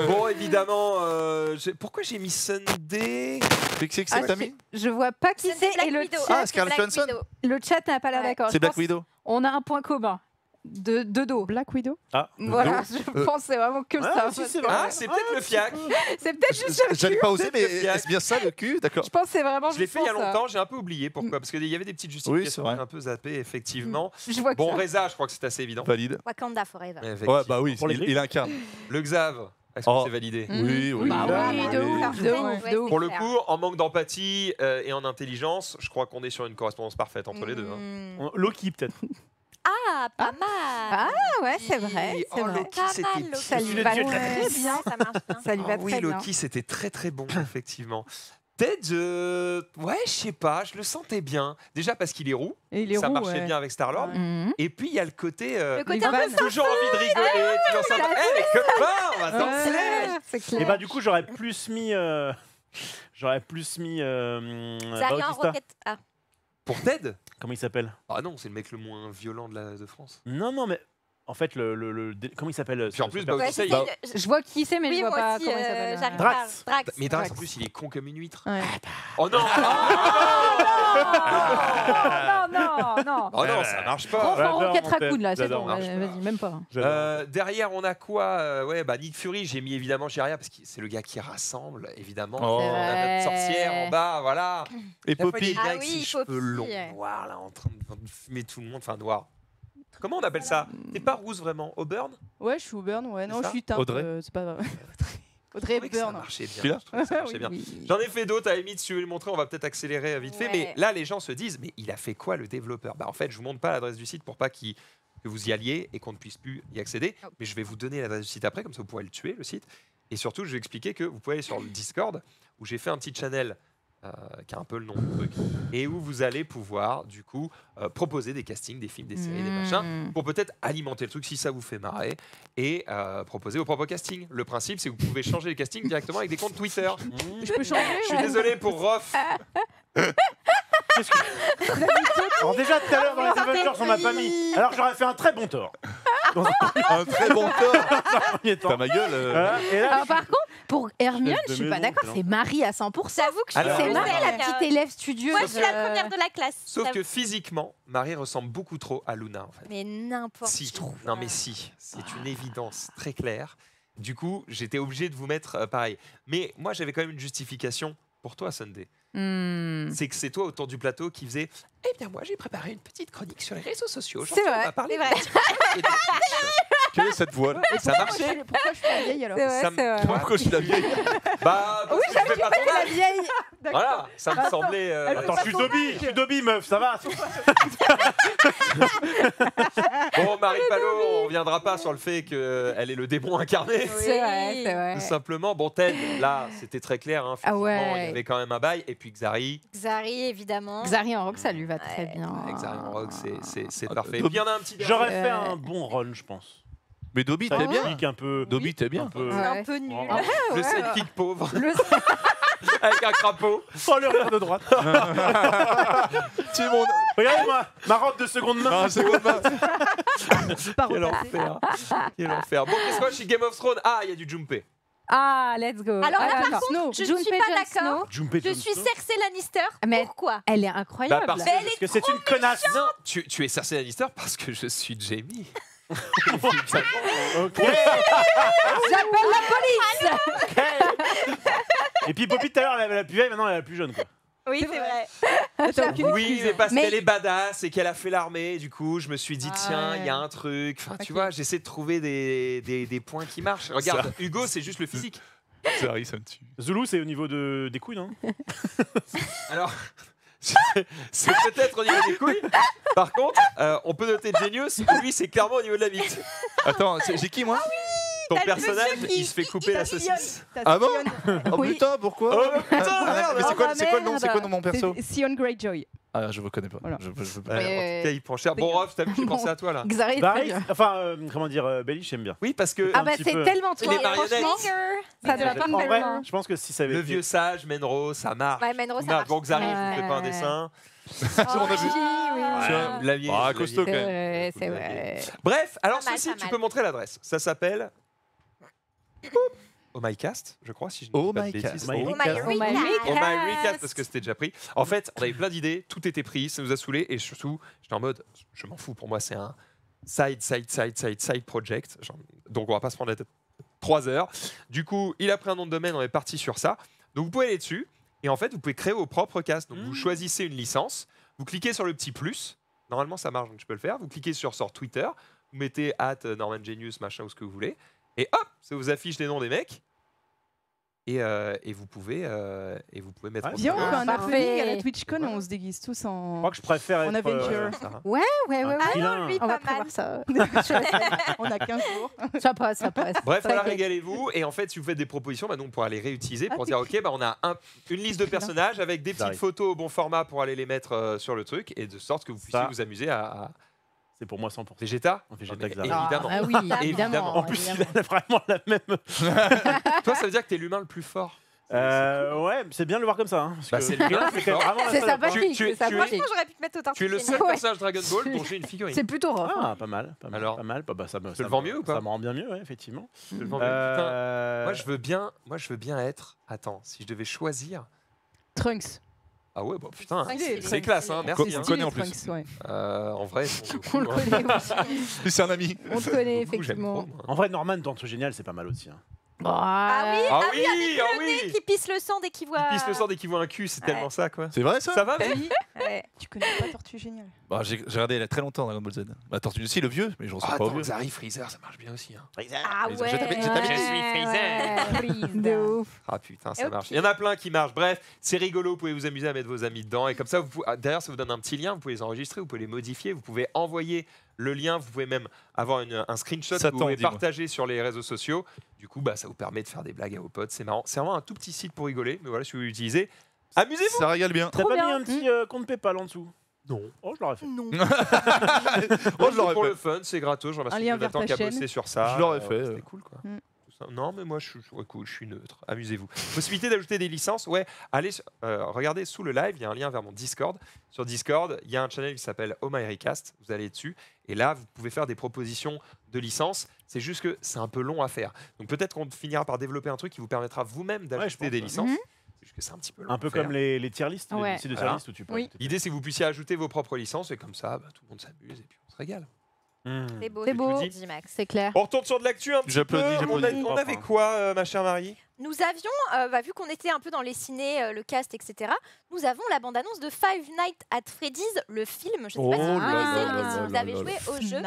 bon évidemment euh, j'ai- pourquoi j'ai mis Sunday? C'est que c'est que Ah, c'est que t'as mis? Je vois pas qui C'est et le chat, Ah, Scarlett Johansson le chat n'a pas l'air Ouais. d'accord. C'est Je Black pense Widow. On a un point commun. De, de dos. Black Widow Ah, Voilà, dos. je Euh. pense que c'est vraiment que Ah, ça. si, parce c'est que- vrai. ah c'est peut-être le fiac *laughs* C'est peut-être juste le J'allais cul. pas oser, mais Peut-être le fiac. est-ce bien ça le cul? D'accord. Je pense que c'est vraiment Je l'ai juste fait il y a pour ça. longtemps, j'ai un peu oublié pourquoi, parce qu'il y avait des petites justifications, vrai. j'ai un peu zappé, effectivement. Je vois que Bon, ça. Reza, je crois que c'est assez évident. Valide. Wakanda Forever. Effectivement. Ouais, bah oui, Pour les il, il incarne. Le Xav, est-ce que Oh. c'est validé? Mhm. Oui, oui. Bah oui, de oui. ouf, de ouf, de ouf. Pour le coup, en manque d'empathie euh, et en intelligence, je crois qu'on est sur une correspondance parfaite entre les deux. hein. On- Loki, peut-être. Ah, pas mal. Ah ouais, c'est vrai, Oui, oh, vrai. Loki, Pas c'était. Ça lui va très bien. Ça marche bien. Ça lui va Ah oui, très bien. Loki, c'était très très bon, *laughs* effectivement. Ted, euh, ouais, je sais pas, je le sentais bien. Déjà parce qu'il est roux, Et il est ça roux, marchait ouais. bien avec Star-Lord. Et puis il y a le côté. euh, Le côté un toujours envie de rigoler, toujours sympa. Eh, les copains, on va danser clair. Et bah, du coup, j'aurais plus mis. euh, J'aurais plus mis. euh, Zarian Bautista. Rocket. Ah, Pour Ted? Comment il s'appelle? Ah non, c'est le mec le moins violent de, la, de France. Non, non, mais. En fait, le. le, le- Comment il s'appelle Puis en plus, bah, ouais, Bah, ça, je- Je vois qui c'est, mais Oui, je vois moi pas aussi, comment il euh, s'appelle. j'arrive Drax. pas. Drax. Mais Drax, en Drax. plus, il est con comme une huître. Ouais. Oh non Non, non, non. Oh non, ça marche pas Enfin, J'adore mon Raccoon, là, c'est j'adore, bon. marche Vas-y, même pas. J'adore. Euh, derrière, on a quoi Euh, Ouais, bah Nick Fury, j'ai mis évidemment Jiria parce que c'est le gars qui rassemble, évidemment. Oh. On a C'est notre vrai. sorcière en bas, voilà. Et La fois, il a Poppy. des gars Ah avec oui, ses cheveux Poppy, longs, ouais. noirs, là, en train de de fumer tout le monde, enfin noir. Comment on appelle ça T'es pas rousse vraiment Auburn Ouais, je suis Auburn, ouais. Non, je suis teinte. Audrey euh, c'est pas grave. *laughs* Audrey Hepburn. bien. J'en ai fait d'autres, à si tu veux les montrer, on va peut-être accélérer vite fait. Mais là, les gens se disent, mais il a fait quoi le développeur? Bah, En fait, je vous montre pas l'adresse du site pour pas qu'il- que vous y alliez et qu'on ne puisse plus y accéder. Mais je vais vous donner l'adresse du site après, comme ça vous pourrez le tuer, le site. Et surtout, je vais expliquer que vous pouvez aller sur le Discord, où j'ai fait un petit channel euh, qui a un peu le nom du truc, et où vous allez pouvoir, du coup, euh, proposer des castings, des films, des séries, des machins Mmh. pour peut-être alimenter le truc si ça vous fait marrer et euh, proposer vos propres castings. Le principe, c'est que vous pouvez changer les castings directement avec des comptes Twitter. Je peux changer Je suis désolé pour Rof. Alors déjà tout à l'heure dans les Avengers on m'a pas mis. Alors j'aurais fait un très bon tort. *laughs* Un Un très bon tort. *laughs* T'as ma gueule. euh. Et là, Alors, par contre, pour Hermione, je suis pas d'accord, c'est Marie à 100%. J'avoue que je Alors, suis C'est. Marie la petite élève studieuse. Moi, je suis la euh, première de la classe. Sauf que physiquement, Marie ressemble beaucoup trop à Luna en fait. Mais n'importe Si, quoi. non mais si, c'est une évidence très claire. Du coup, j'étais obligé de vous mettre euh, pareil. Mais moi, j'avais quand même une justification pour toi, Sunday. hmm. C'est que c'est toi autour du plateau qui faisait Eh bien, moi, j'ai préparé une petite chronique sur les réseaux sociaux. C'est Aujourd'hui, on vrai, va parler vrai. de- *laughs* Quelle est cette voix Ça marchait Pourquoi je suis la vieille alors C'est vrai, Ça me- c'est vrai. Pourquoi je suis la vieille Bah, parce que je fais pas ton La âge. vieille. Voilà, ça me semblait. euh, Attends, je suis Dobby, je suis Dobby meuf, ça va *laughs* Bon, Marie Palot, on reviendra pas sur le fait qu'elle est le démon incarné. C'est vrai, c'est vrai. Tout simplement, bon, Ted, là, c'était très clair. Hein, Ah physiquement, ouais. Il y avait quand même un bail. Et puis Xari, Xari, évidemment. Xari en rock, ça lui va très bien. Xari en rock, c'est- c'est c'est Ah, parfait. Et Dobby. puis il y en a un petit. J'aurais Euh, fait un bon Ron, je pense. Mais Dobby, t'es bien. un peu. Dobby, t'es un bien. peu. Ouais. un peu nul. Ouais. Le ouais, sidekick pauvre, Le- *laughs* avec un crapaud. Oh le rire de droite. *laughs* Tu es mon. Regardez-moi, ma robe de seconde main. Ah, c'est quoi de ma- *laughs* Par Quel enfer. Quel enfer. Bon, qu'est-ce que je suis Game of Thrones? Ah, il y a du Jumpé. Ah, let's go. Alors là, par contre, je ne suis pas d'accord. Je suis. Cersei Lannister. Mais- Pourquoi? Elle est incroyable. Bah, parce Mais elle Parce que c'est une connasse. Non, tu, tu es Cersei Lannister parce que je suis Jamie. J'appelle la police. Et puis Poppy tout à l'heure elle avait la plus vieille, maintenant elle est la plus jeune quoi. Oui, c'est vrai. Oui, mais parce Mais- qu'elle est badass et qu'elle a fait l'armée. Du coup, je me suis dit, Ah tiens, il y a un truc. Enfin, tu Ok. vois, j'essaie de trouver des, des, des points qui marchent. Regarde, Hugo, c'est juste le physique. Harry, ça me tue. Zulu c'est au niveau de, des couilles non? Alors, c'est peut-être au niveau des couilles. Par contre, euh, on peut noter Genius. Lui, c'est clairement au niveau de la bite. Attends, c'est- j'ai qui moi? Ton T'as le personnage, monsieur qui- il se fait couper la saucisse. T'as Ah bon Sion- *laughs* Oh Oui. putain, pourquoi Oh putain, Ah, merde Mais c'est Oh, quoi, c'est quoi le nom. C'est quoi le nom de mon perso c'est Sion Greyjoy. Ah, je reconnais pas. Voilà. Je, je, je- Ouais, En tout cas, il prend cher. Bon, Rof, *laughs* t'as vu, j'ai pensé à toi là. Xari est Bah, très Riff, bien. enfin euh, comment dire, euh, Belly j'aime bien. Oui, parce que Ah un bah petit c'est peu. tellement toi. Les marionnettes. Franchement, ça doit pas En vrai, tellement. je pense que si ça avait le été- vieux sage, Menro, ça marche. Ouais, Menro, ça marche. Bon, Xari, je vous fais pas un Ouais. dessin. on a vu. Oui, oui, oui. Ouais, vous l'aviez, Ah, vous costaud quand C'est même. vrai, c'est Vous vrai. Bref, alors Pas mal, ceci, pas tu mal. peux montrer l'adresse. Ça s'appelle Oh My Cast, je crois, si je ne Oh dis pas de bêtises. Cast. Oh. Oh my recast. Oh My Recast. Parce que c'était déjà pris. En fait, on avait plein d'idées, tout était pris, ça nous a saoulés, et surtout, j'étais en mode, je m'en fous, pour moi, c'est un side, side, side, side, side project. Genre, donc, on va pas se prendre la tête trois heures. Du coup, il a pris un nom de domaine, on est parti sur ça. Donc, vous pouvez aller dessus, et en fait, vous pouvez créer vos propres castes. Donc, vous choisissez une licence, vous cliquez sur le petit plus. Normalement, ça marche, donc je peux le faire. Vous cliquez sur sort Twitter, vous mettez at Norman Genius, machin, ou ce que vous voulez, et hop, ça vous affiche les noms des mecs. Et, euh, et vous pouvez euh, et vous pouvez mettre Ouais, en Viens, on fait un à la TwitchCon et on se déguise tous Je en. crois que je préfère En être. euh, Avenger. Ça va. Ouais, ouais, ouais. Ah, ouais. non, lui, On va pas mal. prévoir ça. *laughs* On a 15 jours. Ça passe, ça passe. Bref, voilà, régalez-vous. Et en fait, si vous faites des propositions, bah, nous, on pourra les réutiliser pour Ah, dire ok, bah, on a un- une liste de personnages avec des petites photos au bon format pour aller les mettre euh, sur le truc et de sorte que vous puissiez Ça. vous amuser à, à C'est pour moi 100%. Vegeta. Xari. Évidemment. Ah oui, *laughs* Évidemment. En plus, il a vraiment la même. *laughs* Toi, ça veut dire que t'es l'humain le plus fort. Euh, ouais, c'est bien de le voir comme ça. Hein, Bah, c'est *laughs* sympathique, Tu- tu- c'est tu. Franchement, j'aurais pu te mettre autant. Tu es le seul personnage Dragon Ball dont j'ai une figurine. C'est plutôt hein. Ah, pas mal, pas mal, Alors, pas mal. Bah, bah, ça me, ça le vends mieux ou pas Ça me rend bien mieux, ouais, effectivement. Je le vends bien. Putain, Euh, Moi, je veux bien. Moi, je veux bien être. Attends, si je devais choisir. Trunks. Ah ouais, bah putain, c'est- classe, hein. Merci. On hein. le connaît en plus. Trunks, ouais. Euh, en vrai, *laughs* On le hein. connaît aussi. *laughs* C'est un ami. On le connaît, effectivement. En vrai, Norman dans ce génial, c'est pas mal aussi. hein. Ah oui, Ah ah oui, avec ah le nez oui. qui pisse le sang dès qu'il voit. Il pisse le sang dès qu'il voit un cul, c'est Ouais. tellement ça, quoi. C'est vrai ça Ça va, Oui. *laughs* Ouais. Tu connais pas Tortue Géniale? Bah, J'ai j'ai regardé il y a très longtemps Dragon Ball Z. Bah, Tortue aussi, le vieux, mais je ressemble Ah, pas au attends, vieux. Zari Freezer, ça marche bien aussi. hein. Ah ouais. tapé- j'ai tapé- Je suis *laughs* Freezer. De ouf. Ah putain, ça Ok. marche. Il y en a plein qui marchent. Bref, c'est rigolo. Vous pouvez vous amuser à mettre vos amis dedans. Et comme ça, vous pouvez- ah, derrière, ça vous donne un petit lien. Vous pouvez les enregistrer, vous pouvez les modifier, vous pouvez envoyer le lien. Vous pouvez même avoir une- un screenshot Ça que vous pouvez partager sur les réseaux sociaux. Du coup, bah, ça vous permet de faire des blagues à vos potes. C'est marrant. C'est vraiment un tout petit site pour rigoler. Mais voilà, si vous l'utilisez, amusez-vous. Ça régale bien. T'as pas bien. mis un petit euh, compte PayPal en dessous? Non. Oh, je l'aurais fait. Non. *laughs* *laughs* Oh, je l'aurais pour fait. le fun, c'est gratos. Je remercie Jonathan qui a bossé sur ça. Je l'aurais Euh, fait, C'était cool, quoi. Mm. Non, mais moi, je suis ouais, cool, je suis neutre. Amusez-vous. Possibilité d'ajouter des licences. Ouais, allez, euh, regardez sous le live, il y a un lien vers mon Discord. Sur Discord, il y a un channel qui s'appelle Oh My Recast. Vous allez dessus. Et là, vous pouvez faire des propositions de licences. C'est juste que c'est un peu long à faire. Donc peut-être qu'on finira par développer un truc qui vous permettra vous-même d'ajouter des licences. C'est juste que c'est un petit peu long. Un peu à faire. comme les, les tier lists, Ouais. les de tier list où tu. Oui. L'idée, c'est que vous puissiez ajouter vos propres licences. Et comme ça, bah, tout le monde s'amuse et puis on se régale. Hmm. C'est beau. C'est je beau. C'est clair. On retourne sur de l'actu un petit peu. J'applaudis, On, a- on avait quoi, euh, ma chère Marie? Nous avions, euh, bah, vu qu'on était un peu dans les ciné, euh, le cast, etc., nous avons la bande-annonce de Five Nights at Freddy's, le film. Je sais Oh pas si vous connaissez, là vous là avez là joué au jeu.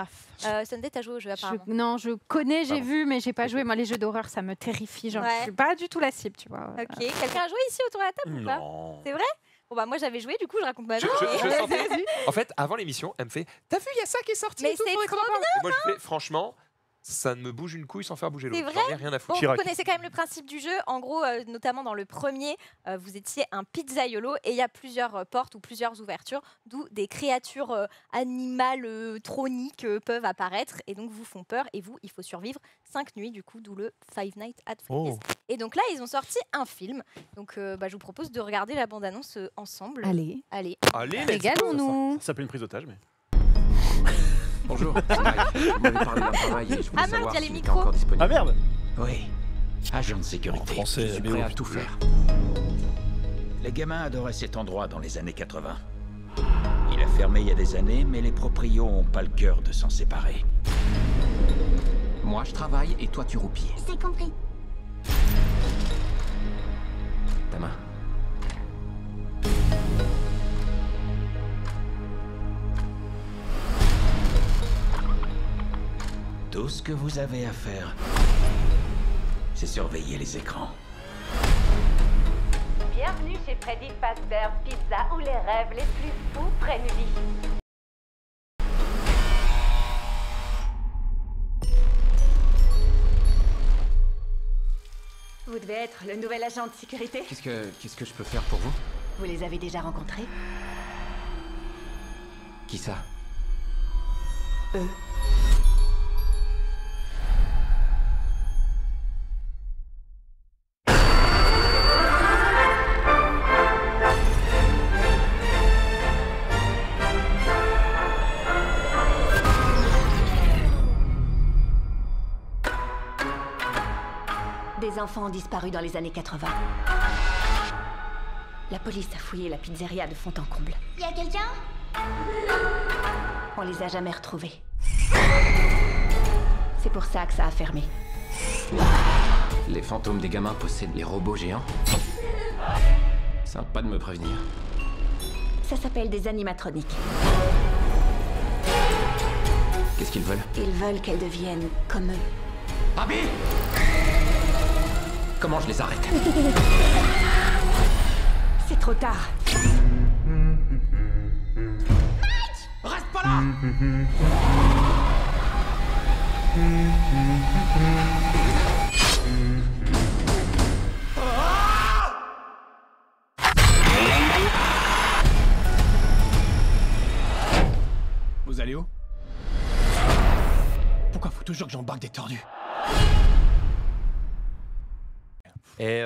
Euh, Sunday, t'as joué au jeu Je- apparemment. non, je connais, j'ai vu, mais j'ai pas joué. Moi, les jeux d'horreur, ça me terrifie. Genre, Ouais. je suis pas du tout la cible, tu vois. Ok, quelqu'un a joué ici autour de la table ou pas? Non. C'est vrai? Bon bah moi j'avais joué, du coup je raconte ma Je- vie. je- je sentais- En fait, avant l'émission, elle me fait T'as vu, il y a ça qui est sorti Mais et tout, c'est faudrait trop qu'on en parle. Et moi, je fais Franchement, ça ne me bouge une couille sans faire bouger C'est l'autre. vrai J'en ai rien à Bon, foutre. vous Chirac. connaissez quand même le principe du jeu. En gros, euh, notamment dans le premier, euh, vous étiez un pizzaiolo et il y a plusieurs euh, portes ou plusieurs ouvertures, d'où des créatures euh, animales euh, troniques euh, peuvent apparaître et donc vous font peur. Et vous, il faut survivre cinq nuits, du coup, d'où le Five Nights at Freddy's. Et donc là, ils ont sorti un film. Donc euh, bah, je vous propose de regarder la bande-annonce euh, ensemble. Allez, Allez. Allez, régalons-nous. Ça s'appelle une prise d'otage, mais. *laughs* Bonjour, c'est *laughs* Mike. Vous m'avez parlé d'un travail et je voulais Ah merde, savoir il y a les s'il était micros. encore disponible. Ah merde Oui. Agent de sécurité. En français, je suis mais prêt à tout faire. Les gamins adoraient cet endroit dans les années 80. Il a fermé il y a des années, mais les proprios ont pas le cœur de s'en séparer. Moi, je travaille et toi, tu roupies. C'est compris. Ta main. Tout ce que vous avez à faire, c'est surveiller les écrans. Bienvenue chez Freddy Fazbear Pizza où les rêves les plus fous prennent vie. Vous devez être le nouvel agent de sécurité. Qu'est-ce que, qu'est-ce que je peux faire pour vous? Vous les avez déjà rencontrés? Qui ça? Eux. Enfants ont disparu dans les années 80. La police a fouillé la pizzeria de fond en comble. Y a quelqu'un? On les a jamais retrouvés. C'est pour ça que ça a fermé. Les fantômes des gamins possèdent les robots géants Sympa de me prévenir. Ça s'appelle des animatroniques. Qu'est-ce qu'ils veulent? Ils veulent qu'elles deviennent comme eux. Abby Comment je les arrête *laughs* C'est trop tard. Reste pas là Vous allez où? Pourquoi faut toujours que j'embarque des tordus? Et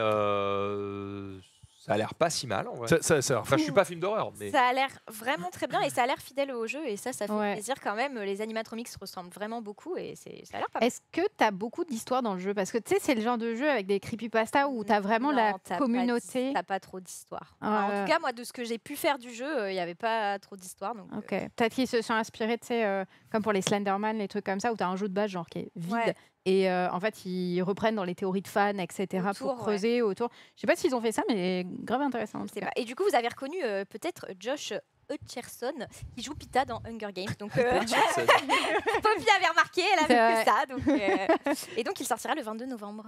euh, ça a l'air pas si mal en vrai. Ça, ça, ça a l'air Enfin, je suis pas film d'horreur, mais. Ça a l'air vraiment très bien et ça a l'air fidèle au jeu et ça, ça fait Ouais. plaisir quand même. Les animatronics se ressemblent vraiment beaucoup et c'est, ça a l'air pas mal. Est-ce que tu as beaucoup d'histoires dans le jeu? Parce que tu sais, c'est le genre de jeu avec des creepypasta où tu as vraiment Non, la communauté. T'as pas trop d'histoire. Ah. En tout cas, moi, de ce que j'ai pu faire du jeu, il n'y avait pas trop d'histoire. Donc, Ok. Peut-être qu'ils se sont inspirés, tu sais, euh, comme pour les Slenderman, les trucs comme ça, où tu as un jeu de base genre qui est vide. Ouais. Et euh, en fait, ils reprennent dans les théories de fans, etc., Autour, pour ouais. creuser autour. Je sais pas s'ils ont fait ça, mais grave intéressant. en tout cas. pas- Et du coup, vous avez reconnu euh, peut-être Josh Hutcherson qui joue Pita dans Hunger Games. Donc euh. *laughs* Poppy avait remarqué, elle avait que ça. Donc, euh, *laughs* Et donc il sortira le 22 novembre.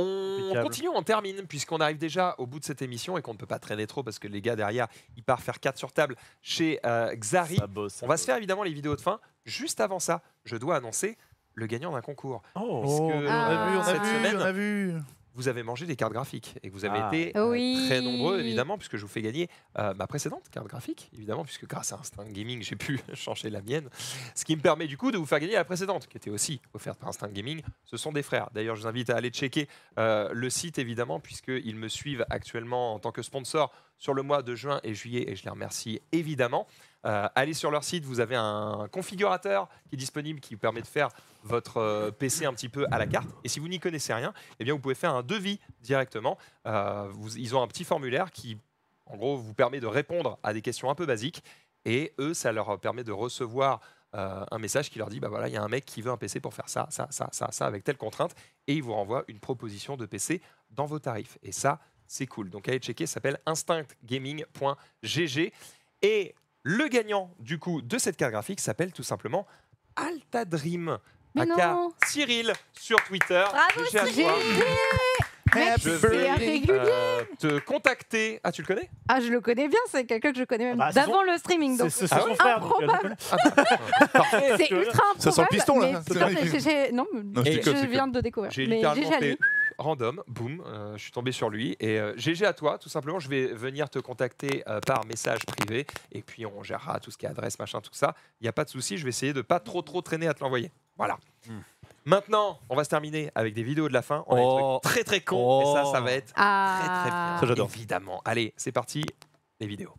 On Impeccable. continue, on termine, puisqu'on arrive déjà au bout de cette émission et qu'on ne peut pas traîner trop parce que les gars derrière, ils partent faire 4 sur table chez euh, Xari. Ça bosse, ça On va se faire évidemment les vidéos de fin. Juste avant ça, je dois annoncer le gagnant d'un concours. Oh. Puisque, on a vu, on a cette vu, semaine, on a vu. vous avez mangé des cartes graphiques et vous avez Ah. été euh, Oui. très nombreux évidemment puisque je vous fais gagner euh, ma précédente carte graphique évidemment puisque grâce à Instinct Gaming j'ai pu *laughs* changer la mienne ce qui me permet du coup de vous faire gagner la précédente qui était aussi offerte par Instinct Gaming ce sont des frères d'ailleurs je vous invite à aller checker euh, le site évidemment puisqu'ils me suivent actuellement en tant que sponsor sur le mois de juin et juillet et je les remercie évidemment Euh, allez sur leur site, vous avez un configurateur qui est disponible qui vous permet de faire votre euh, PC un petit peu à la carte. Et si vous n'y connaissez rien, eh bien vous pouvez faire un devis directement. Euh, ils ont un petit formulaire qui, en gros, vous permet de répondre à des questions un peu basiques. Et eux, ça leur permet de recevoir un message qui leur dit bah voilà, il y a un mec qui veut un PC pour faire ça, ça, ça, ça, ça, avec telle contrainte. Et il vous renvoie une proposition de PC dans vos tarifs. Et ça, c'est cool. Donc allez checker, ça s'appelle instinctgaming.gg. Et le gagnant, du coup, de cette carte graphique s'appelle tout simplement Altadream. Mais aka non. Cyril sur Twitter. Bravo, à Cyril. Mec, Je vais euh, te contacter. Ah, tu le connais? Ah, je le connais bien, c'est quelqu'un que je connais même bah, c'est d'avant son- le streaming. C'est Donc c'est Ah Improbable. *laughs* c'est ultra improbable. Ça sent le piston, là. mais Non, Non, je je viens de découvrir. J'ai littéralement fait. Random, boum, euh, je suis tombé sur lui. Et euh, GG à toi, tout simplement, je vais venir te contacter euh, par message privé. Et puis on gérera tout ce qui est adresse, machin, tout ça. Il n'y a pas de souci, je vais essayer de pas trop trop traîner à te l'envoyer. Voilà. Hmm. Maintenant, on va se terminer avec des vidéos de la fin. On a des Oh. trucs très très cons. Et ça, ça Oh. va être très très bien. Ah. Ça, j'adore. Évidemment. Allez, c'est parti, les vidéos.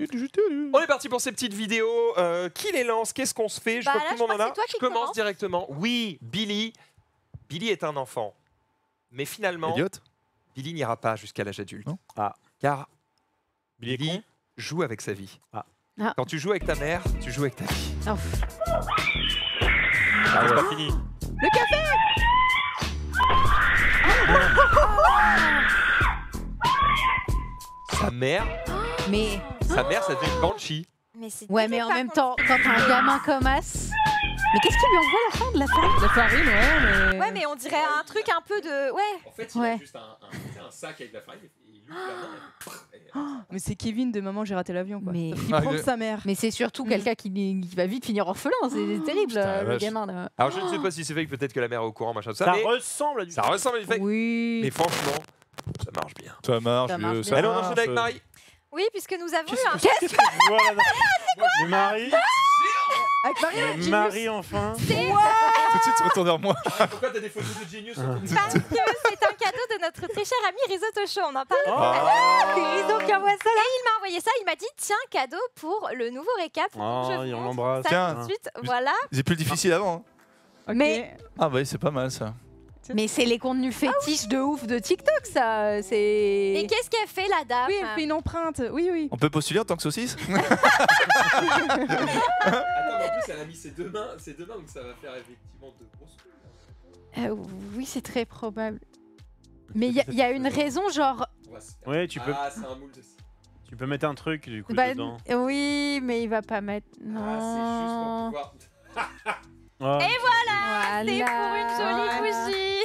On est parti pour ces petites vidéos. Euh, qui les lance? Qu'est-ce qu'on se fait? Je Bah vois là, que tout le monde en a. Je commence commence. directement. Oui, Billy. Billy est un enfant. Mais finalement, Elliot? Billy n'ira pas jusqu'à l'âge adulte. Non Ah. Car Billy joue avec sa vie. Ah. Ah. Quand tu joues avec ta mère, tu joues avec ta vie. Oh. Ah, c'est pas fini. Sa mère, Mais sa mère, ça devient une banshee. Mais c'est ouais, mais en même temps, quand t'as un gamin comme As, mais qu'est-ce qu'il lui envoie à la fin de la farine? La farine, ouais, mais. Ouais, mais on dirait un truc un peu de. Ouais. En fait, il a Ouais. juste un, sac avec la farine. Il ouvre Oh, mais c'est Kevin de Maman, j'ai raté l'avion. quoi. Mais- qu'il Ah, prend il de sa mère. Mais c'est surtout quelqu'un qui, qui va vite finir orphelin, c'est terrible, putain, la le vache. gamin. Là. Alors, je ne sais pas si c'est fait que peut-être que la mère est au courant, machin, tout ça. Ça mais ressemble à du. ça ressemble à du fake. Oui. Mais franchement, ça marche bien. Ça marche, Ça marche vieux, bien. ça Allez, on marche. enchaîne avec Marie. Oui, puisque nous avons eu un. Qu'est-ce que tu vois là *laughs* Mais Marie, Avec Marie, Genius. Marie enfin. Tout de suite, se retourne vers moi. Pourquoi t'as des photos de Genius sur ton Parce que c'est un cadeau de notre très cher ami Risotto Show. On en parle. Oh. C'est Rizzo qui envoie ça là. Il m'a envoyé ça. Il m'a dit tiens, cadeau pour le nouveau récap. Oh, je et on l'embrasse. Tiens. tout de suite. Voilà. C'est plus difficile avant. hein. Ok. Mais- Ah, bah oui, c'est pas mal ça. Mais c'est les contenus fétiches de ouf de TikTok, ça. Et C'est. qu'est-ce qu'elle fait, la dame Oui, elle fait une empreinte. Oui, oui. On peut postuler en tant que saucisse *laughs* Attends, mais en plus, elle a mis ses deux mains, ses deux mains donc ça va faire effectivement de grosses. Euh, oui, c'est très probable. Mais il y, a- il y a une raison, genre. Ouais, tu peux, Ah, c'est un moule de tu peux mettre un truc du coup bah, dedans. oui, mais il va pas mettre. Non. Ah, c'est juste pour pouvoir. *laughs* Et voilà, c'est Voilà. pour une jolie bougie.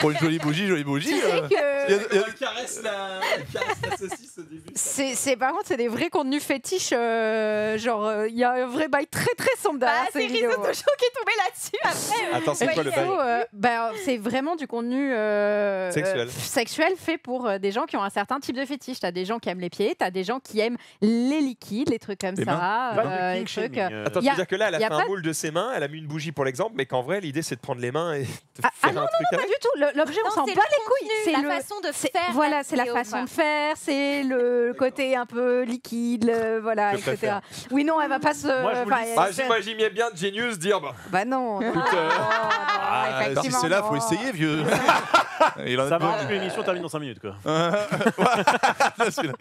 Pour une jolie bougie, jolie bougie. Tu sais euh, que. y a- y a- caresse la, caresse la saucisse au début. C'est, c'est- par contre, c'est des vrais contenus fétiches. euh, genre, euh, il y a un vrai bail très très sombre Bah, derrière c'est ces vidéos. Risotto Show qui est tombé là-dessus. Après, Attends, c'est quoi le il- bail Euh, bah, c'est vraiment du contenu euh, Sexuel. euh, sexuel fait pour euh, des gens qui ont un certain type de fétiche. T'as des gens qui aiment les pieds, t'as des gens qui aiment les liquides, les trucs comme Les ça, mains. pas euh, trucs. shaming, euh. Attends, Y tu a- veux dire que là, elle a fait un pas- moule de ses mains, elle a mis une bougie pour l'exemple, mais qu'en vrai, l'idée c'est de prendre les mains et de Ah, faire ah un truc Pas avec du tout. L'objet, on s'en bat le les couilles. C'est la le, façon de faire. voilà, c'est la façon de faire, c'est le *laughs* côté un peu liquide, le- voilà, Je etc. préfère. Oui, non, elle va pas se. Moi, je vous le dis. elle- Ah, bien Genius dire bah, bah non. non, euh, non, Ah, si effectivement, c'est là, faut essayer, vieux. *laughs* Il en a Ça marche, mais l'émission termine dans 5 minutes quoi. *laughs* Ouais, celui-là.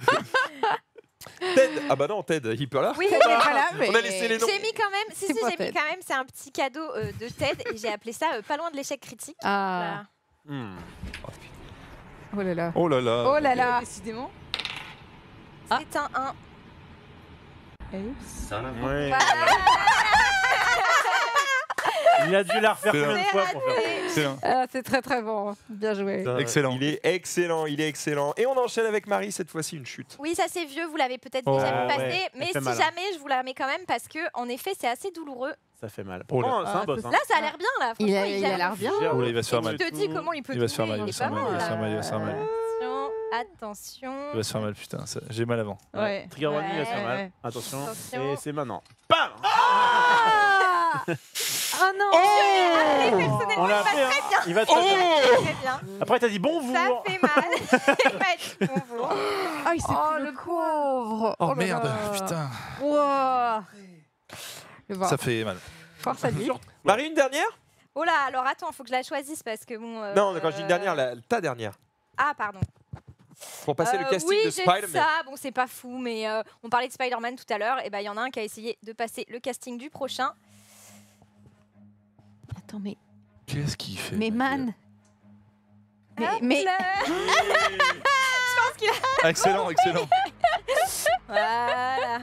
Ted. Ah bah non, Ted, il peut là. Oui, Mais voilà, mais- On a laissé les noms. J'ai mis quand même, si, C'est si, pas j'ai mis Ted. quand même, c'est un petit cadeau euh, de TED et j'ai appelé ça euh, pas loin de l'échec critique. Ah. Hmm. Oh là là. Oh là là. Oh là là. Décidément. C'est un 1. Ouais. Il a dû la refaire combien de fois pour faire. Ah, c'est très très bon. Bien joué. Excellent. Il est excellent, il est excellent. Et on enchaîne avec Marie, cette fois-ci une chute. Oui, ça c'est vieux, vous l'avez peut-être Oh. déjà Ah vu passer, ouais, ça mais fait si mal, hein. jamais, je vous la mets quand même parce que, en effet, c'est assez douloureux. Ça fait mal. Oh là. Pourtant, c'est Ah, un boss. c'est hein. Là, ça a l'air bien, là. Il a- Franchement, il a gère l'air bien. Oh là, il va se faire mal. tu te dis comment il peut Il va se faire mal, il va se faire mal, il va se faire mal, il va se faire là. mal. Attention, Il va se faire mal, putain. ça- J'ai mal avant. Ouais. Trigger warning, il va se faire Ouais. mal. Attention. Attention. Et c'est maintenant. Bam Ah Oh non Personnellement, On l'a il va fait, hein. Il va très bien. Très, bien. Après, t'as dit bonjour. Ça fait mal. *laughs* Il m'a dit bonjour. Ah, il s'est Oh pris le pauvre Oh là merde, là. putain. Le voir. Ça fait mal. Force à lui. Marie, une dernière? Oh là, alors attends, faut que je la choisisse parce que bon. euh, Non, quand je dis une dernière, la- ta dernière. Ah, pardon. Pour passer le Euh, casting oui, de j'ai Spider-Man. ça. Bon, c'est pas fou, mais euh, on parlait de Spider-Man tout à l'heure. Et ben, il y en a un qui a essayé de passer le casting du prochain. Attends, mais, Qu'est-ce qu'il fait mais man. Mais, Hop mais là. *laughs* Ah, Excellent, excellent. Voilà.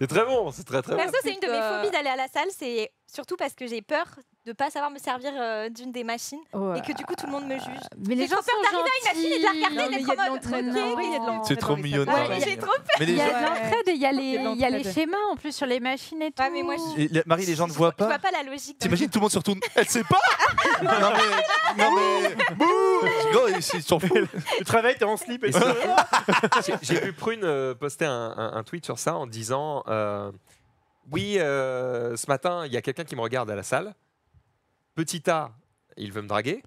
C'est très bon, c'est très très bon. Perso, c'est une de mes putain. phobies d'aller à la salle. C'est surtout parce que j'ai peur de pas savoir me servir euh, d'une des machines et que du coup tout le monde me juge. Mais les gens sont d'arriver à une machine et de la regarder Non, et mais d'être il y a de en mode. l'entraide. ok, Non, il y a de oui, l'entraide. C'est trop mignon. J'ai trop peur. Mais les Il y a gens, de l'entraide il y a les, Il y a les schémas en plus sur les machines et tout. Ouais, mais moi, je- Et la- Marie, les gens ne voient Je vois pas. pas la logique. T'imagines, tout le monde se retourne. *laughs* Elle sait pas Non mais. Non mais. Bouh ils s'en foutent. *laughs* Tu te réveilles, t'es en slip et. *laughs* J'ai- J'ai vu Prune euh, poster un tweet sur ça en disant euh, Oui, euh, ce matin, il y a quelqu'un qui me regarde à la salle. Petit A, il veut me draguer.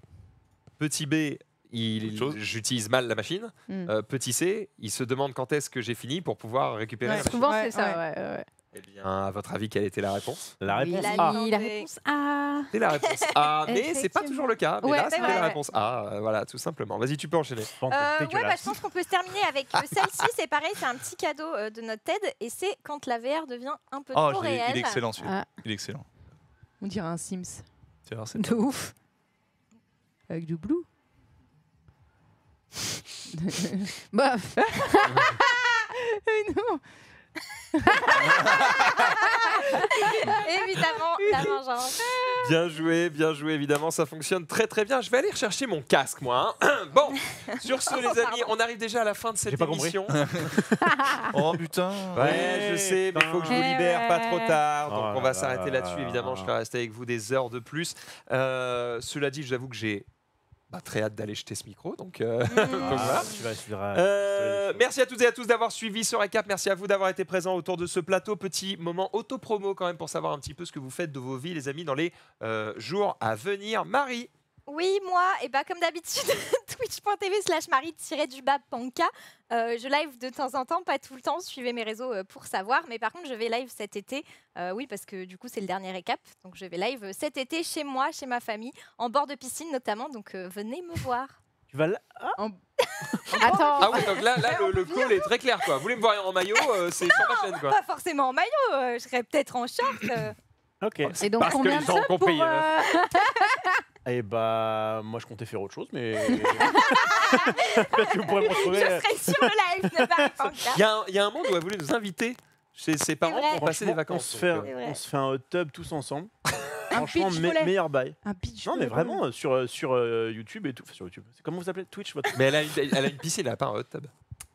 Petit B, il- j'utilise mal la machine. Mm. Euh, petit C, il se demande quand est-ce que j'ai fini pour pouvoir récupérer Ouais. la machine. Souvent, Ouais, c'est ça. ouais. Ouais, ouais, ouais. Eh bien, à votre avis, quelle était la réponse? La réponse a la réponse A. C'est la réponse A, *laughs* mais c'est pas toujours le cas. Mais Ouais, là, c'est c'était la réponse A. euh, Voilà, tout simplement. Vas-y, tu peux enchaîner. Euh, ouais, bah, je pense qu'on peut se terminer avec euh, celle-ci. C'est pareil, c'est un petit cadeau euh, de notre TED et c'est quand la VR devient un peu Oh, trop réelle. il est excellent celui-là. Ah, Il est excellent. On dirait un Sims Tu vas voir, c'est- de ouf. avec du blue. *laughs* Bah, *laughs* non. *laughs* Évidemment, la vengeance. Bien joué, bien joué, évidemment, ça fonctionne très très bien. Je vais aller rechercher mon casque, moi. hein. *clears throat* bon, sur ce, *laughs* les amis, on arrive déjà à la fin de cette J'ai pas compris. émission. *laughs* Oh putain. Ouais, je sais, mais il faut que je vous Eh libère pas trop tard. Donc Oh on là va là s'arrêter là là-dessus, là évidemment. là. Je vais rester avec vous des heures de plus. Euh, cela dit, j'avoue que j'ai très hâte d'aller jeter ce micro. Donc, euh, *laughs* donc voilà. Ah. Euh, merci à toutes et à tous d'avoir suivi ce récap. Merci à vous d'avoir été présents autour de ce plateau. Petit moment auto-promo quand même pour savoir un petit peu ce que vous faites de vos vies, les amis, dans les euh, jours à venir. Marie, Oui, moi, et bah comme d'habitude, *laughs* twitch.tv slash marie-du-bas panka. Euh, je live de temps en temps, pas tout le temps. Suivez mes réseaux euh, pour savoir. Mais par contre, je vais live cet été. Euh, oui, parce que du coup, c'est le dernier récap. Donc, je vais live cet été chez moi, chez ma famille, en bord de piscine notamment. Donc, euh, venez me voir. Tu vas là? *laughs* Attends. ah oui, donc là, là le, le call est très clair. Quoi. Vous voulez me voir en maillot, euh, c'est sur ma chaîne. Quoi. Pas forcément en maillot, euh, je serais peut-être en short. Euh. Ok. Et donc, parce combien de subs ont pour... payé, euh, *laughs* Et bah, moi je comptais faire autre chose, mais. *laughs* Peut-être que vous pourrez me retrouver. Je serai sur le live. *laughs* Il y, a un- il y a un monde où elle voulu nous inviter chez ses parents vrai. pour passer des Franchement, vacances. On se, donc, fait, euh, un- C'est vrai. on se fait un hot tub tous ensemble. Un Franchement, beach me- volley. meilleur bail. Un beach Non, mais vraiment, euh, sur, euh, sur euh, YouTube et tout. Enfin, sur YouTube. C'est comment vous appelez Twitch votre... Mais elle a, une, elle a une piscine, elle a pas un hot tub.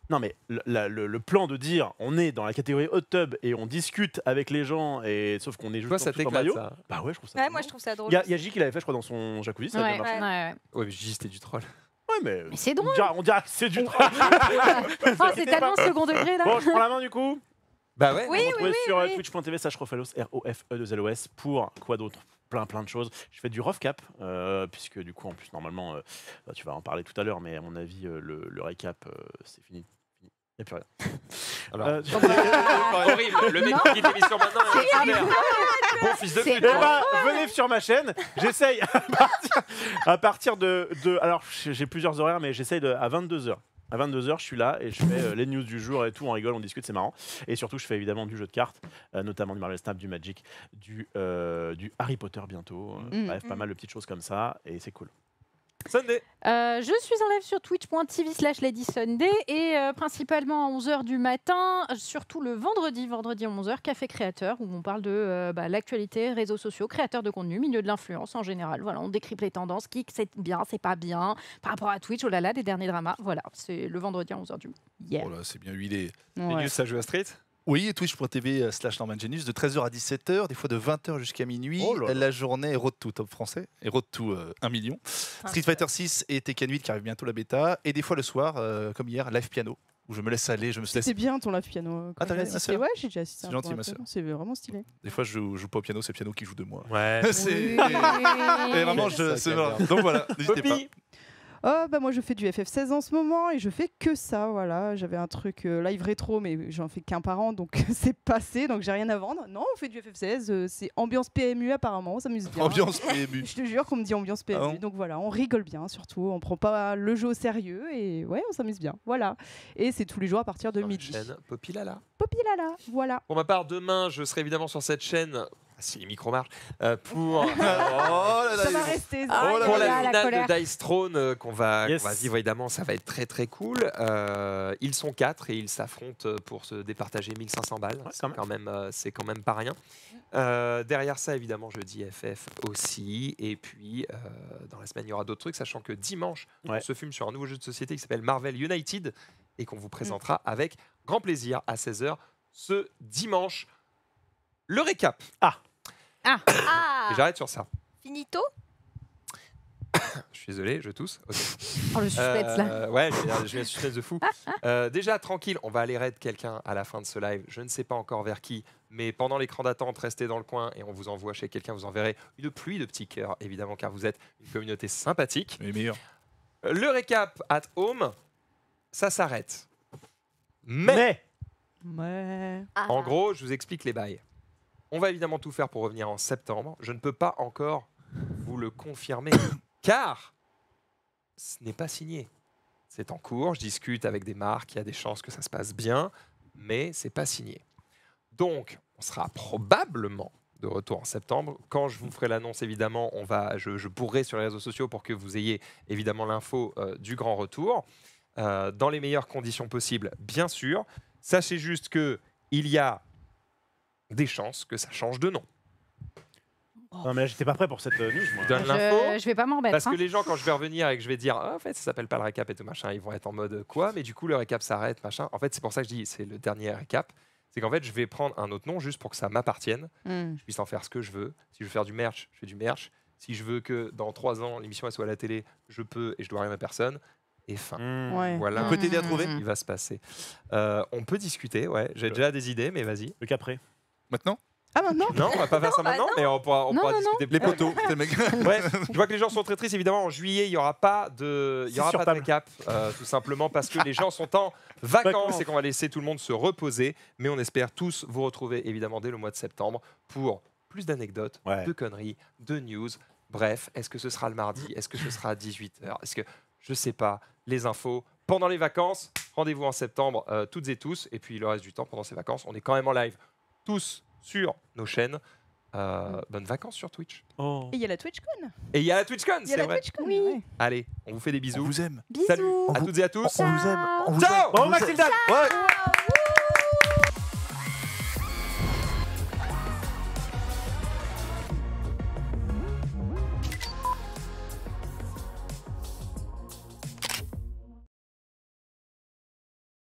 Non, mais le, la- le- le plan de dire on est dans la catégorie hot tub et on discute avec les gens, et sauf qu'on est juste Toi, en, ça en maillot. ça Bah ouais, je trouve ça. Ouais, trop moi, je trouve ça drôle. Il y a, a J qui l'avait fait, je crois, dans son jacuzzi. Ça a Ouais, bien ouais, ouais. Ouais, mais juste c'était du troll. Ouais, mais. Mais c'est drôle. on dirait que c'est du *laughs* Oh, c'est tellement second degré là. Bon, je prends la main du coup. Bah ouais. Oui, oui, oui. sur oui. twitch.tv slash Rofelos, R-O-F-E-2-L-O-S, pour quoi d'autre? Plein, plein de choses. Je fais du recap, euh, puisque du coup, en plus, normalement, euh, bah, tu vas en parler tout à l'heure, mais à mon avis, euh, le, le récap, euh, c'est fini. Il n'y a plus rien. *laughs* Alors, *laughs* Euh, horrible. Le mec qui quitte l'émission maintenant. C'est euh, super. Bon fils de pute. Ben, venez sur ma chaîne. J'essaye *laughs* à partir, à partir de, de- Alors, j'ai plusieurs horaires, mais j'essaye de- à 22h. À 22h, je suis là et je fais euh, les news du jour et tout. On rigole, on discute, c'est marrant. Et surtout, je fais évidemment du jeu de cartes, euh, notamment du Marvel Snap, du Magic, du, euh, du Harry Potter bientôt. Euh, Mm. Bref, pas Mm. mal de petites choses comme ça et c'est cool. Sunday. Euh, je suis en live sur twitch.tv slash Lady Sunday et euh, principalement à 11h du matin, surtout le vendredi, vendredi à 11h, Café Créateur, où on parle de euh, bah, l'actualité, réseaux sociaux, créateurs de contenu, milieu de l'influence en général. Voilà, on décrypte les tendances, qui c'est bien, c'est pas bien, par rapport à Twitch, oh là là, des derniers dramas. Voilà, c'est le vendredi à 11h du matin. Yeah. Oh là, c'est bien huilé. Ouais. Genius, ça joue à Street? Oui, et twitch.tv euh, slash Norman Genius de 13h à 17h, des fois de 20h jusqu'à minuit. Oh là là. La journée est Road to Top français et Road to euh, 1 million. Street Fighter 6 et Tekken 8 qui arrive bientôt la bêta. Et des fois le soir, euh, comme hier, live piano, où je me laisse aller, je me laisse. C'est bien ton live piano. Ah, t'as ma assisté. Ouais, j'ai déjà assisté. C'est gentil, ma piano, C'est vraiment stylé. Des fois, je joue, je joue pas au piano, c'est le piano qui joue de moi. Ouais. *laughs* C'est- Oui. Et vraiment, je. Donc voilà, n'hésitez pas. Oh, bah moi je fais du FF16 en ce moment et je fais que ça, voilà. J'avais un truc euh, live rétro, mais j'en fais qu'un par an, donc *laughs* c'est passé, donc j'ai rien à vendre. Non, on fait du FF16, euh, c'est ambiance PMU apparemment, on s'amuse bien. Ambiance *laughs* PMU. Je te jure qu'on me dit ambiance PMU, Ah bon donc voilà, on rigole bien surtout, on prend pas le jeu au sérieux et ouais, on s'amuse bien, voilà. Et c'est tous les jours à partir de Sur la midi. chaîne Poppy Lala. Poppy Lala, voilà. Pour ma part, demain, je serai évidemment sur cette chaîne, si les micros marchent, euh, pour, *laughs* euh, Oh là là, Ça va il- rester. Ah, ça. Oh là pour là la là, la finale colère. de Dice Throne euh, qu'on va, qu'on Yes. va vivre évidemment, ça va être très très cool. Euh, ils sont quatre et ils s'affrontent pour se départager 1500 balles. c'est quand même. quand même, euh, c'est quand même pas rien. Euh, derrière ça, évidemment, je dis FF aussi. Et puis, euh, dans la semaine, il y aura d'autres trucs, sachant que dimanche, Ouais. on se fume sur un nouveau jeu de société qui s'appelle Marvel United et qu'on vous présentera avec grand plaisir à 16h ce dimanche. Le récap. Ah, Et j'arrête sur ça. finito *coughs* Je suis désolé, je tousse. *laughs* Oh, le suspense là. Euh, ouais, je je vais suspense de fou. Euh, déjà, tranquille, on va aller raid quelqu'un à la fin de ce live. Je ne sais pas encore vers qui, mais pendant l'écran d'attente, restez dans le coin et on vous envoie chez quelqu'un. Vous enverrez une pluie de petits cœurs, évidemment, car vous êtes une communauté sympathique. Les meilleurs. Euh, Le récap at home, ça s'arrête. Mais, Mais Ouais. Ah. en gros, je vous explique les bails. On va évidemment tout faire pour revenir en septembre. Je ne peux pas encore vous le confirmer, *coughs* car ce n'est pas signé. C'est en cours, je discute avec des marques, il y a des chances que ça se passe bien, mais c'est pas signé. Donc, on sera probablement de retour en septembre. Quand je vous ferai l'annonce, évidemment, on va, je, je bourrerai sur les réseaux sociaux pour que vous ayez évidemment l'info euh, du grand retour, euh, dans les meilleures conditions possibles, bien sûr. Sachez juste que il y a des chances que ça change de nom. non, mais là, j'étais pas prêt pour cette euh, news, moi. Je donne l'info. Je, je vais pas m'en remettre. Parce que hein. les gens, quand je vais revenir et que je vais dire, ah, en fait, ça s'appelle pas le récap et tout machin, ils vont être en mode quoi, mais du coup, le récap s'arrête, machin. En fait, c'est pour ça que je dis, c'est le dernier récap. C'est qu'en fait, je vais prendre un autre nom juste pour que ça m'appartienne, Hmm. je puisse en faire ce que je veux. Si je veux faire du merch, je fais du merch. Si je veux que dans trois ans, l'émission elle soit à la télé, je peux et je dois rien à personne. Et fin. Hmm. Ouais. Voilà On peut t'aider à trouver qui va se passer. Euh, on peut discuter, ouais. J'ai déjà des idées, mais vas-y. Le capré. Maintenant Ah maintenant Non, on va pas faire ça bah maintenant, mais on pourra, on Non, pourra non, non. discuter Les poteaux, c'est le mec. *laughs* Ouais, je vois que les gens sont très tristes. Évidemment, en juillet, il n'y aura pas de, il y aura pas de récap, euh, tout simplement parce que *laughs* les gens sont en vacances Vacances. et qu'on va laisser tout le monde se reposer. Mais on espère tous vous retrouver évidemment dès le mois de septembre pour plus d'anecdotes, Ouais. de conneries, de news. Bref, est-ce que ce sera le mardi? Est-ce que ce sera à 18h Est-ce que je sais pas Les infos pendant les vacances. Rendez-vous en septembre euh, toutes et tous. Et puis le reste du temps pendant ces vacances, on est quand même en live tous sur nos chaînes. Euh, bonnes vacances sur Twitch. Oh. Et il y a la TwitchCon. Et il y a la TwitchCon, c'est vrai. TwitchCon. Oui. ouais. Allez, on vous fait des On bisous. vous aime. Bisous. Salut à vous- toutes et à tous. On vous aime. On vous Ciao aime. On vous Maxilda aime. Ouais.